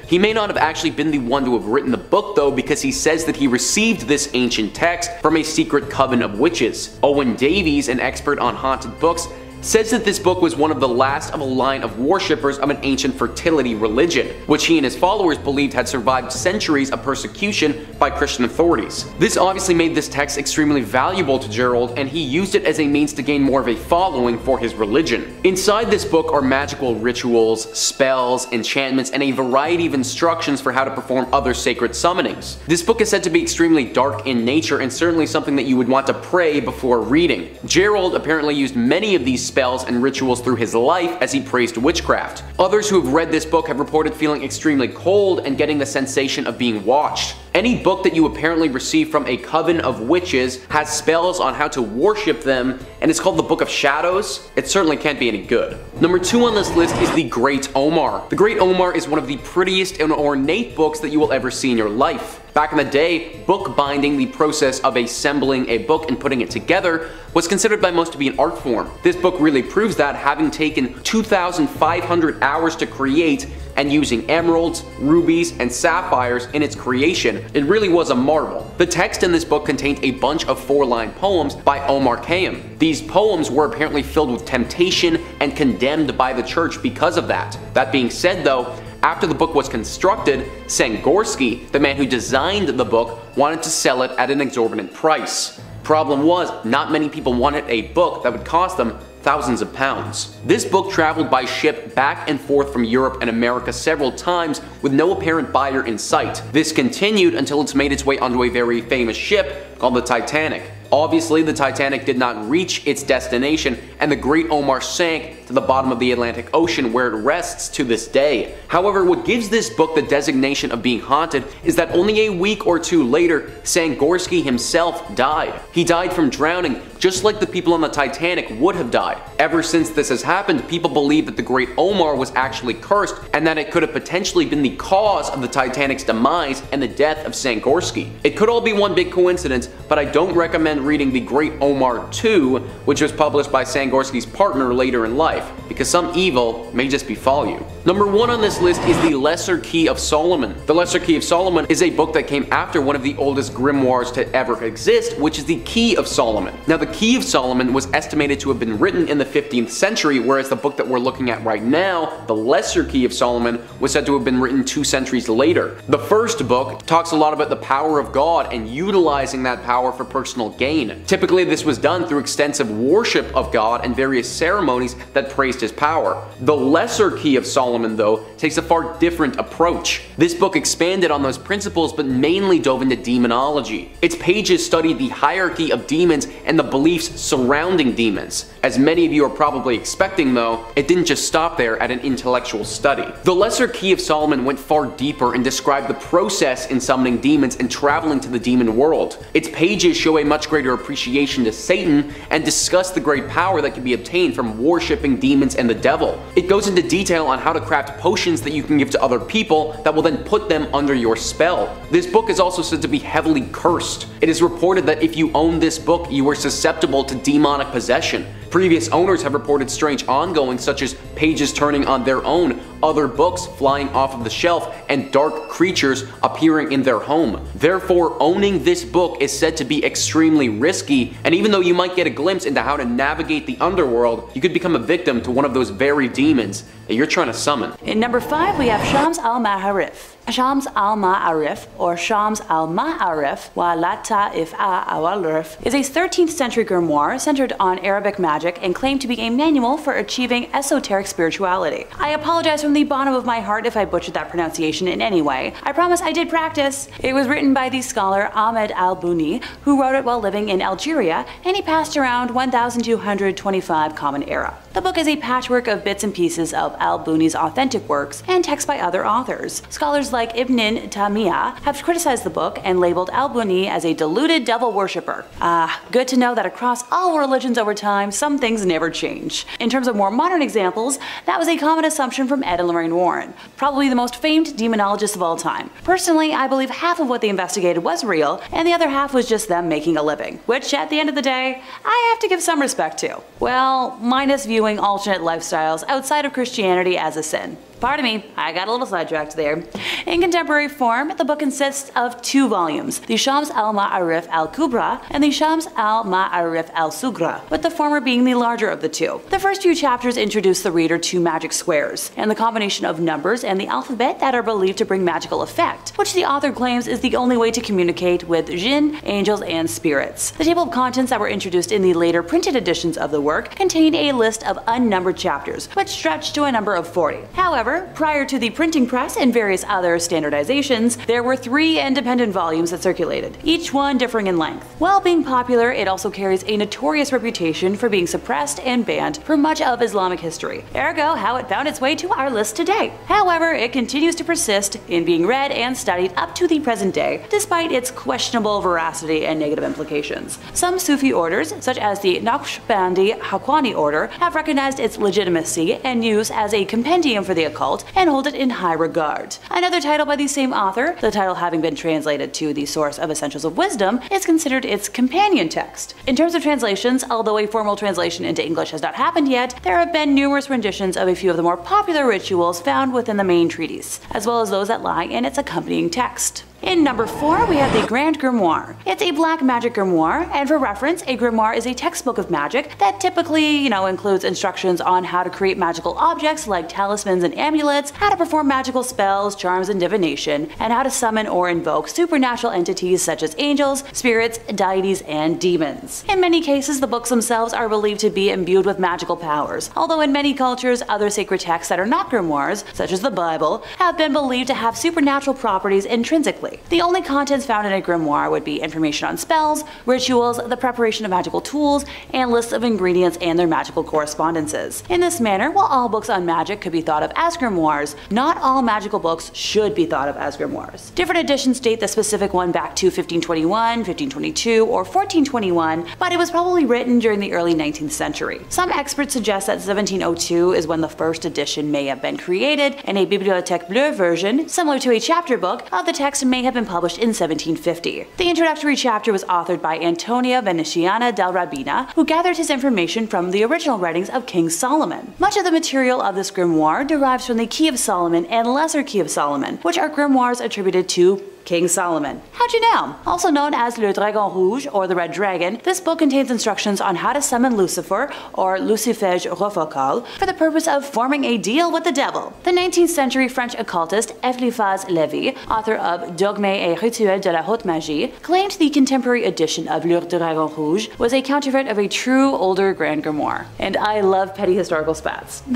He may not have actually been the one to have written the book though because he says that he received this ancient text from a secret coven of witches. Owen Davies, an expert on haunted books, says that this book was one of the last of a line of worshippers of an ancient fertility religion, which he and his followers believed had survived centuries of persecution by Christian authorities. This obviously made this text extremely valuable to Gerald, and he used it as a means to gain more of a following for his religion. Inside this book are magical rituals, spells, enchantments, and a variety of instructions for how to perform other sacred summonings. This book is said to be extremely dark in nature and certainly something that you would want to pray before reading. Gerald apparently used many of these spells and rituals through his life as he praised witchcraft. Others who have read this book have reported feeling extremely cold and getting the sensation of being watched. Any book that you apparently receive from a coven of witches has spells on how to worship them, and it's called the Book of Shadows. It certainly can't be any good. Number two on this list is the Great Omar. The Great Omar is one of the prettiest and ornate books that you will ever see in your life. Back in the day, book binding, the process of assembling a book and putting it together, was considered by most to be an art form. This book really proves that, having taken 2,500 hours to create and using emeralds, rubies, and sapphires in its creation, it really was a marvel. The text in this book contained a bunch of four-line poems by Omar Khayyam. These poems were apparently filled with temptation and condemned by the church because of that. That being said though, after the book was constructed, Sangorski, the man who designed the book, wanted to sell it at an exorbitant price. Problem was, not many people wanted a book that would cost them thousands of pounds. This book traveled by ship back and forth from Europe and America several times with no apparent buyer in sight. This continued until it's made its way onto a very famous ship called the Titanic. Obviously, the Titanic did not reach its destination, and the Great Omar sank to the bottom of the Atlantic Ocean where it rests to this day. However, what gives this book the designation of being haunted is that only a week or two later, Sangorski himself died. He died from drowning, just like the people on the Titanic would have died. Ever since this has happened, people believe that the Great Omar was actually cursed and that it could have potentially been the cause of the Titanic's demise and the death of Sangorski. It could all be one big coincidence, but I don't recommend reading The Great Omar II, which was published by Sangorski's partner later in life, because some evil may just befall you. Number one on this list is The Lesser Key of Solomon. The Lesser Key of Solomon is a book that came after one of the oldest grimoires to ever exist, which is the Key of Solomon. Now the Key of Solomon was estimated to have been written in the 15th century, whereas the book that we're looking at right now, The Lesser Key of Solomon, was said to have been written two centuries later. The first book talks a lot about the power of God and utilizing that power for personal gain. Typically this was done through extensive worship of God and various ceremonies that praised his power. The Lesser Key of Solomon though takes a far different approach. This book expanded on those principles but mainly dove into demonology. Its pages studied the hierarchy of demons and the beliefs surrounding demons. As many of you are probably expecting though, it didn't just stop there at an intellectual study. The Lesser Key of Solomon went far deeper and described the process in summoning demons and traveling to the demon world. Its pages show a much greater appreciation to Satan and discuss the great power that can be obtained from worshipping demons and the devil. It goes into detail on how to craft potions that you can give to other people that will then put them under your spell. This book is also said to be heavily cursed. It is reported that if you own this book, you are susceptible to demonic possession. Previous owners have reported strange ongoings such as pages turning on their own, other books flying off of the shelf, and dark creatures appearing in their home. Therefore, owning this book is said to be extremely risky, and even though you might get a glimpse into how to navigate the underworld, you could become a victim to one of those very demons that you're trying to summon. In number 5 we have Shams al-Maharif. Shams al-Ma'arif, or Shams al-Ma'arif, wa Lata if'a awalurf, is a 13th century grimoire centered on Arabic magic and claimed to be a manual for achieving esoteric spirituality. I apologize from the bottom of my heart if I butchered that pronunciation in any way. I promise I did practice. It was written by the scholar Ahmed al-Buni, who wrote it while living in Algeria, and he passed around 1225 Common Era. The book is a patchwork of bits and pieces of al-Buni's authentic works and texts by other authors. Scholars like Ibn Taymiyyah have criticized the book and labeled al-Buni as a deluded devil worshipper. Ah, good to know that across all religions over time, some things never change. In terms of more modern examples, that was a common assumption from Ed and Lorraine Warren, probably the most famed demonologists of all time. Personally, I believe half of what they investigated was real, and the other half was just them making a living, which at the end of the day, I have to give some respect to. Well, minus viewing alternate lifestyles outside of Christianity as a sin. Pardon me, I got a little sidetracked there. In contemporary form, the book consists of two volumes, the Shams al-Ma'arif al-Kubra and the Shams al-Ma'arif al-Sugra, with the former being the larger of the two. The first few chapters introduce the reader to magic squares, and the combination of numbers and the alphabet that are believed to bring magical effect, which the author claims is the only way to communicate with jinn, angels, and spirits. The table of contents that were introduced in the later printed editions of the work contain a list of unnumbered chapters, which stretch to a number of 40. However, prior to the printing press and various other standardizations, there were three independent volumes that circulated, each one differing in length. While being popular, it also carries a notorious reputation for being suppressed and banned for much of Islamic history, ergo how it found its way to our list today. However, it continues to persist in being read and studied up to the present day, despite its questionable veracity and negative implications. Some Sufi orders, such as the Naqshbandi Haqqani order, have recognized its legitimacy and use as a compendium for the occult and hold it in high regard. Another title by the same author, the title having been translated to the source of Essentials of Wisdom, is considered its companion text. In terms of translations, although a formal translation into English has not happened yet, there have been numerous renditions of a few of the more popular rituals found within the main treatise, as well as those that lie in its accompanying text. In number 4, we have the Grand Grimoire. It's a black magic grimoire, and for reference, a grimoire is a textbook of magic that typically, you know, includes instructions on how to create magical objects like talismans and amulets, how to perform magical spells, charms, and divination, and how to summon or invoke supernatural entities such as angels, spirits, deities, and demons. In many cases, the books themselves are believed to be imbued with magical powers, although in many cultures, other sacred texts that are not grimoires, such as the Bible, have been believed to have supernatural properties intrinsically. The only contents found in a grimoire would be information on spells, rituals, the preparation of magical tools, and lists of ingredients and their magical correspondences. In this manner, while all books on magic could be thought of as grimoires, not all magical books should be thought of as grimoires. Different editions date the specific one back to 1521, 1522, or 1421, but it was probably written during the early 19th century. Some experts suggest that 1702 is when the first edition may have been created, and a Bibliothèque Bleue version, similar to a chapter book, of the text may have been published in 1750. The introductory chapter was authored by Antonio Venitiana del Rabina, who gathered his information from the original writings of King Solomon. Much of the material of this grimoire derives from the Key of Solomon and Lesser Key of Solomon, which are grimoires attributed to King Solomon. How'd you know? Also known as Le Dragon Rouge or the Red Dragon, this book contains instructions on how to summon Lucifer or Lucifuge Rofocale for the purpose of forming a deal with the devil. The 19th century French occultist Eliphas Lévi, author of Dogmes et Rituels de la Haute Magie, claimed the contemporary edition of Le Dragon Rouge was a counterfeit of a true older Grand Grimoire. And I love petty historical spats. [LAUGHS]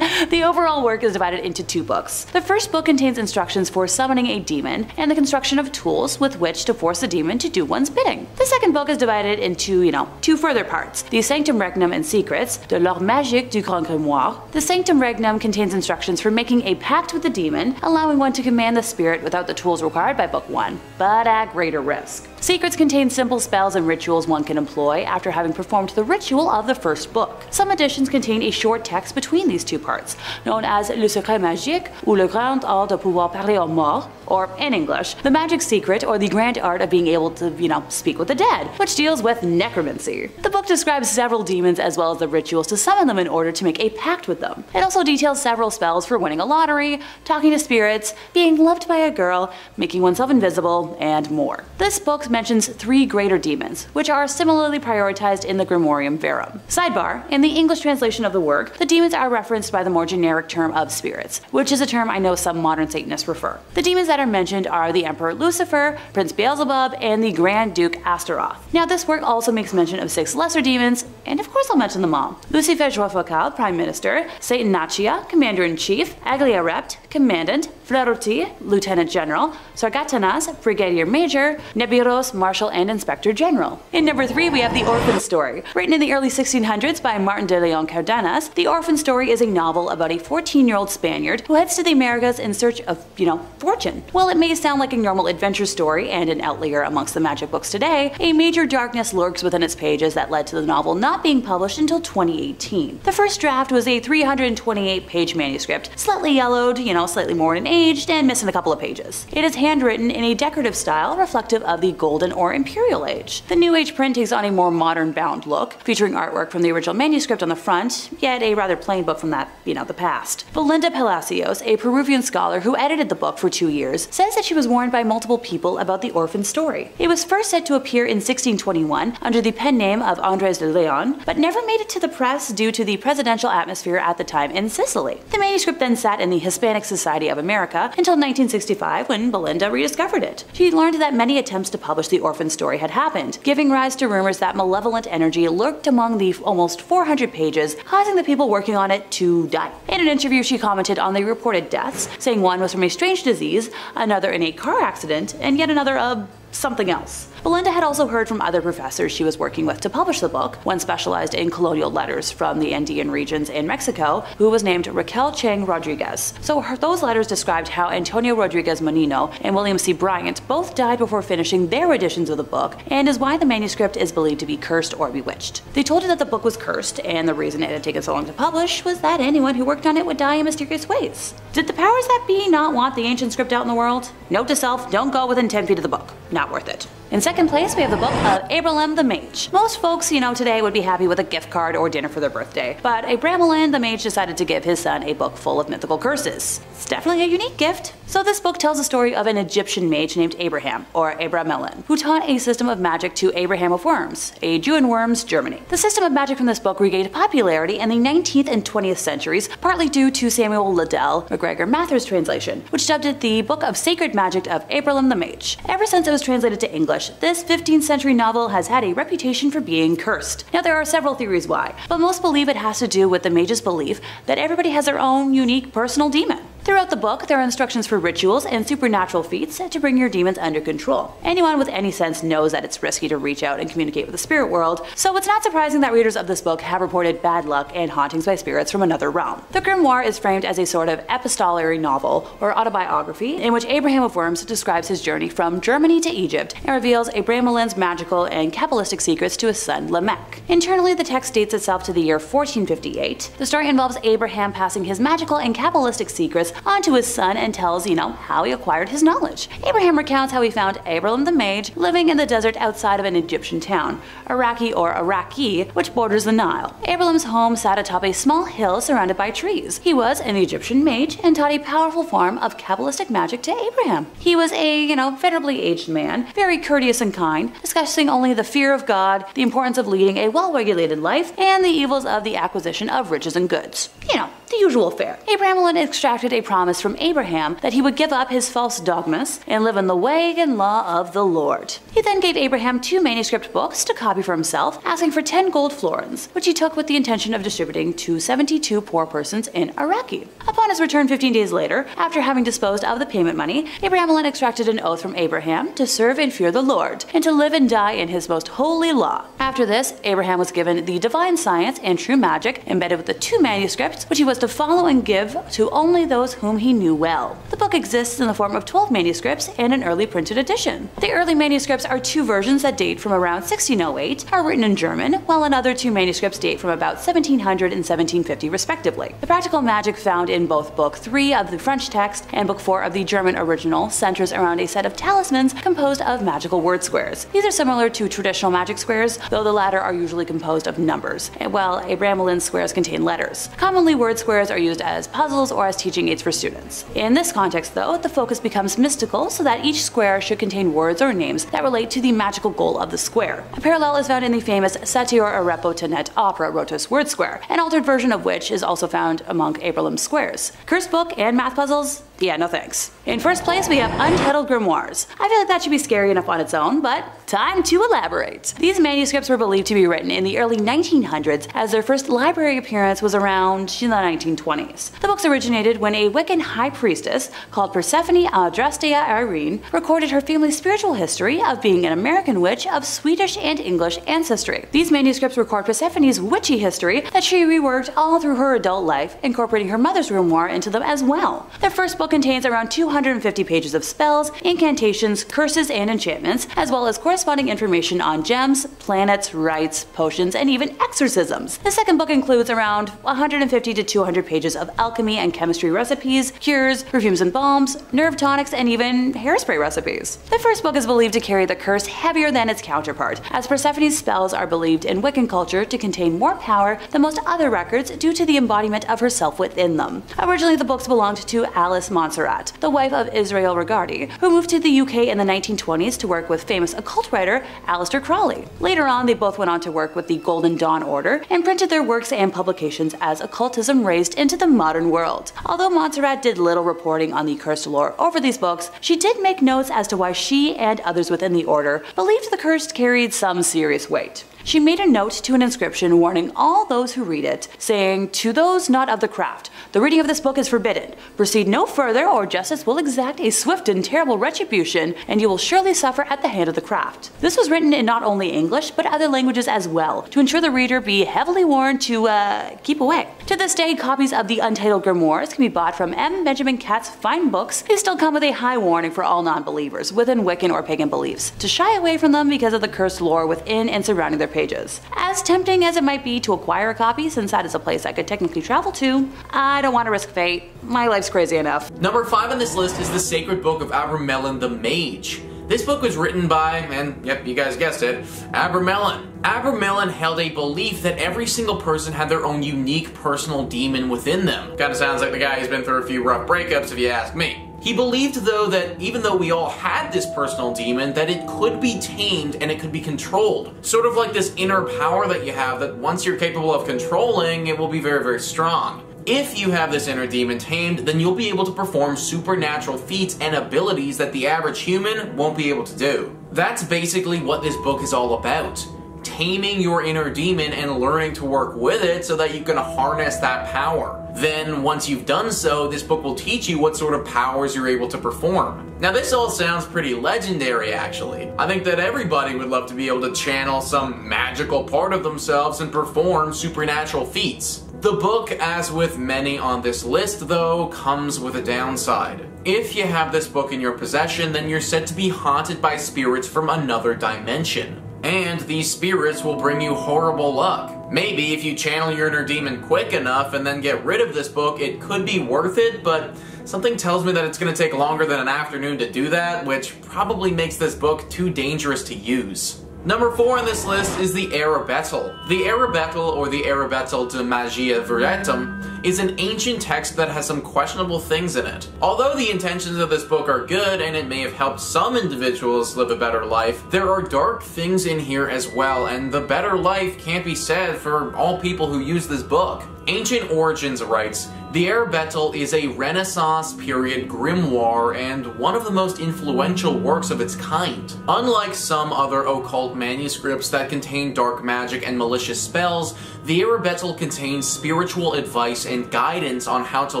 the overall work is divided into two books. The first book contains instructions for summoning a demon and the construction of tools with which to force a demon to do one's bidding. The second book is divided into, you know, two further parts, the Sanctum Regnum and Secrets, de l'Art Magique du Grand Grimoire. The Sanctum Regnum contains instructions for making a pact with the demon, allowing one to command the spirit without the tools required by book 1, but at greater risk. Secrets contain simple spells and rituals one can employ after having performed the ritual of the first book. Some editions contain a short text between these two parts, known as Le Secret Magique ou Le Grand Art de pouvoir parler aux morts, or in English, the magic secret or the grand art of being able to, you know, speak with the dead, which deals with necromancy. The book describes several demons as well as the rituals to summon them in order to make a pact with them. It also details several spells for winning a lottery, talking to spirits, being loved by a girl, making oneself invisible, and more. This book mentions three greater demons, which are similarly prioritized in the Grimorium Verum. Sidebar, in the English translation of the work, the demons are referenced by the more generic term of spirits, which is a term I know some modern Satanists prefer. The demons that are mentioned are the Emperor Lucifer, Prince Beelzebub, and the Grand Duke Astaroth. Now this work also makes mention of six lesser demons, and of course I'll mention them all. Lucifuge Rofocale, Prime Minister, Satanachia, Commander-in-Chief, Agaliarept, Commandant, Fleurety, Lieutenant General, Sargatanas, Brigadier Major, Nebiros, Marshal and Inspector General. In number 3 we have The Orphan Story. Written in the early 1600s by Martin de Leon Cardenas, The Orphan Story is a novel about a 14-year-old Spaniard who heads to the Americas in search of, you know, fortune. While it may sound like a normal adventure story and an outlier amongst the magic books today, a major darkness lurks within its pages that led to the novel not being published until 2018. The first draft was a 328 page manuscript, slightly yellowed, you know, slightly more in aged, and missing a couple of pages. It is handwritten in a decorative style reflective of the Golden or Imperial Age. The New Age print takes on a more modern bound look, featuring artwork from the original manuscript on the front, yet a rather plain book from that, you know, the past. Belinda Palacios, a Peruvian scholar who edited the book for two years, says that she was warned by multiple people about the orphan story. It was first said to appear in 1621 under the pen name of Andres de Leon, but never made it to the press due to the presidential atmosphere at the time in Sicily. The manuscript then sat in the Hispanic Society of America until 1965 when Belinda rediscovered it. She learned that many attempts to publish the orphan story had happened, giving rise to rumors that malevolent energy lurked among the almost 400 pages, causing the people working on it to die. In an interview, she commented on the reported deaths, saying one was from a strange disease, another in a car accident, and yet another of something else. Belinda had also heard from other professors she was working with to publish the book, one specialized in colonial letters from the Andean regions in Mexico, who was named Raquel Chang Rodriguez. So her, those letters described how Antonio Rodriguez Moñino and William C. Bryant both died before finishing their editions of the book, and is why the manuscript is believed to be cursed or bewitched. They told her that the book was cursed, and the reason it had taken so long to publish was that anyone who worked on it would die in mysterious ways. Did the powers that be not want the ancient script out in the world? Note to self, don't go within 10 feet of the book. Not worth it. In second place, we have the book of Abramelin the Mage. Most folks, you know, today would be happy with a gift card or dinner for their birthday, but Abramelin the Mage decided to give his son a book full of mythical curses. It's definitely a unique gift. So this book tells the story of an Egyptian mage named Abraham, or Abramelin, who taught a system of magic to Abraham of Worms, a Jew in Worms, Germany. The system of magic from this book regained popularity in the 19th and 20th centuries, partly due to Samuel Liddell MacGregor Mather's translation, which dubbed it the Book of Sacred Magic of Abraham the Mage. Ever since it was translated to English, this 15th century novel has had a reputation for being cursed. Now there are several theories why, but most believe it has to do with the mage's belief that everybody has their own unique personal demon. Throughout the book, there are instructions for rituals and supernatural feats to bring your demons under control. Anyone with any sense knows that it's risky to reach out and communicate with the spirit world, so it's not surprising that readers of this book have reported bad luck and hauntings by spirits from another realm. The grimoire is framed as a sort of epistolary novel or autobiography in which Abraham of Worms describes his journey from Germany to Egypt and reveals Abramelin's magical and Kabbalistic secrets to his son Lamech. Internally, the text dates itself to the year 1458. The story involves Abraham passing his magical and Kabbalistic secrets onto his son and tells, you know, how he acquired his knowledge. Abraham recounts how he found Abraham the Mage living in the desert outside of an Egyptian town, Iraqi or Iraqi, which borders the Nile. Abraham's home sat atop a small hill surrounded by trees. He was an Egyptian mage and taught a powerful form of Kabbalistic magic to Abraham. He was a, you know, venerably aged man, very courteous and kind, discussing only the fear of God, the importance of leading a well-regulated life, and the evils of the acquisition of riches and goods. You know, the usual fare. Abraham extracted a promise from Abraham that he would give up his false dogmas and live in the way and law of the Lord. He then gave Abraham two manuscript books to copy for himself, asking for 10 gold florins, which he took with the intention of distributing to 72 poor persons in Iraqi. Upon his return 15 days later, after having disposed of the payment money, Abraham extracted an oath from Abraham to serve and fear the Lord, and to live and die in his most holy law. After this, Abraham was given the divine science and true magic embedded with the two manuscripts, which he was to follow and give to only those whom he knew well. The book exists in the form of 12 manuscripts and an early printed edition. The early manuscripts are two versions that date from around 1608, are written in German, while another two manuscripts date from about 1700 and 1750 respectively. The practical magic found in both Book 3 of the French text and Book 4 of the German original centers around a set of talismans composed of magical word squares. These are similar to traditional magic squares, though the latter are usually composed of numbers, while Abramelin squares contain letters. Commonly word squares are used as puzzles or as teaching aids for students. In this context though, the focus becomes mystical so that each square should contain words or names that relate to the magical goal of the square. A parallel is found in the famous Sator Arepo Tenet opera Rotas Word Square, an altered version of which is also found among Abraham's squares. Curse book and math puzzles, Yeah, no thanks. In first place, we have Untitled Grimoires. I feel like that should be scary enough on its own, but time to elaborate. These manuscripts were believed to be written in the early 1900s, as their first library appearance was around in the 1920s. The books originated when a Wiccan high priestess called Persephone Adrastea Irene recorded her family's spiritual history of being an American witch of Swedish and English ancestry. These manuscripts record Persephone's witchy history that she reworked all through her adult life, incorporating her mother's grimoire into them as well. Their first book contains around 250 pages of spells, incantations, curses, and enchantments, as well as corresponding information on gems, planets, rites, potions, and even exorcisms. The second book includes around 150 to 200 pages of alchemy and chemistry recipes, cures, perfumes and balms, nerve tonics, and even hairspray recipes. The first book is believed to carry the curse heavier than its counterpart, as Persephone's spells are believed in Wiccan culture to contain more power than most other records due to the embodiment of herself within them. Originally, the books belonged to Alice Montserrat, the wife of Israel Regardie, who moved to the UK in the 1920s to work with famous occult writer Aleister Crowley. Later on, they both went on to work with the Golden Dawn Order and printed their works and publications as occultism raised into the modern world. Although Montserrat did little reporting on the cursed lore over these books, she did make notes as to why she and others within the order believed the curse carried some serious weight. She made a note to an inscription warning all those who read it, saying, To those not of the craft, the reading of this book is forbidden. Proceed no further, or justice will exact a swift and terrible retribution, and you will surely suffer at the hand of the craft. This was written in not only English, but other languages as well, to ensure the reader be heavily warned to, uh, keep away. To this day, copies of the Untitled Grimoires can be bought from M. Benjamin Catt's fine books. They still come with a high warning for all non-believers within Wiccan or pagan beliefs, to shy away from them because of the cursed lore within and surrounding their pages. As tempting as it might be to acquire a copy, since that is a place I could technically travel to, I don't want to risk fate. My life's crazy enough. Number 5 on this list is the Sacred Book of Abramelin the Mage. This book was written by, and yep, you guys guessed it, Abramelin. Abramelin held a belief that every single person had their own unique personal demon within them. Kinda sounds like the guy who's been through a few rough breakups if you ask me. He believed though that even though we all had this personal demon, that it could be tamed and it could be controlled. Sort of like this inner power that you have that once you're capable of controlling, it will be very, very strong. If you have this inner demon tamed, then you'll be able to perform supernatural feats and abilities that the average human won't be able to do. That's basically what this book is all about. Taming your inner demon and learning to work with it so that you can harness that power. Then, once you've done so, this book will teach you what sort of powers you're able to perform. Now, this all sounds pretty legendary, actually. I think that everybody would love to be able to channel some magical part of themselves and perform supernatural feats. The book, as with many on this list though, comes with a downside. If you have this book in your possession, then you're said to be haunted by spirits from another dimension. And these spirits will bring you horrible luck. Maybe if you channel your inner demon quick enough and then get rid of this book, it could be worth it, but something tells me that it's going to take longer than an afternoon to do that, which probably makes this book too dangerous to use. Number 4 on this list is the Arabetel. The Arabetel, or the Arabetel de Magia Veretum, is an ancient text that has some questionable things in it. Although the intentions of this book are good and it may have helped some individuals live a better life, there are dark things in here as well, and the better life can't be said for all people who use this book. Ancient Origins writes, the Arabetel is a Renaissance period grimoire and one of the most influential works of its kind. Unlike some other occult manuscripts that contain dark magic and malicious spells, the Arabetel contains spiritual advice and guidance on how to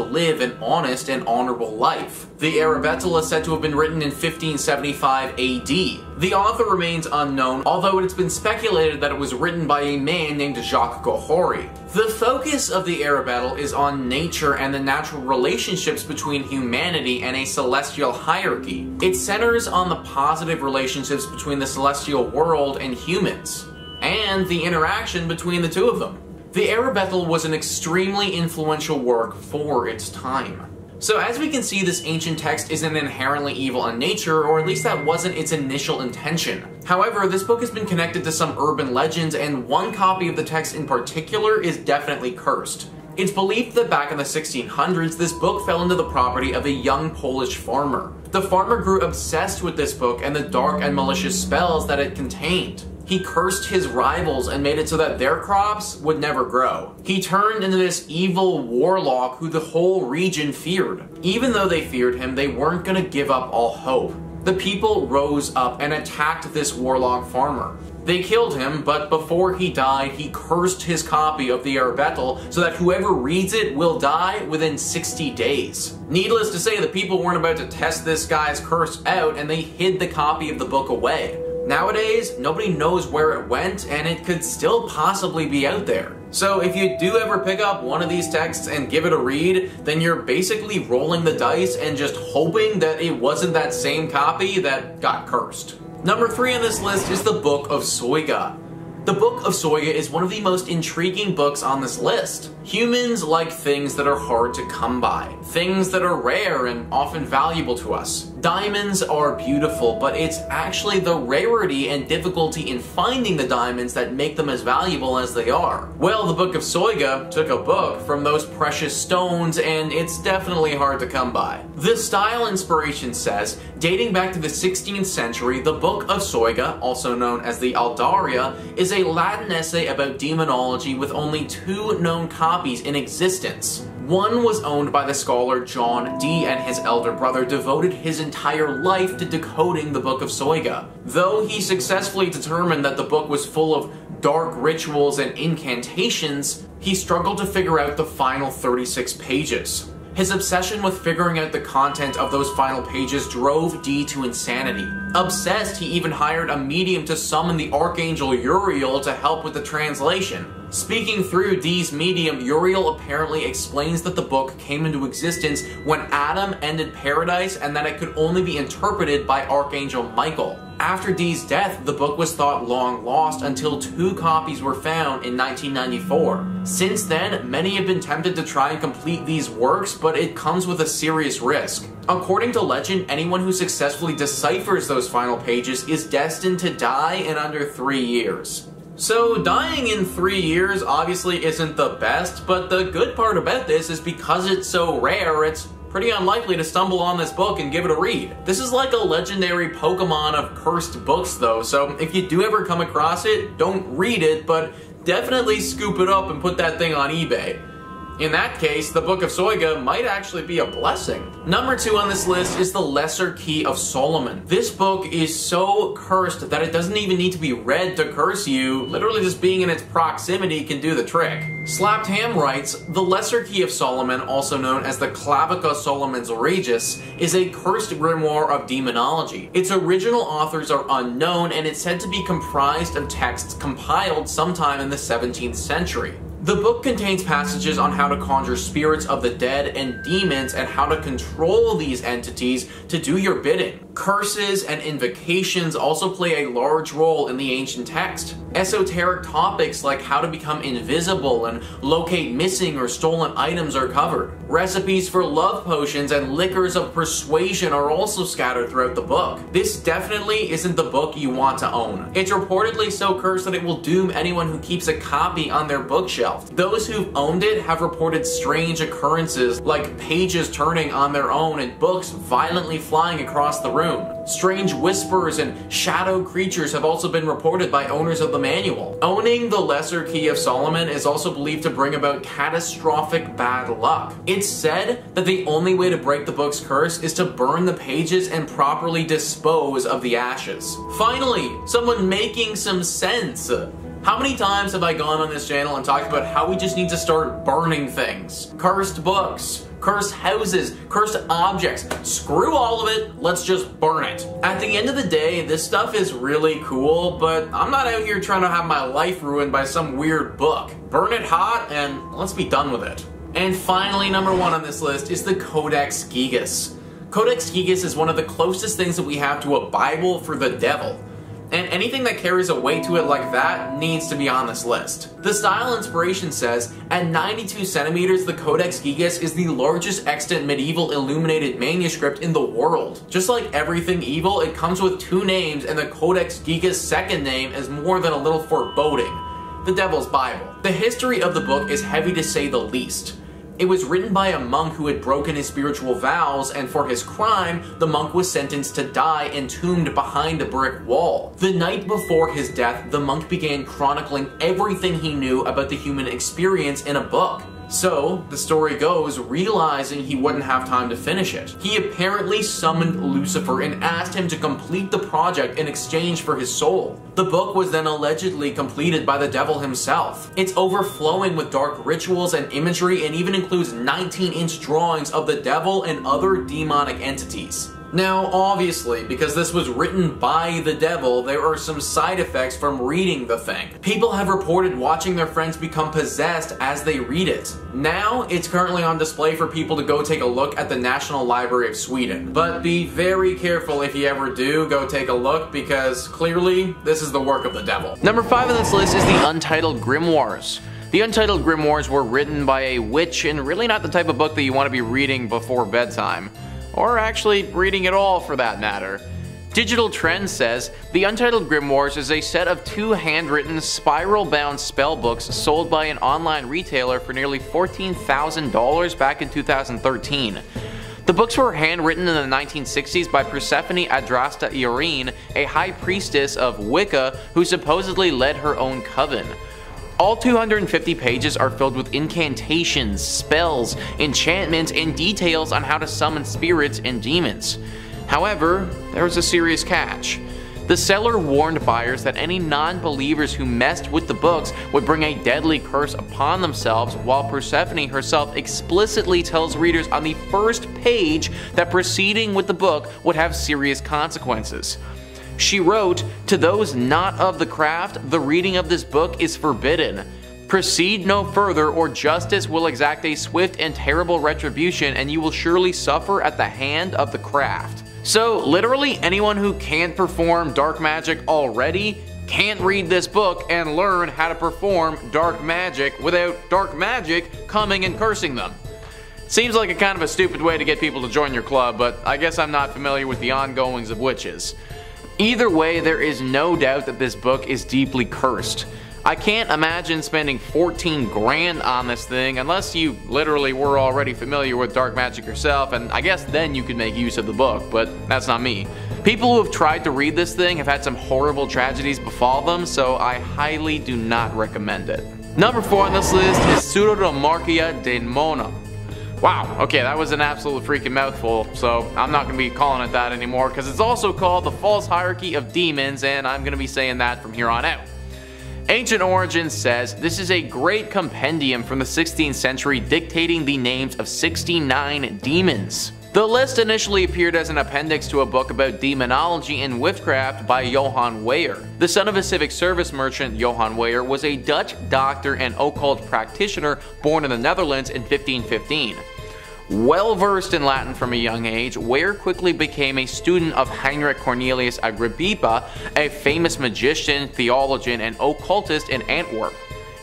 live an honest and honorable life. The Arabetel is said to have been written in 1575 AD. The author remains unknown, although it has been speculated that it was written by a man named Jacques Gohori. The focus of the Arabetel is on nature and the natural relationships between humanity and a celestial hierarchy. It centers on the positive relationships between the celestial world and humans, and the interaction between the two of them. The Arabetel was an extremely influential work for its time. So as we can see, this ancient text isn't inherently evil in nature, or at least that wasn't its initial intention. However, this book has been connected to some urban legends, and one copy of the text in particular is definitely cursed. It's believed that back in the 1600s, this book fell into the property of a young Polish farmer. The farmer grew obsessed with this book and the dark and malicious spells that it contained. He cursed his rivals and made it so that their crops would never grow. He turned into this evil warlock who the whole region feared. Even though they feared him, they weren't gonna give up all hope. The people rose up and attacked this warlock farmer. They killed him, but before he died, he cursed his copy of the Arbetel so that whoever reads it will die within 60 days. Needless to say, the people weren't about to test this guy's curse out and they hid the copy of the book away. Nowadays, nobody knows where it went and it could still possibly be out there. So if you do ever pick up one of these texts and give it a read, then you're basically rolling the dice and just hoping that it wasn't that same copy that got cursed. Number three on this list is the Book of Soyga. The Book of Soyga is one of the most intriguing books on this list. Humans like things that are hard to come by, things that are rare and often valuable to us. Diamonds are beautiful, but it's actually the rarity and difficulty in finding the diamonds that make them as valuable as they are. Well, the Book of Soyga took a book from those precious stones, and it's definitely hard to come by. The style inspiration says, dating back to the 16th century, the Book of Soyga, also known as the Aldaraia, is a Latin essay about demonology with only two known copies in existence. One was owned by the scholar John Dee and his elder brother devoted his entire life to decoding the Book of Soyga. Though he successfully determined that the book was full of dark rituals and incantations, he struggled to figure out the final 36 pages. His obsession with figuring out the content of those final pages drove Dee to insanity. Obsessed, he even hired a medium to summon the Archangel Uriel to help with the translation. Speaking through Dee's medium, Uriel apparently explains that the book came into existence when Adam ended paradise and that it could only be interpreted by Archangel Michael. After Dee's death, the book was thought long lost until two copies were found in 1994. Since then, many have been tempted to try and complete these works, but it comes with a serious risk. According to legend, anyone who successfully deciphers those final pages is destined to die in under three years. So dying in three years obviously isn't the best, but the good part about this is because it's so rare, it's pretty unlikely to stumble on this book and give it a read. This is like a legendary Pokemon of cursed books though, so if you do ever come across it, don't read it, but definitely scoop it up and put that thing on eBay. In that case, the Book of Soyga might actually be a blessing. Number two on this list is the Lesser Key of Solomon. This book is so cursed that it doesn't even need to be read to curse you. Literally just being in its proximity can do the trick. Slapped Ham writes, The Lesser Key of Solomon, also known as the Clavicula Salomonis Regis, is a cursed grimoire of demonology. Its original authors are unknown and it's said to be comprised of texts compiled sometime in the 17th century. The book contains passages on how to conjure spirits of the dead and demons and how to control these entities to do your bidding. Curses and invocations also play a large role in the ancient text. Esoteric topics like how to become invisible and locate missing or stolen items are covered. Recipes for love potions and liquors of persuasion are also scattered throughout the book. This definitely isn't the book you want to own. It's reportedly so cursed that it will doom anyone who keeps a copy on their bookshelf. Those who've owned it have reported strange occurrences like pages turning on their own and books violently flying across the room. Strange whispers and shadow creatures have also been reported by owners of the manual. Owning the Lesser Key of Solomon is also believed to bring about catastrophic bad luck. It's said that the only way to break the book's curse is to burn the pages and properly dispose of the ashes. Finally, someone making some sense. How many times have I gone on this channel and talked about how we just need to start burning things? Cursed books, cursed houses, cursed objects. Screw all of it, let's just burn it. At the end of the day, this stuff is really cool, but I'm not out here trying to have my life ruined by some weird book. Burn it hot and let's be done with it. And finally, number one on this list is the Codex Gigas. Codex Gigas is one of the closest things that we have to a Bible for the devil and anything that carries a weight to it like that needs to be on this list. The style inspiration says, at 92 centimeters, the Codex Gigas is the largest extant medieval illuminated manuscript in the world. Just like everything evil, it comes with two names, and the Codex Gigas' second name is more than a little foreboding. The Devil's Bible. The history of the book is heavy to say the least. It was written by a monk who had broken his spiritual vows, and for his crime, the monk was sentenced to die entombed behind a brick wall. The night before his death, the monk began chronicling everything he knew about the human experience in a book. So, the story goes, realizing he wouldn't have time to finish it. He apparently summoned Lucifer and asked him to complete the project in exchange for his soul. The book was then allegedly completed by the devil himself. It's overflowing with dark rituals and imagery and even includes 19 inch drawings of the devil and other demonic entities. Now, obviously, because this was written by the devil, there are some side effects from reading the thing. People have reported watching their friends become possessed as they read it. Now, it's currently on display for people to go take a look at the National Library of Sweden. But be very careful if you ever do go take a look, because clearly, this is the work of the devil. Number 5 on this list is the Untitled Grimoires. The Untitled Grimoires were written by a witch and really not the type of book that you want to be reading before bedtime or actually reading it all for that matter. Digital Trends says, The Untitled Grimoires is a set of two handwritten, spiral-bound spellbooks sold by an online retailer for nearly $14,000 back in 2013. The books were handwritten in the 1960s by Persephone Adrasta Iorine, a high priestess of Wicca who supposedly led her own coven. All 250 pages are filled with incantations, spells, enchantments, and details on how to summon spirits and demons. However, there was a serious catch. The seller warned buyers that any non-believers who messed with the books would bring a deadly curse upon themselves, while Persephone herself explicitly tells readers on the first page that proceeding with the book would have serious consequences. She wrote, To those not of the craft, the reading of this book is forbidden. Proceed no further, or justice will exact a swift and terrible retribution, and you will surely suffer at the hand of the craft. So, literally, anyone who can't perform dark magic already can't read this book and learn how to perform dark magic without dark magic coming and cursing them. Seems like a kind of a stupid way to get people to join your club, but I guess I'm not familiar with the ongoings of witches. Either way, there is no doubt that this book is deeply cursed. I can't imagine spending 14 grand on this thing unless you literally were already familiar with dark magic yourself, and I guess then you could make use of the book, but that's not me. People who have tried to read this thing have had some horrible tragedies befall them, so I highly do not recommend it. Number 4 on this list is Pseudomarchia Daemona. Wow, okay, that was an absolute freaking mouthful, so I'm not to be calling it that anymore because it's also called the False Hierarchy of Demons, and I'm to be saying that from here on out. Ancient Origins says this is a great compendium from the 16th century dictating the names of 69 demons. The list initially appeared as an appendix to a book about demonology and witchcraft by Johann Weyer. The son of a civic service merchant, Johann Weyer was a Dutch doctor and occult practitioner born in the Netherlands in 1515. Well versed in Latin from a young age, Weyer quickly became a student of Heinrich Cornelius Agrippa, a famous magician, theologian, and occultist in Antwerp.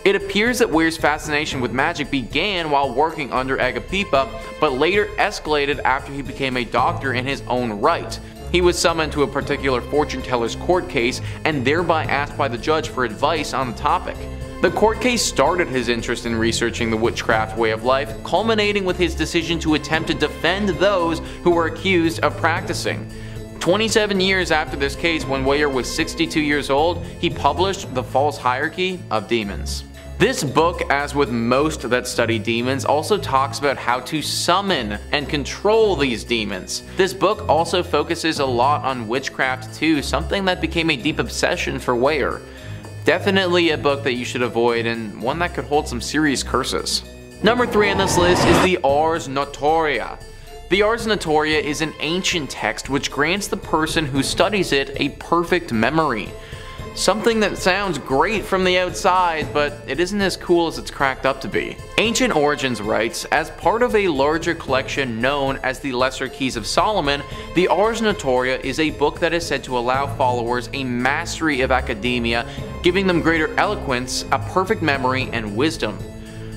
It appears that Weyer's fascination with magic began while working under Agrippa, but later escalated after he became a doctor in his own right. He was summoned to a particular fortune teller's court case and thereby asked by the judge for advice on the topic. The court case started his interest in researching the witchcraft way of life, culminating with his decision to attempt to defend those who were accused of practicing. 27 years after this case, when Weyer was 62 years old, he published The False Hierarchy of Demons. This book, as with most that study demons, also talks about how to summon and control these demons. This book also focuses a lot on witchcraft too, something that became a deep obsession for Weyer. Definitely a book that you should avoid and one that could hold some serious curses. Number 3 on this list is the Ars Notoria. The Ars Notoria is an ancient text which grants the person who studies it a perfect memory. Something that sounds great from the outside, but it isn't as cool as it's cracked up to be. Ancient Origins writes, as part of a larger collection known as the Lesser Keys of Solomon, the Ars Notoria is a book that is said to allow followers a mastery of academia, giving them greater eloquence, a perfect memory, and wisdom.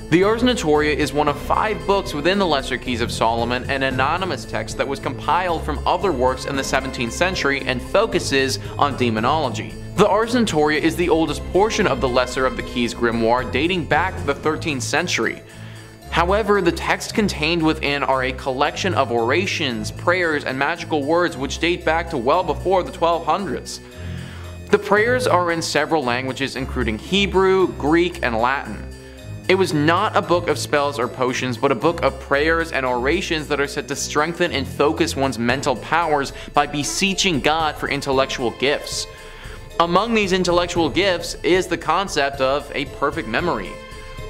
The Ars Notoria is one of five books within the Lesser Keys of Solomon, an anonymous text that was compiled from other works in the 17th century and focuses on demonology. The Ars Notoria is the oldest portion of the Lesser of the Keys grimoire dating back to the 13th century. However, the text contained within are a collection of orations, prayers, and magical words which date back to well before the 1200s. The prayers are in several languages including Hebrew, Greek, and Latin. It was not a book of spells or potions, but a book of prayers and orations that are said to strengthen and focus one's mental powers by beseeching God for intellectual gifts. Among these intellectual gifts is the concept of a perfect memory.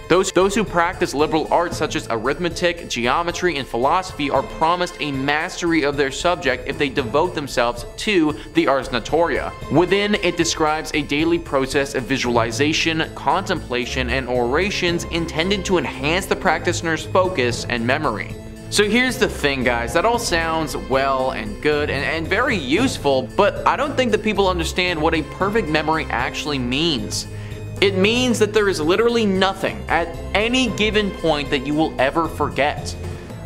Those, those who practice liberal arts such as arithmetic, geometry, and philosophy are promised a mastery of their subject if they devote themselves to the Ars Notoria. Within, it describes a daily process of visualization, contemplation, and orations intended to enhance the practitioner's focus and memory. So here's the thing guys, that all sounds well and good and, and very useful, but I don't think that people understand what a perfect memory actually means. It means that there is literally nothing at any given point that you will ever forget.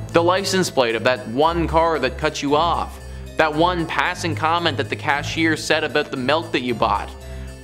The license plate of that one car that cut you off. That one passing comment that the cashier said about the milk that you bought.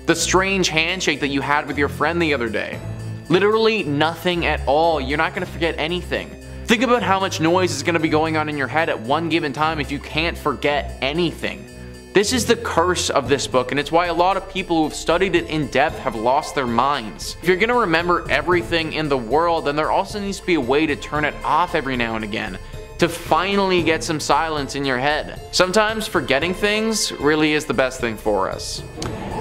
The strange handshake that you had with your friend the other day. Literally nothing at all. You're not going to forget anything. Think about how much noise is going to be going on in your head at one given time if you can't forget anything. This is the curse of this book, and it's why a lot of people who have studied it in depth have lost their minds. If you're gonna remember everything in the world, then there also needs to be a way to turn it off every now and again to finally get some silence in your head. Sometimes forgetting things really is the best thing for us.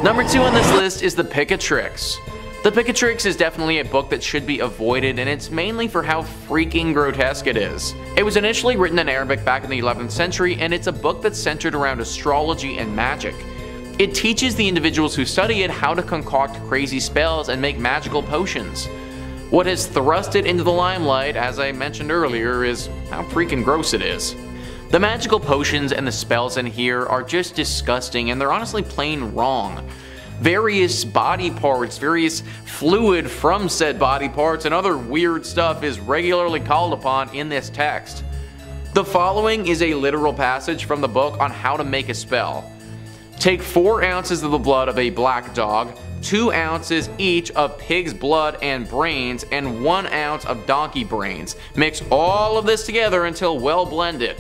Number two on this list is the Picatrix. The Picatrix is definitely a book that should be avoided and it's mainly for how freaking grotesque it is. It was initially written in Arabic back in the 11th century and it's a book that's centered around astrology and magic. It teaches the individuals who study it how to concoct crazy spells and make magical potions. What has thrust it into the limelight, as I mentioned earlier, is how freaking gross it is. The magical potions and the spells in here are just disgusting and they're honestly plain wrong various body parts, various fluid from said body parts, and other weird stuff is regularly called upon in this text. The following is a literal passage from the book on how to make a spell. Take 4 ounces of the blood of a black dog, 2 ounces each of pig's blood and brains, and 1 ounce of donkey brains. Mix all of this together until well blended.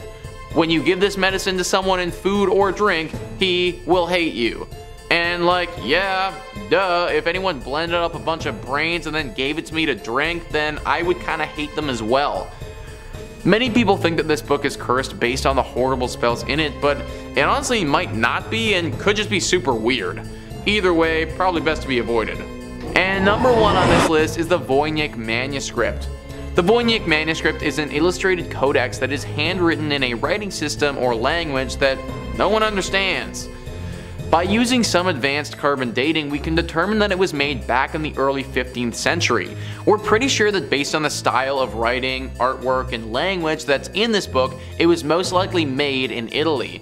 When you give this medicine to someone in food or drink, he will hate you. And like, yeah, duh, if anyone blended up a bunch of brains and then gave it to me to drink, then I would kind of hate them as well. Many people think that this book is cursed based on the horrible spells in it, but it honestly might not be and could just be super weird. Either way, probably best to be avoided. And number one on this list is the Voynich manuscript. The Voynich manuscript is an illustrated codex that is handwritten in a writing system or language that no one understands. By using some advanced carbon dating, we can determine that it was made back in the early 15th century. We're pretty sure that based on the style of writing, artwork, and language that's in this book, it was most likely made in Italy.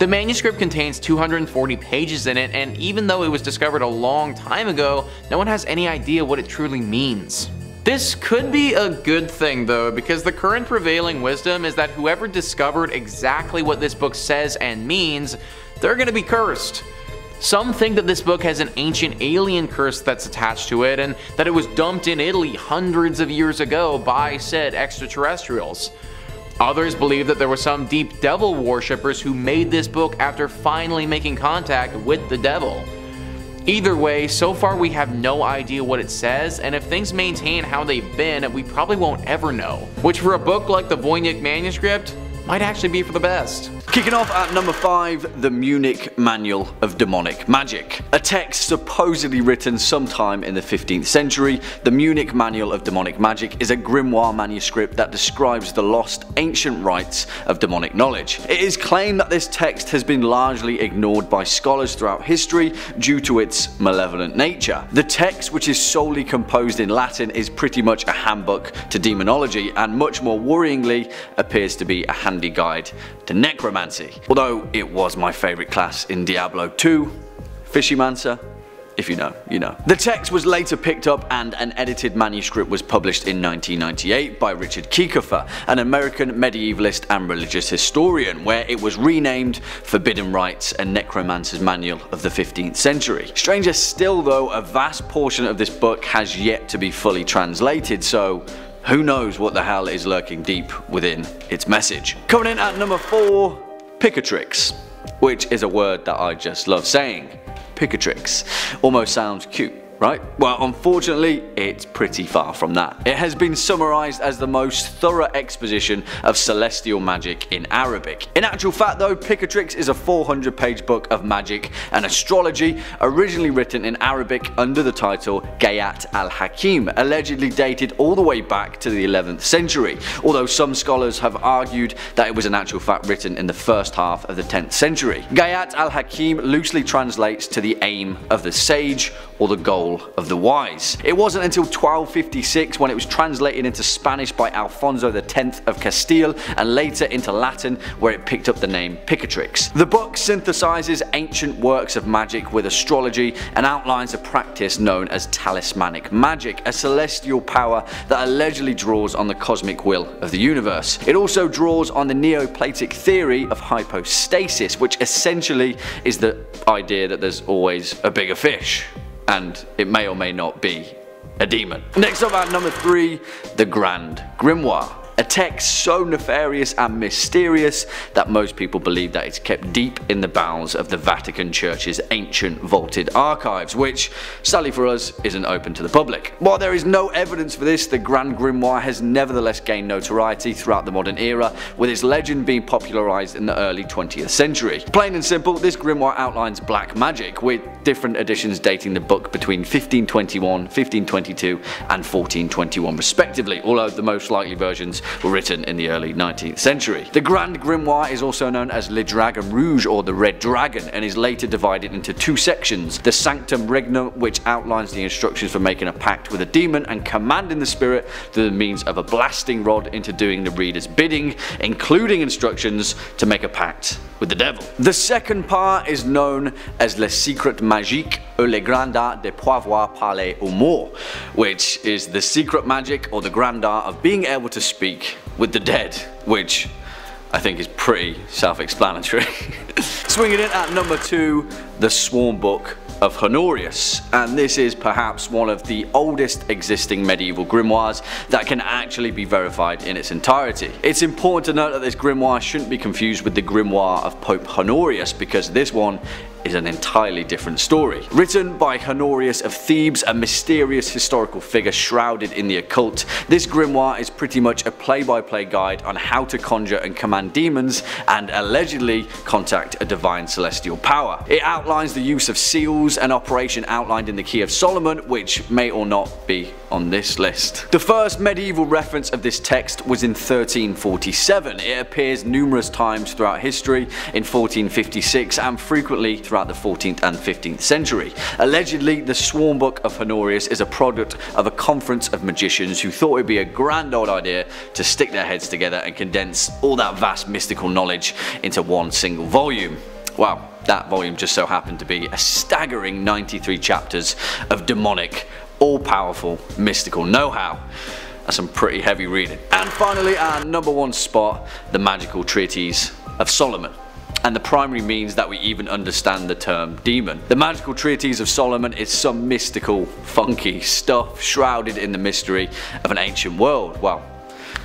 The manuscript contains 240 pages in it, and even though it was discovered a long time ago, no one has any idea what it truly means. This could be a good thing though, because the current prevailing wisdom is that whoever discovered exactly what this book says and means they're gonna be cursed. Some think that this book has an ancient alien curse that's attached to it and that it was dumped in Italy hundreds of years ago by said extraterrestrials. Others believe that there were some deep devil worshippers who made this book after finally making contact with the devil. Either way, so far we have no idea what it says, and if things maintain how they've been, we probably won't ever know. Which for a book like the Voynich manuscript, might actually be for the best. Kicking off at number 5, the Munich Manual of Demonic Magic. A text supposedly written sometime in the 15th century, the Munich Manual of Demonic Magic is a grimoire manuscript that describes the lost ancient rites of demonic knowledge. It is claimed that this text has been largely ignored by scholars throughout history due to its malevolent nature. The text, which is solely composed in Latin, is pretty much a handbook to demonology and much more worryingly appears to be a handy guide to necromancy. Although it was my favourite class in Diablo 2, Fishymancer, if you know, you know. The text was later picked up and an edited manuscript was published in 1998 by Richard Kieckhefer, an American medievalist and religious historian, where it was renamed Forbidden Rites and Necromancer's Manual of the 15th Century. Stranger still though, a vast portion of this book has yet to be fully translated, so Who knows what the hell is lurking deep within its message. Coming in at number 4, Picatrix, which is a word that I just love saying. Picatrix. Almost sounds cute right? Well, unfortunately, it's pretty far from that. It has been summarized as the most thorough exposition of celestial magic in Arabic. In actual fact though, Picatrix is a 400 page book of magic and astrology, originally written in Arabic under the title Gayat al-Hakim, allegedly dated all the way back to the 11th century, although some scholars have argued that it was in actual fact written in the first half of the 10th century. Gayat al-Hakim loosely translates to the aim of the sage or the goal of the wise. It wasn't until 1256 when it was translated into Spanish by Alfonso X of Castile and later into Latin where it picked up the name Picatrix. The book synthesizes ancient works of magic with astrology and outlines a practice known as talismanic magic, a celestial power that allegedly draws on the cosmic will of the universe. It also draws on the Neoplatic theory of hypostasis, which essentially is the idea that there's always a bigger fish and it may or may not be a demon. Next up at number 3, the Grand Grimoire a text so nefarious and mysterious that most people believe that it's kept deep in the bowels of the Vatican Church's ancient vaulted archives, which, sadly for us, isn't open to the public. While there is no evidence for this, the Grand Grimoire has nevertheless gained notoriety throughout the modern era, with its legend being popularised in the early 20th century. Plain and simple, this grimoire outlines black magic, with different editions dating the book between 1521, 1522 and 1421 respectively, although the most likely versions were written in the early 19th century. The Grand Grimoire is also known as Le Dragon Rouge or the Red Dragon and is later divided into two sections. The Sanctum Regnum which outlines the instructions for making a pact with a demon and commanding the spirit through the means of a blasting rod into doing the reader's bidding, including instructions to make a pact with the devil. The second part is known as Le Secret Magique ou le grand art de pouvoir parler aux morts, which is the secret magic or the grand art of being able to speak with the dead, which I think is pretty self-explanatory. [LAUGHS] Swinging in at number 2, The Sworn Book of Honorius, and this is perhaps one of the oldest existing medieval grimoires that can actually be verified in its entirety. It's important to note that this grimoire shouldn't be confused with the grimoire of Pope Honorius because this one is an entirely different story. Written by Honorius of Thebes, a mysterious historical figure shrouded in the occult, this grimoire is pretty much a play-by-play -play guide on how to conjure and command demons and allegedly contact a divine celestial power. It outlines the use of seals, an operation outlined in the Key of Solomon, which may or not be on this list. The first medieval reference of this text was in 1347. It appears numerous times throughout history, in 1456 and frequently throughout the 14th and 15th century. Allegedly, the Sworn Book of Honorius is a product of a conference of magicians who thought it would be a grand old idea to stick their heads together and condense all that vast mystical knowledge into one single volume. Wow, that volume just so happened to be a staggering 93 chapters of demonic, all-powerful, mystical know-how. That's some pretty heavy reading. And finally, our number one spot, the magical treatise of Solomon and the primary means that we even understand the term demon. The magical treatise of Solomon is some mystical, funky stuff shrouded in the mystery of an ancient world. Well,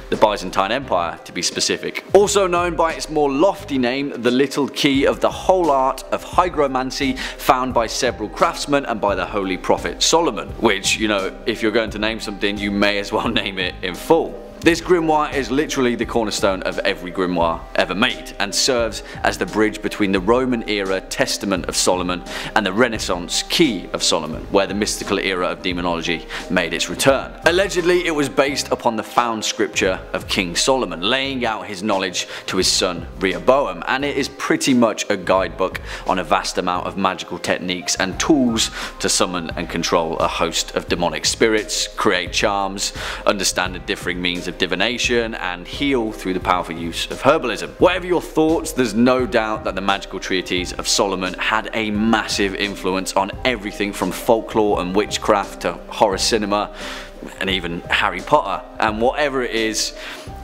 the Byzantine Empire to be specific. Also known by its more lofty name, the little key of the whole art of hygromancy found by several craftsmen and by the holy prophet Solomon, which, you know, if you're going to name something, you may as well [LAUGHS] name it in full. This grimoire is literally the cornerstone of every grimoire ever made and serves as the bridge between the Roman era Testament of Solomon and the Renaissance Key of Solomon where the mystical era of demonology made its return. Allegedly it was based upon the found scripture of King Solomon laying out his knowledge to his son Rehoboam and it is pretty much a guidebook on a vast amount of magical techniques and tools to summon and control a host of demonic spirits, create charms, understand the differing means of divination and heal through the powerful use of herbalism. Whatever your thoughts, there's no doubt that the magical treatise of Solomon had a massive influence on everything from folklore and witchcraft to horror cinema, and even Harry Potter. And whatever it is,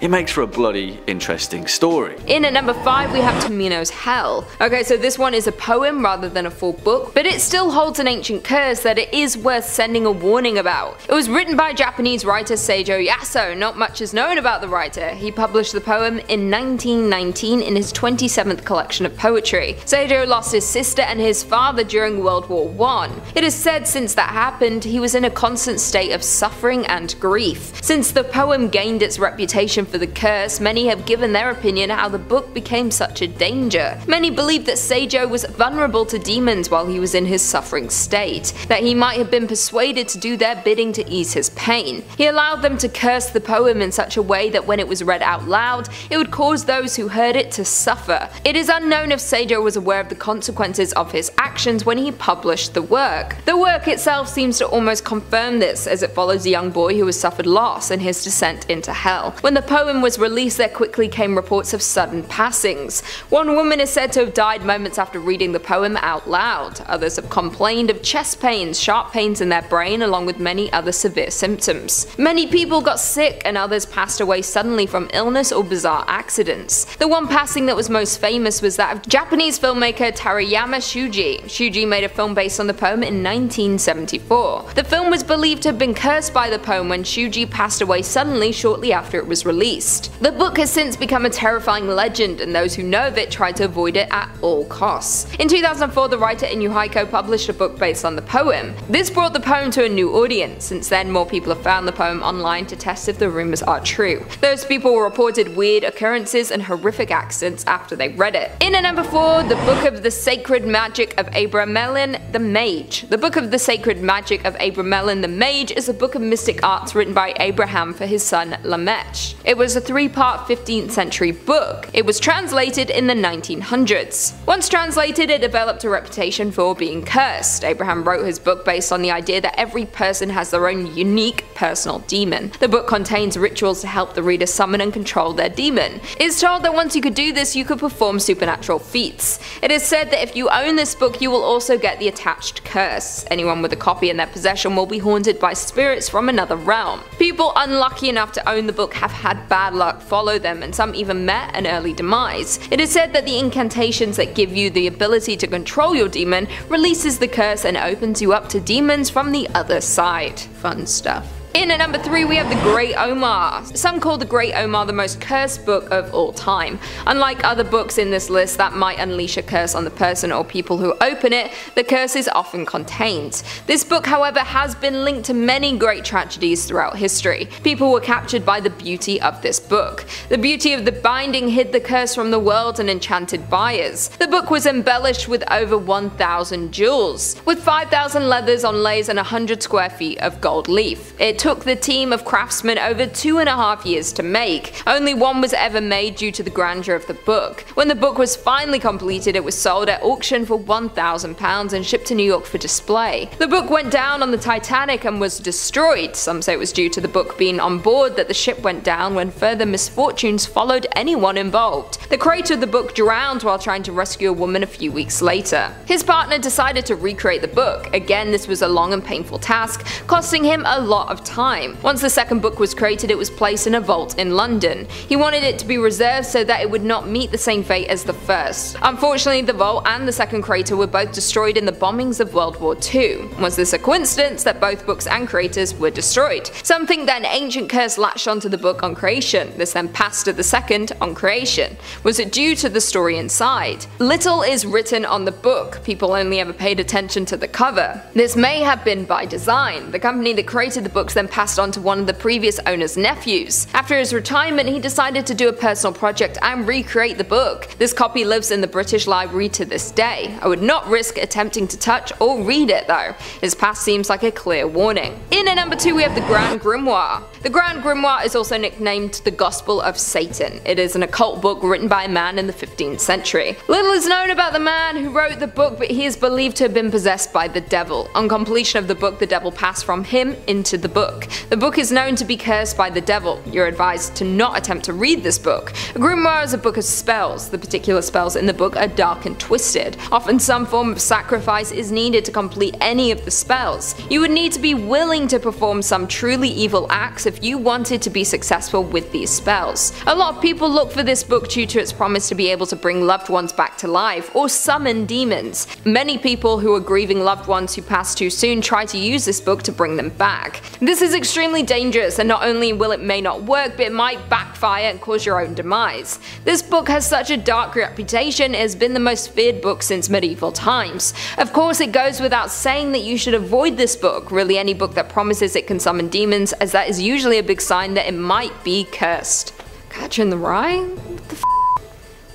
it makes for a bloody interesting story. In at number 5 we have Tomino's Hell. Okay, so this one is a poem rather than a full book, but it still holds an ancient curse that it is worth sending a warning about. It was written by Japanese writer Seijo Yaso, not much is known about the writer. He published the poem in 1919 in his 27th collection of poetry. Seijo lost his sister and his father during World War I. It is said since that happened, he was in a constant state of suffering and grief. Since the poem gained its reputation for the curse, many have given their opinion how the book became such a danger. Many believe that Seijo was vulnerable to demons while he was in his suffering state, that he might have been persuaded to do their bidding to ease his pain. He allowed them to curse the poem in such a way that when it was read out loud, it would cause those who heard it to suffer. It is unknown if Seijo was aware of the consequences of his actions when he published the work. The work itself seems to almost confirm this, as it follows a young boy who has suffered loss in his descent into hell. When the poem was released, there quickly came reports of sudden passings. One woman is said to have died moments after reading the poem out loud. Others have complained of chest pains, sharp pains in their brain, along with many other severe symptoms. Many people got sick and others passed away suddenly from illness or bizarre accidents. The one passing that was most famous was that of Japanese filmmaker Terayama Shuji. Shuji made a film based on the poem in 1974. The film was believed to have been cursed by the poem when Shuji passed away suddenly shortly after it was released. The book has since become a terrifying legend and those who know of it try to avoid it at all costs. In 2004 the writer Inu Haiko published a book based on the poem. This brought the poem to a new audience, since then more people have found the poem online to test if the rumours are true. Those people reported weird occurrences and horrific accidents after they read it. In at number 4, The Book of the Sacred Magic of Abramelin the Mage. The Book of the Sacred Magic of Abramelin the Mage is a book of mystic arts written by Abraham for his son Lamech. It was a three-part 15th century book. It was translated in the 1900s. Once translated, it developed a reputation for being cursed. Abraham wrote his book based on the idea that every person has their own unique personal demon. The book contains rituals to help the reader summon and control their demon. It is told that once you could do this, you could perform supernatural feats. It is said that if you own this book, you will also get the attached curse. Anyone with a copy in their possession will be haunted by spirits from another realm. People unlucky enough to own the book have had bad luck follow them and some even met an early demise. It is said that the incantations that give you the ability to control your demon releases the curse and opens you up to demons from the other side. Fun stuff. In at number 3 we have The Great Omar. Some call The Great Omar the most cursed book of all time. Unlike other books in this list that might unleash a curse on the person or people who open it, the curse is often contained. This book however has been linked to many great tragedies throughout history. People were captured by the beauty of this book. The beauty of the binding hid the curse from the world and enchanted buyers. The book was embellished with over 1000 jewels, with 5000 leathers on lays and 100 square feet of gold leaf. It took the team of craftsmen over two and a half years to make. Only one was ever made due to the grandeur of the book. When the book was finally completed, it was sold at auction for £1,000 and shipped to New York for display. The book went down on the Titanic and was destroyed. Some say it was due to the book being on board that the ship went down when further misfortunes followed anyone involved. The creator of the book drowned while trying to rescue a woman a few weeks later. His partner decided to recreate the book. Again, this was a long and painful task, costing him a lot of time time. Once the second book was created, it was placed in a vault in London. He wanted it to be reserved so that it would not meet the same fate as the first. Unfortunately, the vault and the second crater were both destroyed in the bombings of World War II. Was this a coincidence that both books and creators were destroyed? Some think that an ancient curse latched onto the book on creation. This then passed to the second on creation. Was it due to the story inside? Little is written on the book. People only ever paid attention to the cover. This may have been by design. The company that created the books then then passed on to one of the previous owner's nephews. After his retirement, he decided to do a personal project and recreate the book. This copy lives in the British Library to this day. I would not risk attempting to touch or read it though. His past seems like a clear warning. In at number 2 we have the Grand Grimoire. The Grand Grimoire is also nicknamed the Gospel of Satan. It is an occult book written by a man in the 15th century. Little is known about the man who wrote the book but he is believed to have been possessed by the devil. On completion of the book the devil passed from him into the book. Book. The book is known to be cursed by the devil. You're advised to not attempt to read this book. A grimoire is a book of spells. The particular spells in the book are dark and twisted. Often some form of sacrifice is needed to complete any of the spells. You would need to be willing to perform some truly evil acts if you wanted to be successful with these spells. A lot of people look for this book due to its promise to be able to bring loved ones back to life or summon demons. Many people who are grieving loved ones who passed too soon try to use this book to bring them back. This is extremely dangerous and not only will it may not work but it might backfire and cause your own demise. This book has such a dark reputation it has been the most feared book since medieval times. Of course it goes without saying that you should avoid this book, really any book that promises it can summon demons as that is usually a big sign that it might be cursed. Catcher in the Rye?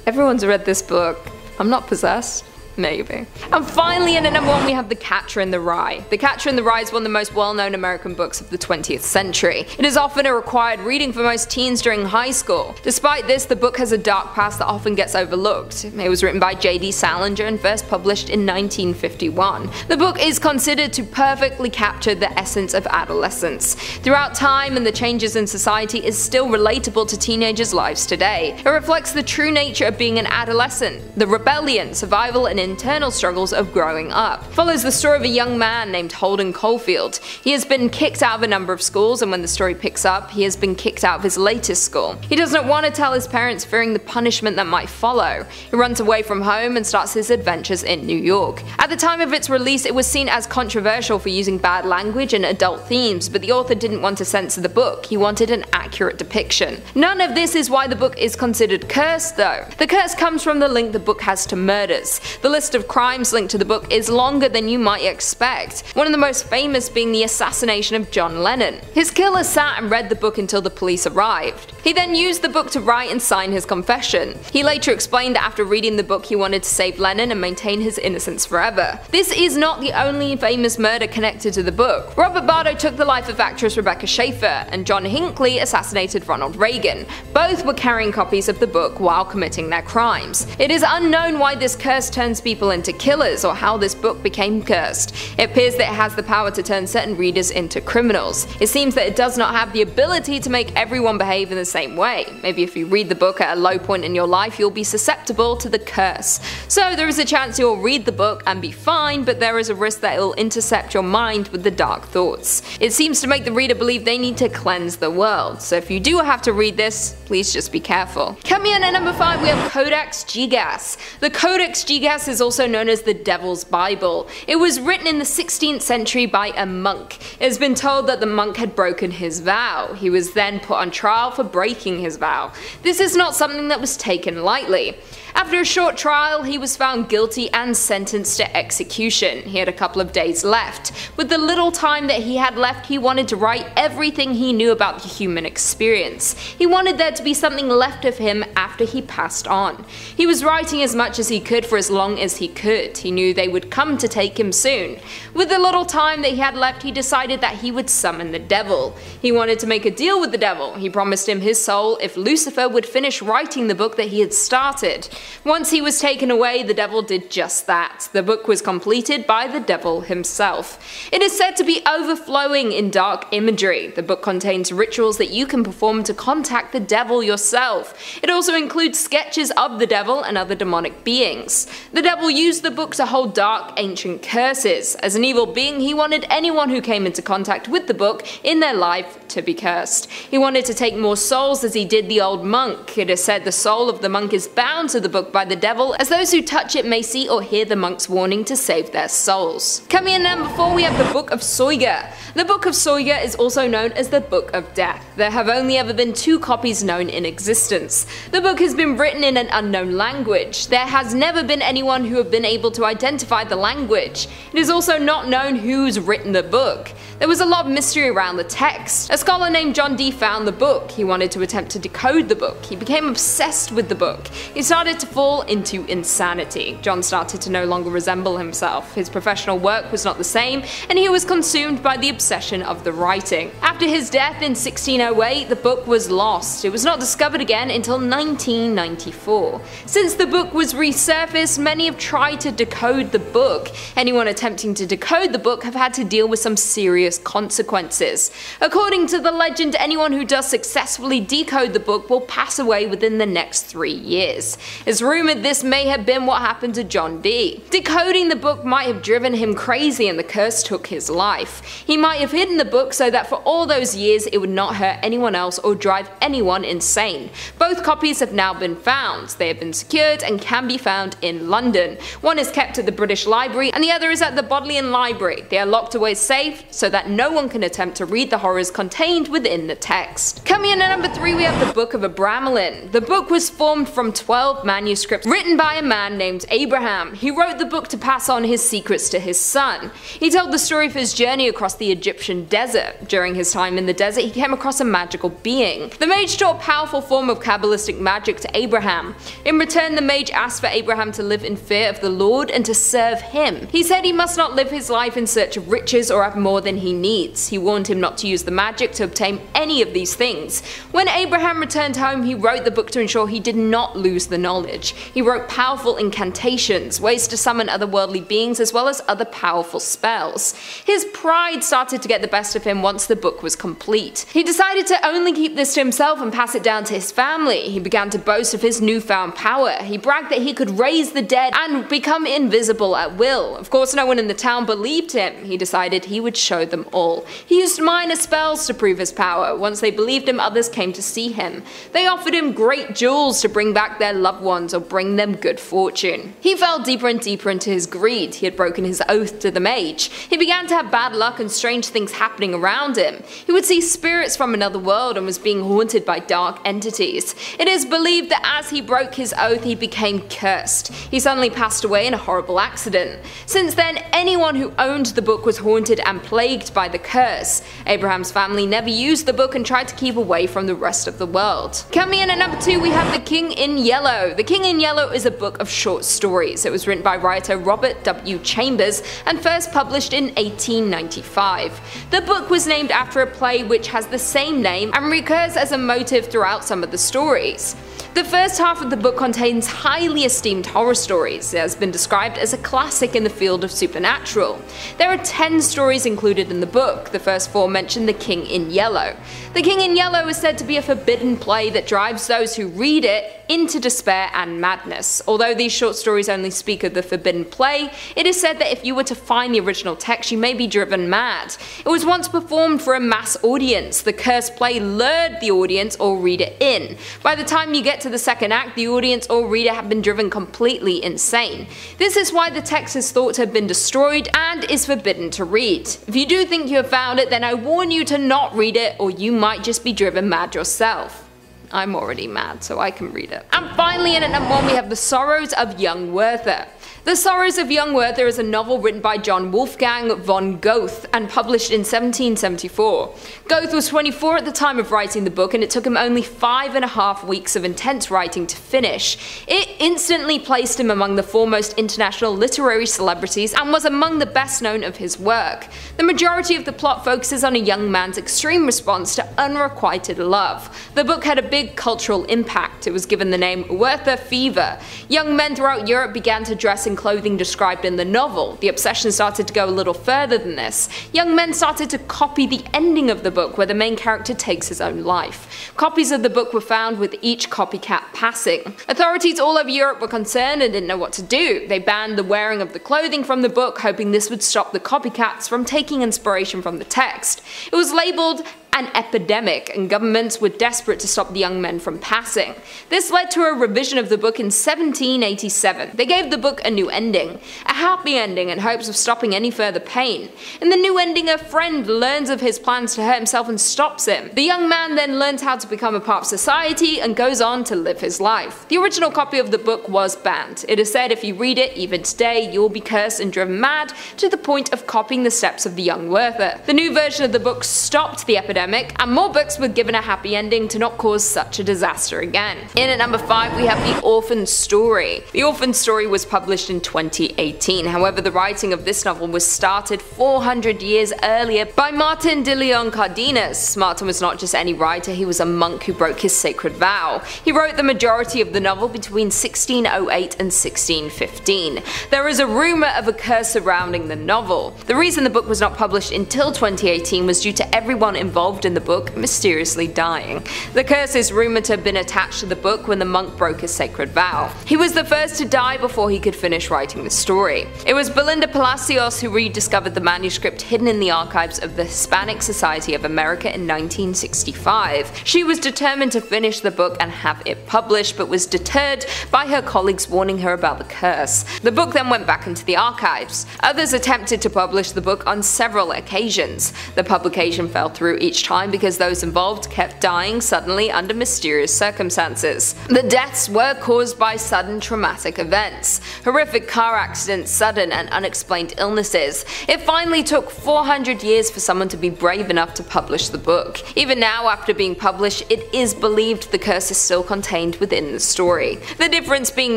Everyone's read this book. I'm not possessed. Maybe. And finally, in at number one, we have The Catcher in the Rye. The Catcher in the Rye is one of the most well-known American books of the 20th century. It is often a required reading for most teens during high school. Despite this, the book has a dark past that often gets overlooked. It was written by J.D. Salinger and first published in 1951. The book is considered to perfectly capture the essence of adolescence. Throughout time and the changes in society is still relatable to teenagers' lives today. It reflects the true nature of being an adolescent, the rebellion, survival, and internal struggles of growing up. Follows the story of a young man named Holden Caulfield. He has been kicked out of a number of schools and when the story picks up, he has been kicked out of his latest school. He doesn't want to tell his parents fearing the punishment that might follow. He runs away from home and starts his adventures in New York. At the time of its release, it was seen as controversial for using bad language and adult themes, but the author didn't want to censor the book, he wanted an accurate depiction. None of this is why the book is considered cursed though. The curse comes from the link the book has to murders. The list of crimes linked to the book is longer than you might expect, one of the most famous being the assassination of John Lennon. His killer sat and read the book until the police arrived. He then used the book to write and sign his confession. He later explained that after reading the book he wanted to save Lennon and maintain his innocence forever. This is not the only famous murder connected to the book. Robert Bardo took the life of actress Rebecca Schaeffer, and John Hinckley assassinated Ronald Reagan. Both were carrying copies of the book while committing their crimes. It is unknown why this curse turns people into killers or how this book became cursed. It appears that it has the power to turn certain readers into criminals. It seems that it does not have the ability to make everyone behave in the same way. Maybe if you read the book at a low point in your life, you'll be susceptible to the curse. So there is a chance you'll read the book and be fine, but there is a risk that it will intercept your mind with the dark thoughts. It seems to make the reader believe they need to cleanse the world. So if you do have to read this, please just be careful. Coming in at number 5 we have Codex Gigas. The Codex Gigas is also known as the Devil's Bible. It was written in the 16th century by a monk. It has been told that the monk had broken his vow. He was then put on trial for breaking his vow. This is not something that was taken lightly. After a short trial, he was found guilty and sentenced to execution. He had a couple of days left. With the little time that he had left, he wanted to write everything he knew about the human experience. He wanted there to be something left of him after he passed on. He was writing as much as he could for as long as he could. He knew they would come to take him soon. With the little time that he had left, he decided that he would summon the devil. He wanted to make a deal with the devil. He promised him his soul if Lucifer would finish writing the book that he had started. Once he was taken away, the devil did just that. The book was completed by the devil himself. It is said to be overflowing in dark imagery. The book contains rituals that you can perform to contact the devil yourself. It also includes sketches of the devil and other demonic beings. The devil used the book to hold dark ancient curses. As an evil being, he wanted anyone who came into contact with the book in their life to be cursed. He wanted to take more souls as he did the old monk. It is said the soul of the monk is bound to the book by the devil, as those who touch it may see or hear the monk's warning to save their souls. Coming in number 4 we have the Book of Soyga. The Book of Soyga is also known as the Book of Death. There have only ever been two copies known in existence. The book has been written in an unknown language. There has never been anyone who have been able to identify the language. It is also not known who's written the book. There was a lot of mystery around the text. A scholar named John Dee found the book. He wanted to attempt to decode the book. He became obsessed with the book. He started started to fall into insanity. John started to no longer resemble himself. His professional work was not the same, and he was consumed by the obsession of the writing. After his death in 1608, the book was lost. It was not discovered again until 1994. Since the book was resurfaced, many have tried to decode the book. Anyone attempting to decode the book have had to deal with some serious consequences. According to the legend, anyone who does successfully decode the book will pass away within the next three years. It's rumored this may have been what happened to John Dee. Decoding the book might have driven him crazy and the curse took his life. He might have hidden the book so that for all those years it would not hurt anyone else or drive anyone insane. Both copies have now been found. They have been secured and can be found in London. One is kept at the British Library and the other is at the Bodleian Library. They are locked away safe so that no one can attempt to read the horrors contained within the text. Coming in at number 3 we have the Book of Abramelin. The book was formed from 12 manuscripts written by a man named Abraham. He wrote the book to pass on his secrets to his son. He told the story of his journey across the Egyptian desert. During his time in the desert he came across a magical being. The mage taught a powerful form of Kabbalistic magic to Abraham. In return the mage asked for Abraham to live in fear of the Lord and to serve him. He said he must not live his life in search of riches or have more than he needs. He warned him not to use the magic to obtain any of these things. When Abraham returned home he wrote the book to ensure he did not lose the knowledge. He wrote powerful incantations, ways to summon otherworldly beings as well as other powerful spells. His pride started to get the best of him once the book was complete. He decided to only keep this to himself and pass it down to his family. He began to boast of his newfound power. He bragged that he could raise the dead and become invisible at will. Of course no one in the town believed him. He decided he would show them all. He used minor spells to prove his power. Once they believed him others came to see him. They offered him great jewels to bring back their loved ones or bring them good fortune. He fell deeper and deeper into his greed. He had broken his oath to the mage. He began to have bad luck and strange things happening around him. He would see spirits from another world and was being haunted by dark entities. It is believed that as he broke his oath he became cursed. He suddenly passed away in a horrible accident. Since then anyone who owned the book was haunted and plagued by the curse. Abraham's family never used the book and tried to keep away from the rest of the world. Coming in at number 2 we have The King in Yellow. The King in Yellow is a book of short stories. It was written by writer Robert W. Chambers and first published in 1895. The book was named after a play which has the same name and recurs as a motive throughout some of the stories. The first half of the book contains highly esteemed horror stories. It has been described as a classic in the field of supernatural. There are 10 stories included in the book, the first four mention The King in Yellow. The King in Yellow is said to be a forbidden play that drives those who read it into despair and madness. Although these short stories only speak of the forbidden play, it is said that if you were to find the original text you may be driven mad. It was once performed for a mass audience. The cursed play lured the audience or reader in. By the time you get to the second act, the audience or reader have been driven completely insane. This is why the text is thought to have been destroyed and is forbidden to read. If you do think you have found it, then I warn you to not read it or you might just be driven mad yourself. I'm already mad, so I can read it. And finally, in at number one, we have The Sorrows of Young Werther. The Sorrows of Young Werther is a novel written by John Wolfgang von Goethe and published in 1774. Goethe was 24 at the time of writing the book and it took him only five and a half weeks of intense writing to finish. It instantly placed him among the foremost international literary celebrities and was among the best known of his work. The majority of the plot focuses on a young man's extreme response to unrequited love. The book had a big cultural impact. It was given the name Werther Fever. Young men throughout Europe began to dress in clothing described in the novel. The obsession started to go a little further than this. Young men started to copy the ending of the book where the main character takes his own life. Copies of the book were found with each copycat passing. Authorities all over Europe were concerned and didn't know what to do. They banned the wearing of the clothing from the book, hoping this would stop the copycats from taking inspiration from the text. It was labelled an epidemic, and governments were desperate to stop the young men from passing. This led to a revision of the book in 1787. They gave the book a new ending, a happy ending in hopes of stopping any further pain. In the new ending, a friend learns of his plans to hurt himself and stops him. The young man then learns how to become a part of society and goes on to live his life. The original copy of the book was banned. It is said if you read it, even today, you will be cursed and driven mad to the point of copying the steps of the young Werther. The new version of the book stopped the epidemic epidemic, and more books were given a happy ending to not cause such a disaster again. In at number 5 we have The Orphan Story. The Orphan Story was published in 2018, however the writing of this novel was started 400 years earlier by Martin de Leon Cardenas. Martin was not just any writer, he was a monk who broke his sacred vow. He wrote the majority of the novel between 1608 and 1615. There is a rumour of a curse surrounding the novel. The reason the book was not published until 2018 was due to everyone involved in the book mysteriously dying. The curse is rumoured to have been attached to the book when the monk broke his sacred vow. He was the first to die before he could finish writing the story. It was Belinda Palacios who rediscovered the manuscript hidden in the archives of the Hispanic Society of America in 1965. She was determined to finish the book and have it published, but was deterred by her colleagues warning her about the curse. The book then went back into the archives. Others attempted to publish the book on several occasions. The publication fell through each time because those involved kept dying suddenly under mysterious circumstances. The deaths were caused by sudden traumatic events, horrific car accidents, sudden and unexplained illnesses. It finally took 400 years for someone to be brave enough to publish the book. Even now, after being published, it is believed the curse is still contained within the story. The difference being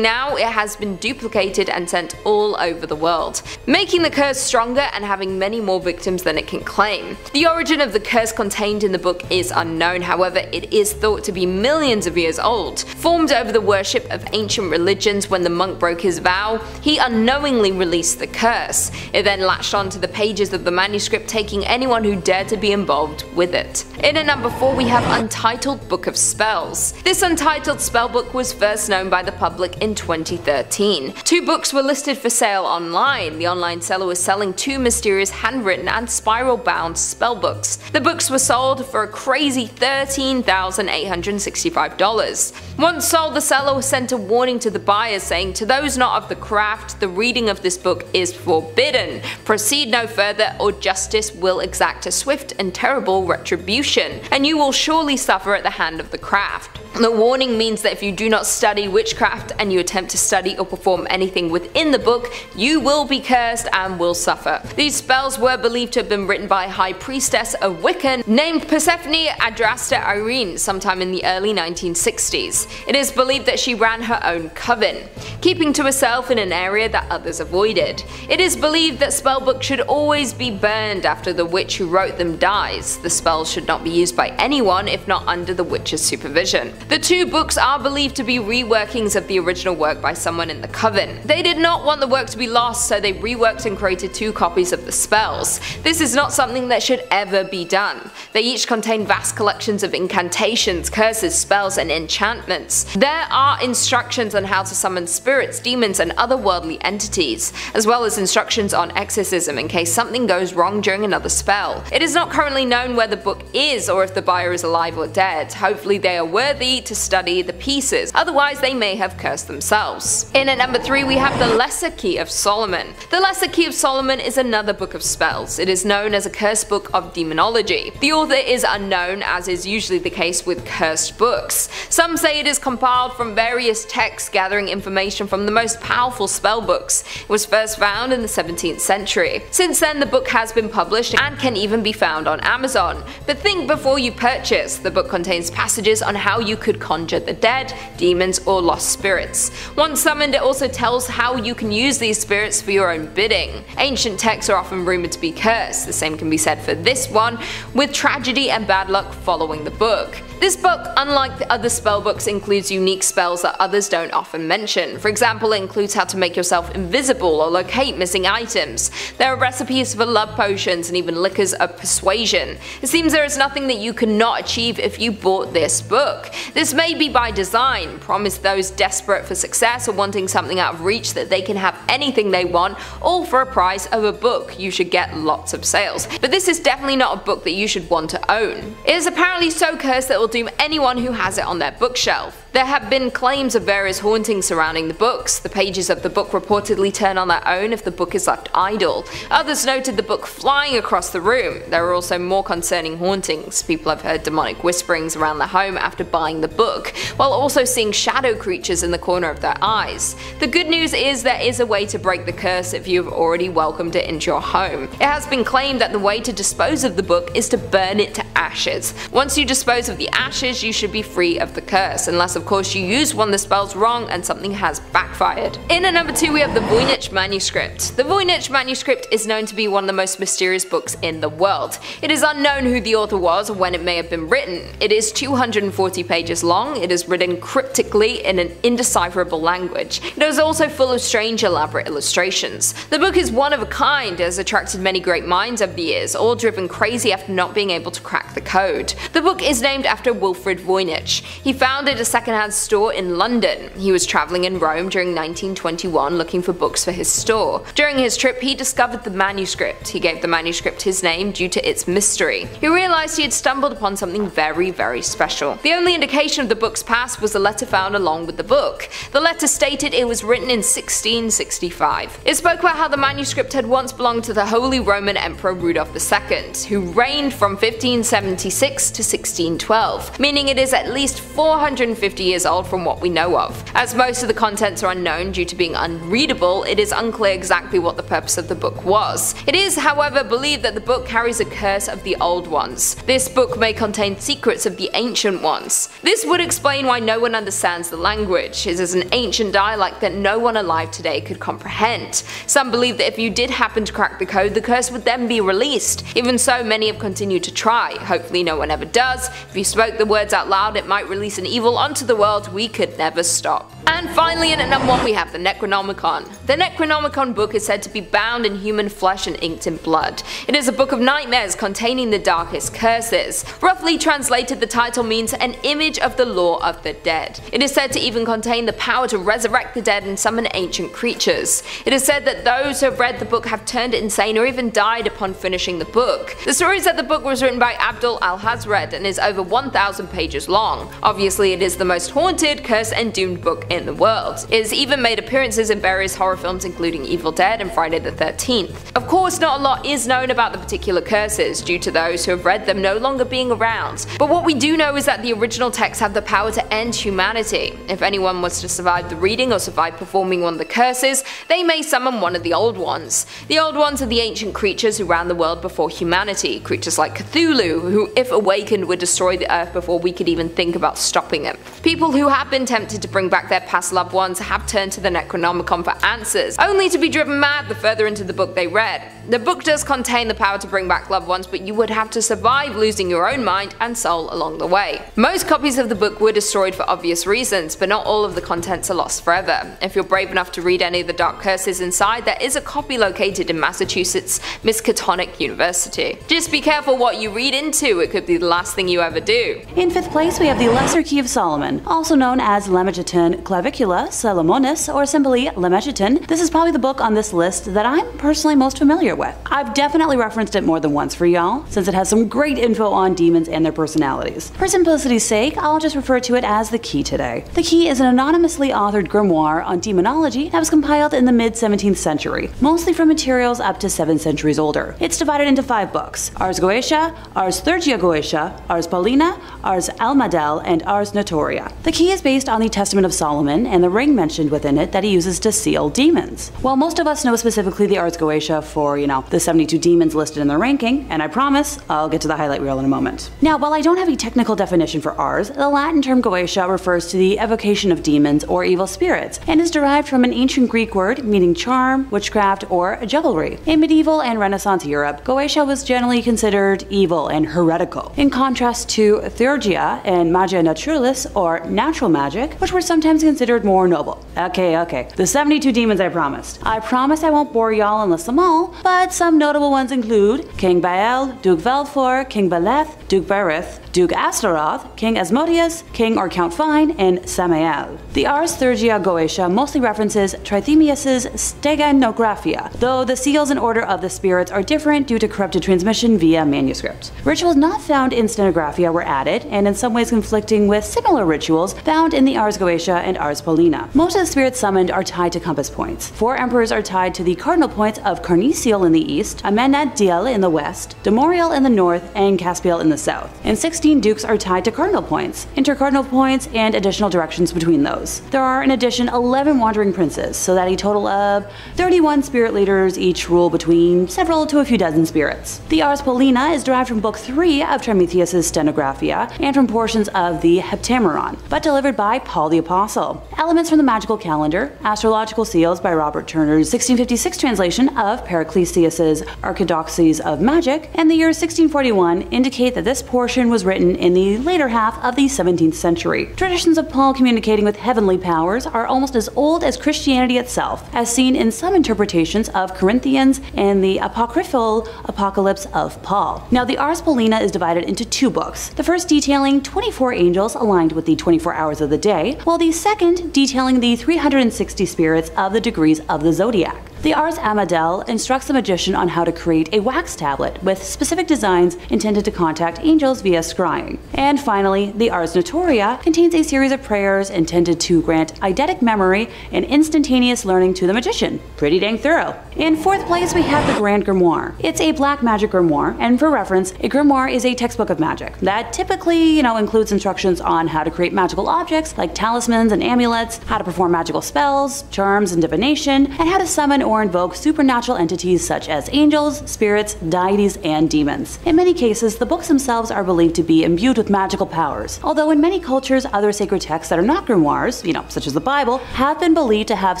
now it has been duplicated and sent all over the world, making the curse stronger and having many more victims than it can claim. The origin of the curse contained in the book is unknown, however it is thought to be millions of years old. Formed over the worship of ancient religions when the monk broke his vow, he unknowingly released the curse. It then latched onto the pages of the manuscript taking anyone who dared to be involved with it. In at number 4 we have Untitled Book of Spells. This untitled spellbook was first known by the public in 2013. Two books were listed for sale online. The online seller was selling two mysterious handwritten and spiral bound spellbooks. The books were sold for a crazy $13,865. Once sold, the seller sent a warning to the buyers saying, To those not of the craft, the reading of this book is forbidden. Proceed no further, or justice will exact a swift and terrible retribution, and you will surely suffer at the hand of the craft. The warning means that if you do not study witchcraft and you attempt to study or perform anything within the book, you will be cursed and will suffer. These spells were believed to have been written by high priestess of Wicca named Persephone Adrasta Irene sometime in the early 1960s. It is believed that she ran her own coven, keeping to herself in an area that others avoided. It is believed that spellbooks should always be burned after the witch who wrote them dies. The spells should not be used by anyone if not under the witch's supervision. The two books are believed to be reworkings of the original work by someone in the coven. They did not want the work to be lost so they reworked and created two copies of the spells. This is not something that should ever be done. They each contain vast collections of incantations, curses, spells, and enchantments. There are instructions on how to summon spirits, demons, and otherworldly entities, as well as instructions on exorcism in case something goes wrong during another spell. It is not currently known where the book is or if the buyer is alive or dead. Hopefully they are worthy to study the pieces, otherwise they may have cursed themselves. In at number 3 we have the Lesser Key of Solomon. The Lesser Key of Solomon is another book of spells. It is known as a cursed book of demonology. The author is unknown as is usually the case with cursed books. Some say it is compiled from various texts gathering information from the most powerful spell books. It was first found in the 17th century. Since then the book has been published and can even be found on Amazon. But think before you purchase. The book contains passages on how you could conjure the dead, demons, or lost spirits. Once summoned, it also tells how you can use these spirits for your own bidding. Ancient texts are often rumored to be cursed, the same can be said for this one, with tragedy and bad luck following the book. This book, unlike the other spellbooks, includes unique spells that others don't often mention. For example, it includes how to make yourself invisible or locate missing items. There are recipes for love potions and even liquors of persuasion. It seems there is nothing that you cannot achieve if you bought this book. This may be by design, promise those desperate for success or wanting something out of reach that they can have anything they want, all for a price of a book. You should get lots of sales. But this is definitely not a book that you should want to own. It is apparently so cursed that it will doom anyone who has it on their bookshelf. There have been claims of various hauntings surrounding the books. The pages of the book reportedly turn on their own if the book is left idle. Others noted the book flying across the room. There are also more concerning hauntings. People have heard demonic whisperings around their home after buying the book, while also seeing shadow creatures in the corner of their eyes. The good news is there is a way to break the curse if you've already welcomed it into your home. It has been claimed that the way to dispose of the book is to burn it to ashes. Once you dispose of the ashes, you should be free of the curse, unless of course you use one of the spells wrong and something has backfired. In at number 2 we have the Voynich manuscript. The Voynich manuscript is known to be one of the most mysterious books in the world. It is unknown who the author was or when it may have been written. It is 240 pages long, it is written cryptically in an indecipherable language. It is also full of strange elaborate illustrations. The book is one of a kind, has attracted many great minds over the years, all driven crazy after not being able to crack the code. The book is named after Wilfrid Voynich. He founded a secondhand store in London. He was travelling in Rome during 1921 looking for books for his store. During his trip he discovered the manuscript. He gave the manuscript his name due to its mystery. He realised he had stumbled upon something very very special. The only indication of the book's past was a letter found along with the book. The letter stated it was written in 1665. It spoke about how the manuscript had once belonged to the Holy Roman Emperor Rudolf II, who reigned from 1576 to 1612, meaning it is at least 450 years old from what we know of. As most of the contents are unknown due to being unreadable, it is unclear exactly what the purpose of the book was. It is, however, believed that the book carries a curse of the old ones. This book may contain secrets of the ancient ones. This would explain why no one understands the language. It is an ancient dialect that no one alive today could comprehend. Some believe that if you did happen to crack the code, the curse would then be released. Even so, many have continued to try. Hopefully no one ever does. If you spoke the words out loud, it might release an evil onto the world we could never stop. And finally, in at number one, we have the Necronomicon. The Necronomicon book is said to be bound in human flesh and inked in blood. It is a book of nightmares containing the darkest curses. Roughly translated, the title means an image of the law of the dead. It is said to even contain the power to resurrect the dead and summon ancient creatures. It is said that those who have read the book have turned insane or even died upon finishing the book. The story is that the book was written by Abdul al-Hazred and is over 1000 pages long. Obviously, it is the most haunted, cursed, and doomed book in the world. It has even made appearances in various horror films including Evil Dead and Friday the 13th. Of course, not a lot is known about the particular curses due to those who have read them no longer being around, but what we do know is that the original texts have the power to end humanity. If anyone was to survive the reading or survive performing one of the curses, they may summon one of the old ones. The old ones are the ancient creatures who ran the world before humanity, creatures like Cthulhu, who if awakened would destroy the earth before we could even think about stopping them. People who have been tempted to bring back their past loved ones have turned to the Necronomicon for answers, only to be driven mad the further into the book they read. The book does contain the power to bring back loved ones, but you would have to survive losing your own mind and soul along the way. Most copies of the book were destroyed for obvious reasons, but not all of the contents are lost forever. If you're brave enough to read any of the dark curses inside, there is a copy located in Massachusetts Miskatonic University. Just be careful what you read into, it could be the last thing you ever do. In fifth place, we have the Lesser Key of Solomon, also known as Lemegeton Clavicula Salomonis, or simply Lemegeton. This is probably the book on this list that I'm personally most familiar with. I've definitely referenced it more than once for y'all, since it has some great info on demons and their personalities. For simplicity's sake, I'll just refer to it as the Key today. The Key is an anonymously authored grimoire on demonology that was compiled in the mid 17th century, mostly from materials up to 7 centuries older. It's divided into five books Ars Goetia, Ars Theurgia Goetia, Ars Paulina, Ars Almadel, and Ars Notoria. The Key is based on the Testament of Solomon and the ring mentioned within it that he uses to seal demons. While most of us know specifically the Ars Goetia for, you know, the 72 demons listed in the ranking, and I promise I'll get to the highlight reel in a moment. Now, while I don't have a technical definition for Ars, the Latin term Goetia refers to the evocation of demons or evil spirits, and is derived from an ancient Greek word meaning charm, witchcraft, or jugglery. In medieval and Renaissance Europe, Goetia was generally considered evil and heretical, in contrast to Theurgia and Magia Naturalis, or natural magic, which were sometimes considered more noble. Okay, okay. The 72 demons I promised. I promise I won't bore y'all and list them all, but some notable ones include King Baal, Duke Valfor, King Beleth, Duke Berith, Duke Astaroth, King Asmodeus, King or Count Vine, and Samael. The Ars Theurgia Goetia mostly references Trithemius's Steganographia, though the seals and order of the spirits are different due to corrupted transmission via manuscript. Rituals not found in Steganographia were added, and in some ways conflicting with similar rituals found in the Ars Goetia and Ars Paulina. Most of the spirits summoned are tied to compass points. Four emperors are tied to the cardinal points of Carnesiel in the east, Amenadiel in the west, Demoriel in the north, and Caspiel in the south. And 16 dukes are tied to cardinal points, intercardinal points, and additional directions between those. There are in addition 11 wandering princes, so that a total of 31 spirit leaders each rule between several to a few dozen spirits. The Ars Paulina is derived from Book 3 of Trithemius's Steganographia and from portions of the Heptameron, but delivered by Paul the Apostle. Elements from the magical calendar, astrological seals by Robert Turner's 1656 translation of Paracelsus's Archidoxes of Magic, and the year 1641 indicate that this portion was written in the later half of the 17th century. Traditions of Paul communicating with heavenly powers are almost as old as Christianity itself, as seen in some interpretations of Corinthians and the apocryphal Apocalypse of Paul. Now, the Ars Paulina is divided into two books. The first detailing 24 angels aligned with the 24 hours of the day, while the second detailing the 360 spirits of the degrees of the zodiac. The Ars Almadel instructs the magician on how to create a wax tablet with specific designs intended to contact angels via scrying. And finally, the Ars Notoria contains a series of prayers intended to grant eidetic memory and instantaneous learning to the magician. Pretty dang thorough. In fourth place, we have the Grand Grimoire. It's a black magic grimoire, and for reference, a grimoire is a textbook of magic that typically, you know, includes instructions on how to create magical objects like talismans and amulets, how to perform magical spells, charms, and divination, and how to summon or invoke supernatural entities such as angels, spirits, deities, and demons. In many cases, the books themselves are believed to be imbued with magical powers, although in many cultures, other sacred texts that are not grimoires, you know, such as the Bible, have been believed to have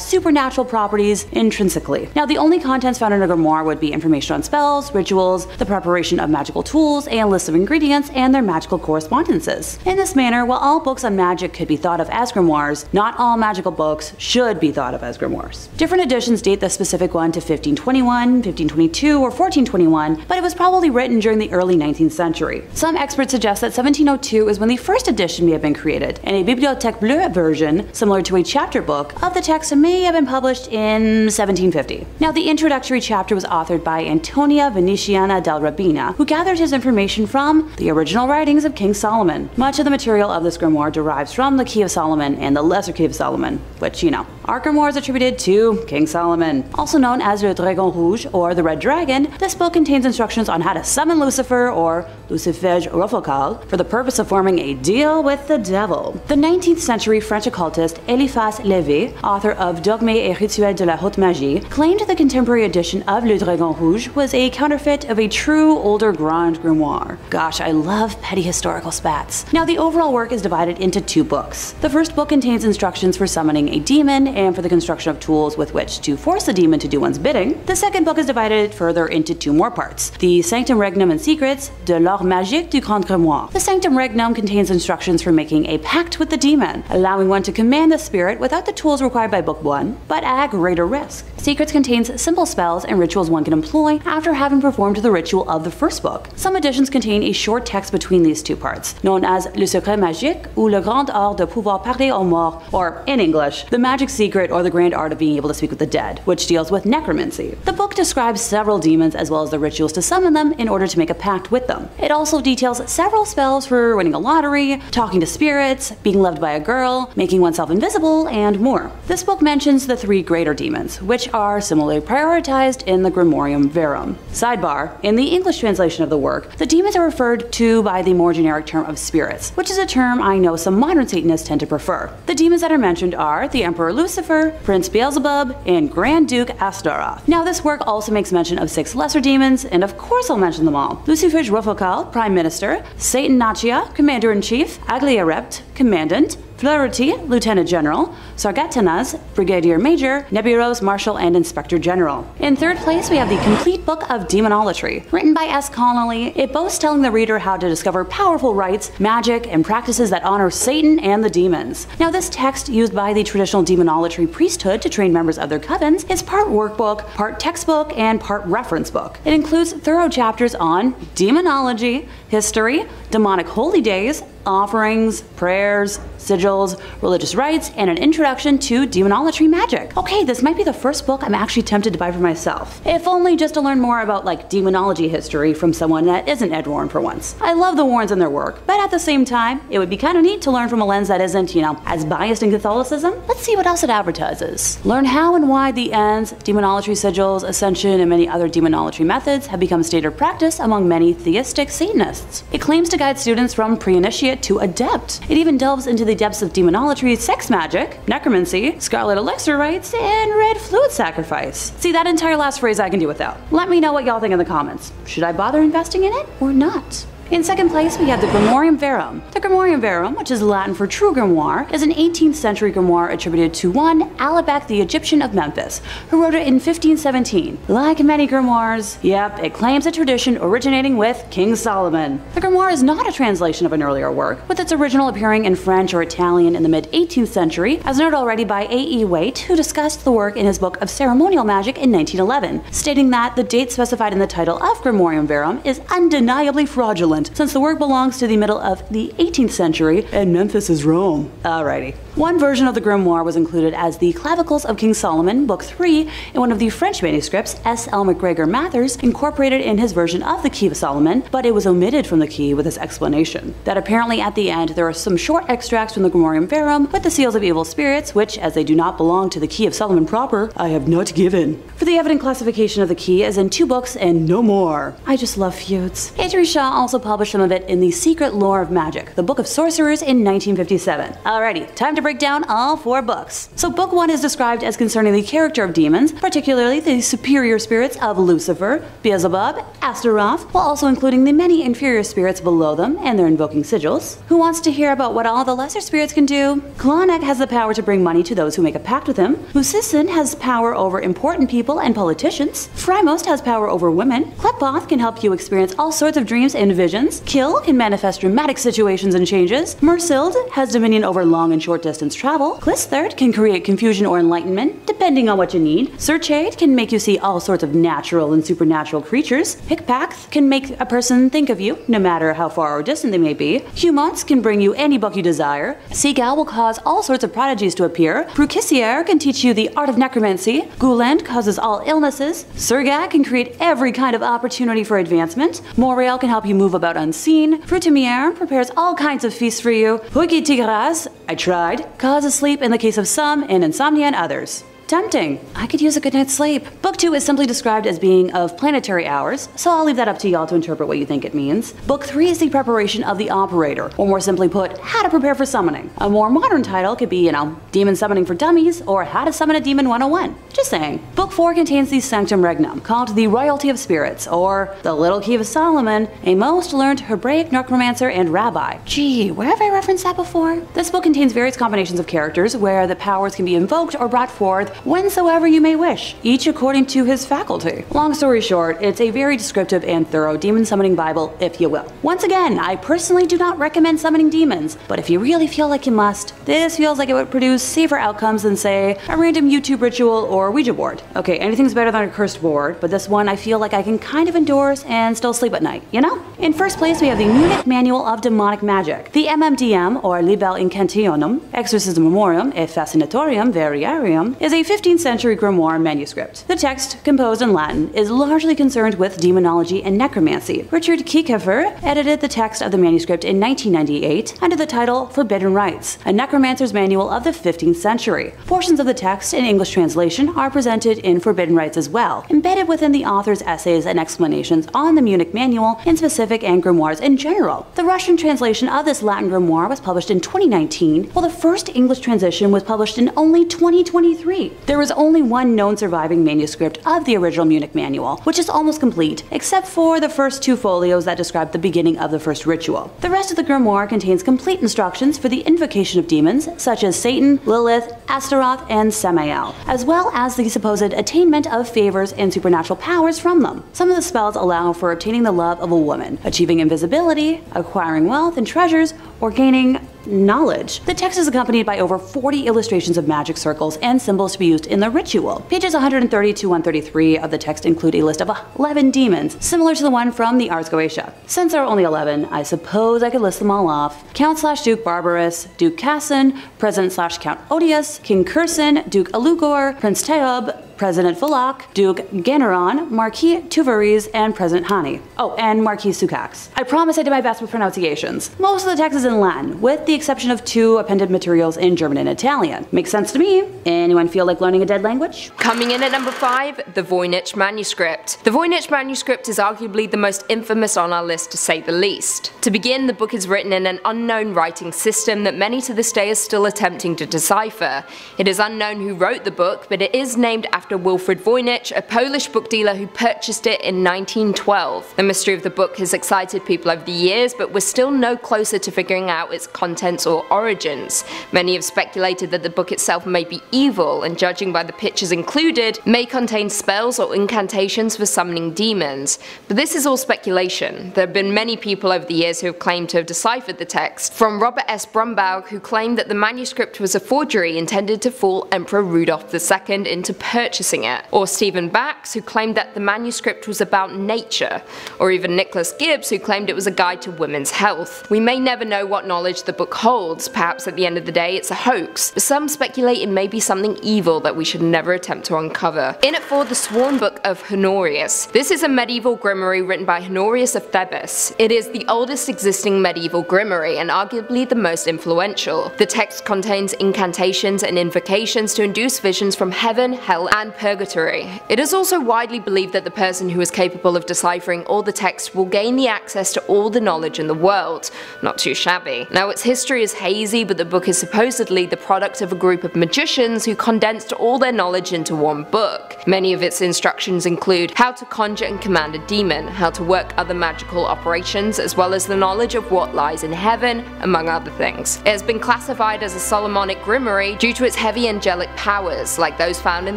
supernatural properties intrinsically. Now, the only contents found in a grimoire would be information on spells, rituals, the preparation of magical tools, and lists of ingredients, and their magical correspondences. In this manner, while all books on magic could be thought of as grimoires, not all magical books should be thought of as grimoires. Different editions date the specific one to 1521, 1522, or 1421, but it was probably written during the early 19th century. Some experts suggest that 1702 is when the first edition may have been created, and a Bibliothèque Bleue version, similar to a chapter book, of the text may have been published in 1750. Now, the introductory chapter was authored by Antonio Venitiana del Rabina, who gathered his information from the original writings of King Solomon. Much of the material of this grimoire derives from the Key of Solomon and the Lesser Key of Solomon, which, you know, our grimoire is attributed to King Solomon. Also known as Le Dragon Rouge or the Red Dragon, this book contains instructions on how to summon Lucifer or Lucifuge Rofocale for the purpose of forming a deal with the devil. The 19th century French occultist Eliphas Lévi, author of Dogmes et Rituels de la Haute Magie, claimed the contemporary edition of Le Dragon Rouge was a counterfeit of a true older Grand Grimoire. Gosh, I love petty historical spats. Now, the overall work is divided into two books. The first book contains instructions for summoning a demon and for the construction of tools with which to force the demon to do one's bidding. The second book is divided further into two more parts the Sanctum Regnum and Secrets de l'Art Magique du Grand Grimoire. The Sanctum Regnum contains instructions for making a pact with the demon, allowing one to command the spirit without the tools required by Book 1, but at greater risk. Secrets contains simple spells and rituals one can employ after having performed the ritual of the first book. Some editions contain a short text between these two parts, known as Le Secret Magique ou Le Grand Art de Pouvoir Parler aux Morts, or in English, The Magic Secret or the Grand Art of Being Able to Speak with the Dead, which deals with necromancy. The book describes several demons as well as the rituals to summon them in order to make a pact with them. It also details several spells for winning a lottery, talking to spirits, being loved by a girl, making oneself invisible, and more. This book mentions the three greater demons, which are similarly prioritized in the Grimorium Verum. Sidebar In the English translation of the work, the demons are referred to by the more generic term of spirits, which is a term I know some modern Satanists tend to prefer. The demons that are mentioned are the Emperor Lucifer, Prince Beelzebub, and Grand Duke Astaroth. Now, this work also makes mention of six lesser demons, and of course I'll mention them all. Lucifuge Rofocale, Prime Minister, Satanachia, Commander in Chief, Agaliarept, Commandant, Fleurety, Lieutenant General, Sargatanas, Brigadier Major, Nebulos, Marshal, and Inspector General. In third place, we have the complete book of Demonolatry. Written by S. Connolly, it boasts telling the reader how to discover powerful rites, magic, and practices that honor Satan and the demons. Now, this text, used by the traditional demonolatry priesthood to train members of their covens, is part workbook, part textbook, and part reference book. It includes thorough chapters on demonology, history, demonic holy days, offerings, prayers, sigils, religious rites, and an introduction to demonolatry magic. Okay, this might be the first book I'm actually tempted to buy for myself. If only just to learn more about like demonology history from someone that isn't Ed Warren for once. I love the Warrens and their work, but at the same time, it would be kind of neat to learn from a lens that isn't, you know, as biased in Catholicism. Let's see what else it advertises. Learn how and why the ends, demonolatry sigils, ascension, and many other demonolatry methods have become standard practice among many theistic Satanists. It claims to guide students from pre-initiate to adept. It even delves into the depths of demonolatry, sex magic, necromancy, scarlet elixir rites, and red fluid sacrifice. See, that entire last phrase I can do without. Let me know what y'all think in the comments. Should I bother investing in it or not? In second place, we have the Grimorium Verum. The Grimorium Verum, which is Latin for true grimoire, is an 18th century grimoire attributed to one Alabek the Egyptian of Memphis, who wrote it in 1517. Like many grimoires, yep, it claims a tradition originating with King Solomon. The grimoire is not a translation of an earlier work, with its original appearing in French or Italian in the mid 18th century, as noted already by A.E. Waite, who discussed the work in his book of ceremonial magic in 1911, stating that the date specified in the title of Grimorium Verum is undeniably fraudulent since the work belongs to the middle of the 18th century and Memphis is Rome. Alrighty. One version of the grimoire was included as the Clavicles of King Solomon, Book 3, in one of the French manuscripts S. L. MacGregor Mathers incorporated in his version of the Key of Solomon, but it was omitted from the key with his explanation. That apparently at the end there are some short extracts from the Grimorium Verum with the seals of evil spirits, which, as they do not belong to the Key of Solomon proper, I have not given. For the evident classification of the key is in two books and no more. I just love feuds. Idries Shah also published some of it in The Secret Lore of Magic, the Book of Sorcerers in 1957. Alrighty, time to break down all four books. So book one is described as concerning the character of demons, particularly the superior spirits of Lucifer, Beelzebub, Astaroth, while also including the many inferior spirits below them and their invoking sigils. Who wants to hear about what all the lesser spirits can do? Clauneck has the power to bring money to those who make a pact with him. Musisin has power over important people and politicians. Frimost has power over women. Klepoth can help you experience all sorts of dreams and visions. Kill can manifest dramatic situations and changes. Mersild has dominion over long and short distance travel. Clisthert can create confusion or enlightenment, depending on what you need. Serchade can make you see all sorts of natural and supernatural creatures. Pickpack can make a person think of you, no matter how far or distant they may be. Humans can bring you any book you desire. Seagal will cause all sorts of prodigies to appear. Brucissier can teach you the art of necromancy. Guland causes all illnesses. Surgat can create every kind of opportunity for advancement. Moriel can help you move about unseen. Frutimiere prepares all kinds of feasts for you. Huigi Tigras, I tried, causes sleep in the case of some and insomnia in others. Tempting. I could use a good night's sleep. Book 2 is simply described as being of planetary hours, so I'll leave that up to y'all to interpret what you think it means. Book 3 is the preparation of the operator, or more simply put, how to prepare for summoning. A more modern title could be, you know, Demon Summoning for Dummies, or How to Summon a Demon 101. Just saying. Book 4 contains the Sanctum Regnum, called the Royalty of Spirits, or the Little Key of Solomon, a most learned Hebraic necromancer and rabbi. Gee, where have I referenced that before? This book contains various combinations of characters where the powers can be invoked or brought forth whensoever you may wish, each according to his faculty. Long story short, it's a very descriptive and thorough demon summoning Bible, if you will. Once again, I personally do not recommend summoning demons, but if you really feel like you must, this feels like it would produce safer outcomes than, say, a random YouTube ritual or Ouija board. Okay, anything's better than a cursed board, but this one I feel like I can kind of endorse and still sleep at night, you know? In first place, we have the Munich Manual of Demonic Magic. The MMDM, or Libel Incantionum, Exorcism Memoriam e Fascinatorium Variarium, is a 15th century grimoire manuscript. The text, composed in Latin, is largely concerned with demonology and necromancy. Richard Kieckhefer edited the text of the manuscript in 1998 under the title Forbidden Rites, a necromancer's manual of the 15th century. Portions of the text in English translation are presented in forbidden rites as well, embedded within the author's essays and explanations on the Munich Manual in specific and grimoires in general. The Russian translation of this Latin grimoire was published in 2019, while the first English transition was published in only 2023. There is only one known surviving manuscript of the original Munich Manual, which is almost complete, except for the first two folios that describe the beginning of the first ritual. The rest of the grimoire contains complete instructions for the invocation of demons, such as Satan, Lilith, Astaroth, and Samael, as well as the supposed attainment of favors and supernatural powers from them. Some of the spells allow for obtaining the love of a woman, achieving invisibility, acquiring wealth and treasures, or gaining knowledge. The text is accompanied by over 40 illustrations of magic circles and symbols to be used in the ritual. Pages 130 to 133 of the text include a list of 11 demons, similar to the one from the Ars Goetia. Since there are only 11, I suppose I could list them all off. Count slash Duke Barbarus, Duke Cassin, President slash Count Odious, King Curson, Duke Alugor, Prince Teob, President Fulak, Duke Generon, Marquis Tuvaris, and President Hani. Oh, and Marquis Sukax. I promise I did my best with pronunciations. Most of the text is in Latin, with the exception of two appended materials in German and Italian. Makes sense to me. Anyone feel like learning a dead language? Coming in at number 5, the Voynich manuscript. The Voynich manuscript is arguably the most infamous on our list to say the least. To begin, the book is written in an unknown writing system that many to this day are still attempting to decipher. It is unknown who wrote the book, but it is named after after Wilfrid Voynich, a Polish book dealer who purchased it in 1912. The mystery of the book has excited people over the years, but we're still no closer to figuring out its contents or origins. Many have speculated that the book itself may be evil, and judging by the pictures included, may contain spells or incantations for summoning demons. But this is all speculation. There have been many people over the years who have claimed to have deciphered the text, from Robert S. Brumbaugh, who claimed that the manuscript was a forgery intended to fool Emperor Rudolf II into purchasing purchasing it, or Stephen Bax, who claimed that the manuscript was about nature, or even Nicholas Gibbs, who claimed it was a guide to women's health. We may never know what knowledge the book holds, perhaps at the end of the day it's a hoax, but some speculate it may be something evil that we should never attempt to uncover. In it for the Sworn Book of Honorius. This is a medieval grimoire written by Honorius of Thebes. It is the oldest existing medieval grimoire and arguably the most influential. The text contains incantations and invocations to induce visions from heaven, hell, and purgatory. It is also widely believed that the person who is capable of deciphering all the text will gain the access to all the knowledge in the world. Not too shabby. Now its history is hazy, but the book is supposedly the product of a group of magicians who condensed all their knowledge into one book. Many of its instructions include how to conjure and command a demon, how to work other magical operations, as well as the knowledge of what lies in heaven, among other things. It has been classified as a Solomonic grimoire due to its heavy angelic powers, like those found in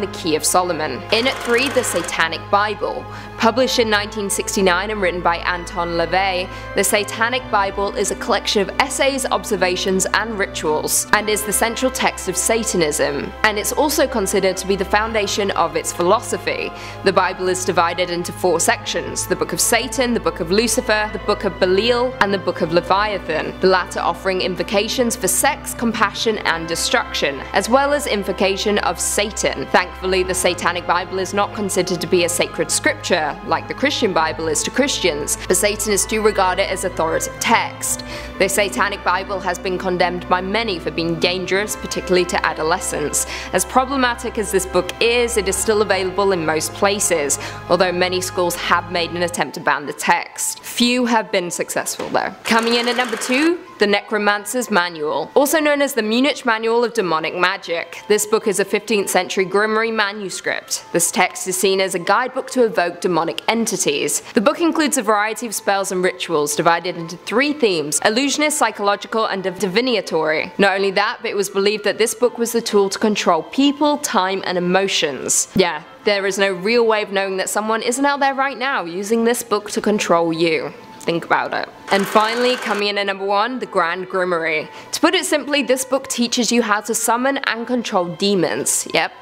the Key of Solomon. In at 3, the Satanic Bible. Published in 1969 and written by Anton LaVey, the Satanic Bible is a collection of essays, observations, and rituals, and is the central text of Satanism, and it's also considered to be the foundation of its philosophy. The Bible is divided into four sections, the Book of Satan, the Book of Lucifer, the Book of Belial, and the Book of Leviathan, the latter offering invocations for sex, compassion, and destruction, as well as invocation of Satan. Thankfully, the Satanic Bible is not considered to be a sacred scripture, like the Christian Bible is to Christians, but Satanists do regard it as authoritative text. The Satanic Bible has been condemned by many for being dangerous, particularly to adolescents. As problematic as this book is, it is still available in most places, although many schools have made an attempt to ban the text. Few have been successful though. Coming in at number 2, the Necromancer's Manual, also known as the Munich Manual of Demonic Magic. This book is a 15th century grimoire manuscript. This text is seen as a guidebook to evoke demonic entities. The book includes a variety of spells and rituals divided into three themes, illusionist, psychological, and divinatory. Not only that, but it was believed that this book was the tool to control people, time, and emotions. Yeah, there is no real way of knowing that someone isn't out there right now using this book to control you. Think about it. And finally, coming in at number one, the Grand Grimoire. To put it simply, this book teaches you how to summon and control demons. Yep.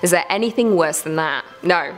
Is there anything worse than that? No.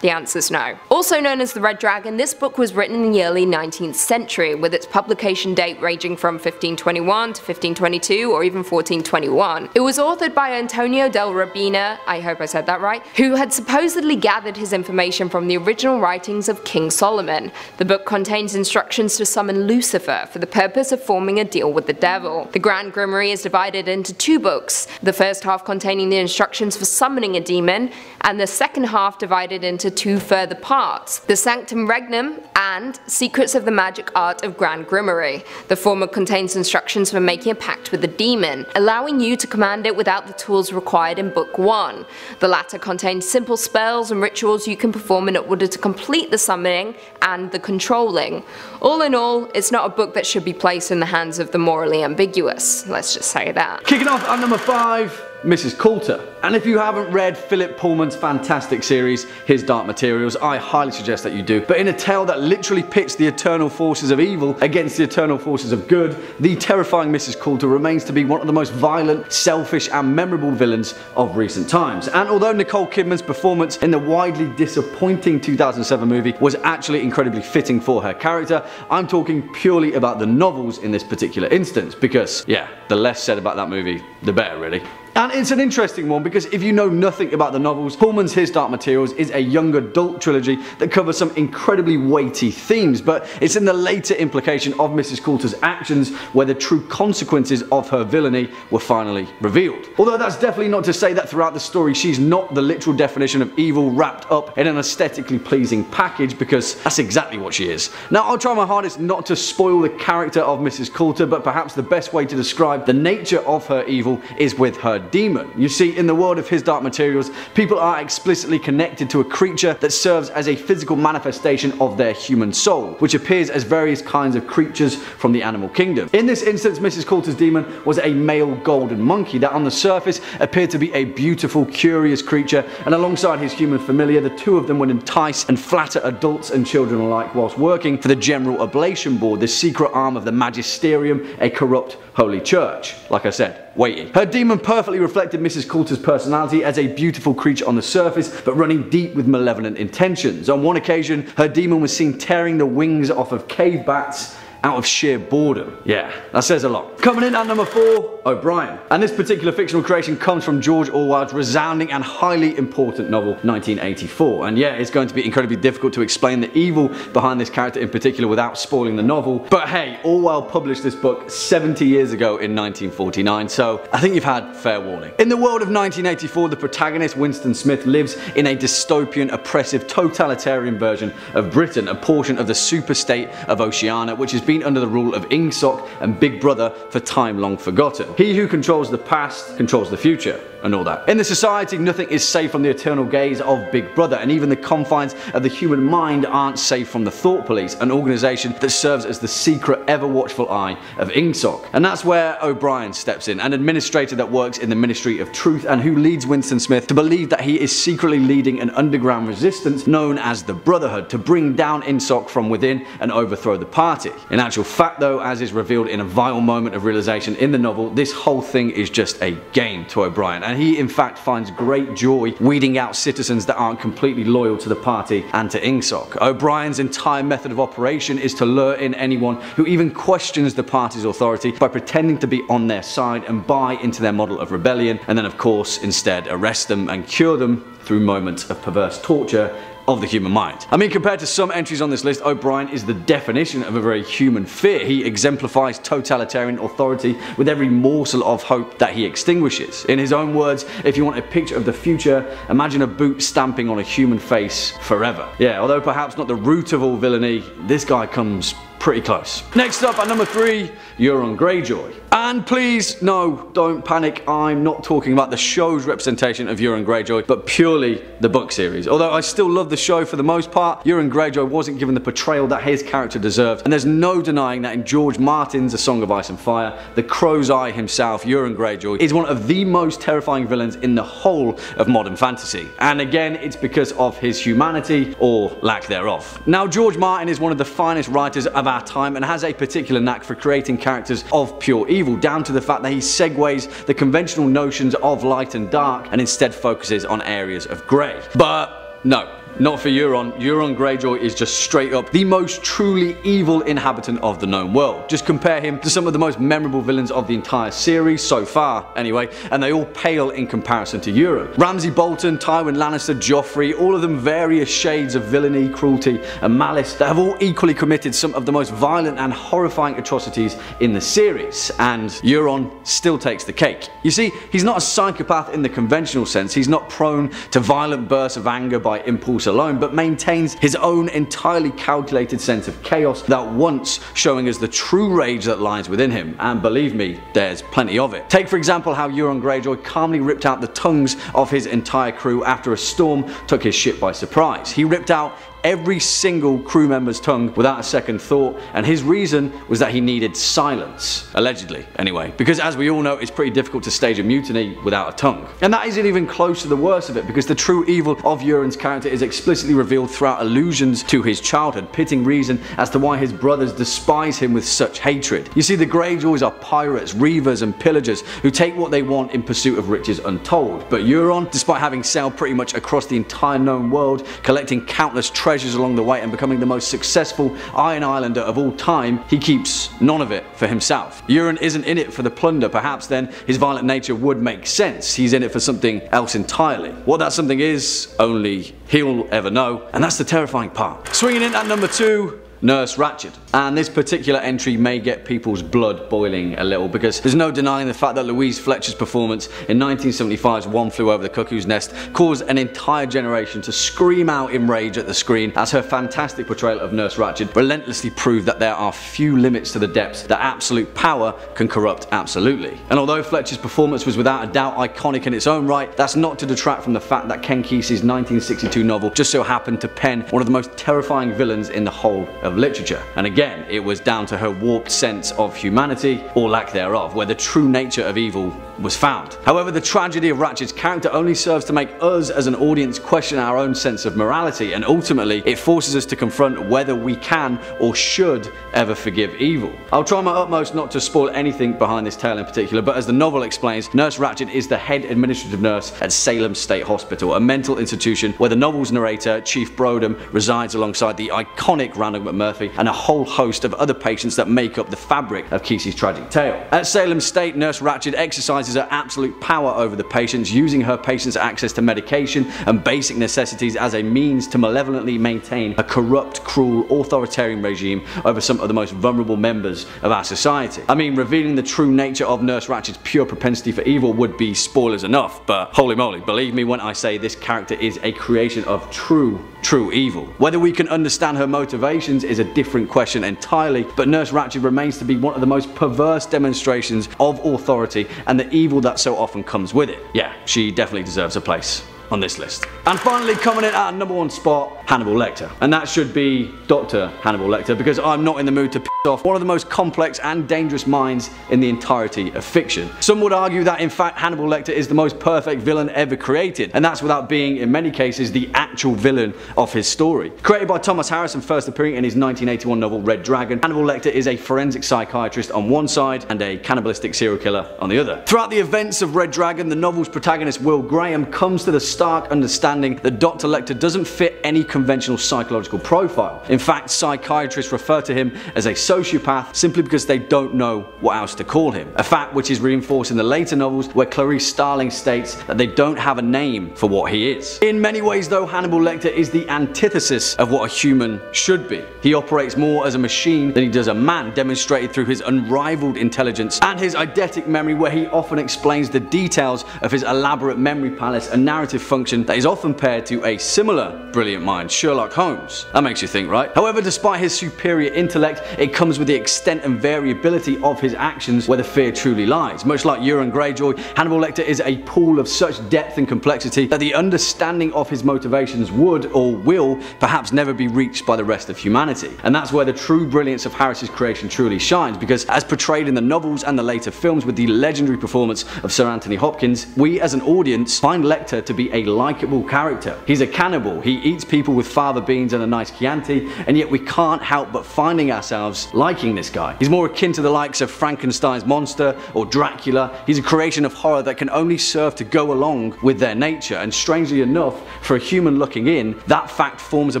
The answer is no. Also known as The Red Dragon, this book was written in the early 19th century, with its publication date ranging from 1521 to 1522 or even 1421. It was authored by Antonio del Rabina, I hope I said that right, who had supposedly gathered his information from the original writings of King Solomon. The book contains instructions to summon Lucifer for the purpose of forming a deal with the devil. The Grand Grimoire is divided into two books, the first half containing the instructions for summoning a demon, and the second half divided into two further parts, the Sanctum Regnum and Secrets of the Magic Art of Grand Grimoire. The former contains instructions for making a pact with the demon, allowing you to command it without the tools required in Book 1. The latter contains simple spells and rituals you can perform in order to complete the summoning and the controlling. All in all, it's not a book that should be placed in the hands of the morally ambiguous, let's just say that. Kicking off at number 5, Mrs. Coulter. And if you haven't read Philip Pullman's fantastic series, His Dark Materials, I highly suggest that you do. But in a tale that literally pits the eternal forces of evil against the eternal forces of good, the terrifying Mrs. Coulter remains to be one of the most violent, selfish, and memorable villains of recent times. And although Nicole Kidman's performance in the widely disappointing 2007 movie was actually incredibly fitting for her character, I'm talking purely about the novels in this particular instance. Because, yeah, the less said about that movie, the better, really. And it's an interesting one because if you know nothing about the novels, Pullman's His Dark Materials is a young adult trilogy that covers some incredibly weighty themes, but it's in the later implication of Mrs. Coulter's actions where the true consequences of her villainy were finally revealed. Although that's definitely not to say that throughout the story she's not the literal definition of evil wrapped up in an aesthetically pleasing package because that's exactly what she is. Now I'll try my hardest not to spoil the character of Mrs. Coulter, but perhaps the best way to describe the nature of her evil is with her daemon. You see, in the world of his dark materials, people are explicitly connected to a creature that serves as a physical manifestation of their human soul, which appears as various kinds of creatures from the animal kingdom. In this instance, Mrs. Coulter's daemon was a male golden monkey that on the surface appeared to be a beautiful, curious creature, and alongside his human familiar, the two of them would entice and flatter adults and children alike whilst working for the General Oblation Board, the secret arm of the Magisterium, a corrupt holy church. Like I said, weighty. Her daemon perfectly reflected Mrs. Coulter's personality as a beautiful creature on the surface, but running deep with malevolent intentions. On one occasion, her daemon was seen tearing the wings off of cave bats out of sheer boredom. Yeah, that says a lot. Coming in at number four, O'Brien. And this particular fictional creation comes from George Orwell's resounding and highly important novel, 1984. And yeah, it's going to be incredibly difficult to explain the evil behind this character in particular without spoiling the novel. But hey, Orwell published this book 70 years ago in 1949, so I think you've had fair warning. In the world of 1984, the protagonist, Winston Smith, lives in a dystopian, oppressive, totalitarian version of Britain, a portion of the superstate of Oceania, which has been under the rule of Ingsoc and Big Brother for time long forgotten. He who controls the past controls the future and all that. In the society, nothing is safe from the eternal gaze of Big Brother, and even the confines of the human mind aren't safe from the Thought Police, an organisation that serves as the secret, ever watchful eye of Ingsoc. And that's where O'Brien steps in, an administrator that works in the Ministry of Truth and who leads Winston Smith to believe that he is secretly leading an underground resistance known as the Brotherhood to bring down Ingsoc from within and overthrow the party. In actual fact, though, as is revealed in a vital moment of realization in the novel, this whole thing is just a game to O'Brien and he in fact finds great joy weeding out citizens that aren't completely loyal to the party and to Ingsoc. O'Brien's entire method of operation is to lure in anyone who even questions the party's authority by pretending to be on their side and buy into their model of rebellion and then of course instead arrest them and cure them through moments of perverse torture of the human mind. I mean, compared to some entries on this list, O'Brien is the definition of a very human fear. He exemplifies totalitarian authority with every morsel of hope that he extinguishes. In his own words, if you want a picture of the future, imagine a boot stamping on a human face forever. Yeah, although perhaps not the root of all villainy, this guy comes pretty close. Next up at number 3, Euron Greyjoy. And please, no, don't panic, I'm not talking about the show's representation of Euron Greyjoy, but purely the book series. Although I still love the show for the most part, Euron Greyjoy wasn't given the portrayal that his character deserved, and there's no denying that in George Martin's A Song of Ice and Fire, the Crow's Eye himself, Euron Greyjoy, is one of the most terrifying villains in the whole of modern fantasy. And again, it's because of his humanity, or lack thereof. Now, George Martin is one of the finest writers of our time and has a particular knack for creating characters of pure evil, down to the fact that he segues the conventional notions of light and dark and instead focuses on areas of grey. But no, Not for Euron. Euron Greyjoy is just straight up the most truly evil inhabitant of the known world. Just compare him to some of the most memorable villains of the entire series so far, anyway, and they all pale in comparison to Euron. Ramsay Bolton, Tywin Lannister, Joffrey, all of them various shades of villainy, cruelty, and malice that have all equally committed some of the most violent and horrifying atrocities in the series, and Euron still takes the cake. You see, he's not a psychopath in the conventional sense, he's not prone to violent bursts of anger by impulse alone, but maintains his own entirely calculated sense of chaos that once showing us the true rage that lies within him, and believe me, there's plenty of it. Take for example how Euron Greyjoy calmly ripped out the tongues of his entire crew after a storm took his ship by surprise. He ripped out every single crew member's tongue without a second thought, and his reason was that he needed silence. Allegedly, anyway. Because as we all know, it's pretty difficult to stage a mutiny without a tongue. And that isn't even close to the worst of it, because the true evil of Euron's character is explicitly revealed throughout allusions to his childhood, pitting reason as to why his brothers despise him with such hatred. You see, the Greyjoys are pirates, reavers, and pillagers who take what they want in pursuit of riches untold. But Euron, despite having sailed pretty much across the entire known world, collecting countless treasures along the way and becoming the most successful Iron Islander of all time, he keeps none of it for himself. Euron isn't in it for the plunder, perhaps then his violent nature would make sense. He's in it for something else entirely. What that something is, only he'll ever know, and that's the terrifying part. Swinging in at number two, Nurse Ratched. And this particular entry may get people's blood boiling a little because there's no denying the fact that Louise Fletcher's performance in 1975's One Flew Over the Cuckoo's Nest caused an entire generation to scream out in rage at the screen as her fantastic portrayal of Nurse Ratched relentlessly proved that there are few limits to the depths that absolute power can corrupt absolutely. And although Fletcher's performance was without a doubt iconic in its own right, that's not to detract from the fact that Ken Kesey's 1962 novel just so happened to pen one of the most terrifying villains in the whole of literature. And again, it was down to her warped sense of humanity, or lack thereof, where the true nature of evil was found. However, the tragedy of Ratched's character only serves to make us as an audience question our own sense of morality, and ultimately, it forces us to confront whether we can or should ever forgive evil. I'll try my utmost not to spoil anything behind this tale in particular, but as the novel explains, Nurse Ratched is the head administrative nurse at Salem State Hospital, a mental institution where the novel's narrator, Chief Bromden, resides alongside the iconic Randle McMurphy and a whole host of other patients that make up the fabric of Kesey's tragic tale. At Salem State, Nurse Ratched exercises her absolute power over the patients, using her patients' access to medication and basic necessities as a means to malevolently maintain a corrupt, cruel, authoritarian regime over some of the most vulnerable members of our society. I mean, revealing the true nature of Nurse Ratched's pure propensity for evil would be spoilers enough, but holy moly, believe me when I say this character is a creation of true, true evil. Whether we can understand her motivations is a different question entirely, but Nurse Ratched remains to be one of the most perverse demonstrations of authority and the evil that so often comes with it. Yeah, she definitely deserves a place on this list. And finally coming in at number one spot, Hannibal Lecter. And that should be Dr. Hannibal Lecter because I'm not in the mood to piss off one of the most complex and dangerous minds in the entirety of fiction. Some would argue that in fact Hannibal Lecter is the most perfect villain ever created and that's without being in many cases the actual villain of his story. Created by Thomas Harris first appearing in his 1981 novel Red Dragon, Hannibal Lecter is a forensic psychiatrist on one side and a cannibalistic serial killer on the other. Throughout the events of Red Dragon, the novel's protagonist Will Graham comes to the stark understanding that Dr. Lecter doesn't fit any conventional psychological profile. In fact, psychiatrists refer to him as a sociopath simply because they don't know what else to call him. A fact which is reinforced in the later novels where Clarice Starling states that they don't have a name for what he is. In many ways though, Hannibal Lecter is the antithesis of what a human should be. He operates more as a machine than he does a man, demonstrated through his unrivaled intelligence and his eidetic memory where he often explains the details of his elaborate memory palace and narrative function that is often paired to a similar brilliant mind, Sherlock Holmes. That makes you think, right? However, despite his superior intellect, it comes with the extent and variability of his actions where the fear truly lies. Much like Euron Greyjoy, Hannibal Lecter is a pool of such depth and complexity that the understanding of his motivations would or will perhaps never be reached by the rest of humanity. And that's where the true brilliance of Harris's creation truly shines because as portrayed in the novels and the later films with the legendary performance of Sir Anthony Hopkins, we as an audience find Lecter to be a likable character. He's a cannibal, he eats people with fava beans and a nice Chianti, and yet we can't help but finding ourselves liking this guy. He's more akin to the likes of Frankenstein's monster or Dracula. He's a creation of horror that can only serve to go along with their nature, and strangely enough, for a human looking in, that fact forms a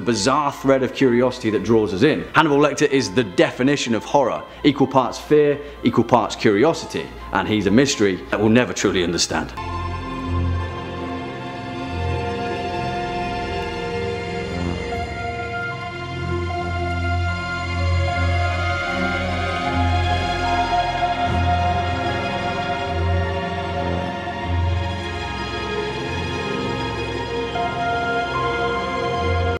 bizarre thread of curiosity that draws us in. Hannibal Lecter is the definition of horror, equal parts fear, equal parts curiosity, and he's a mystery that we'll never truly understand.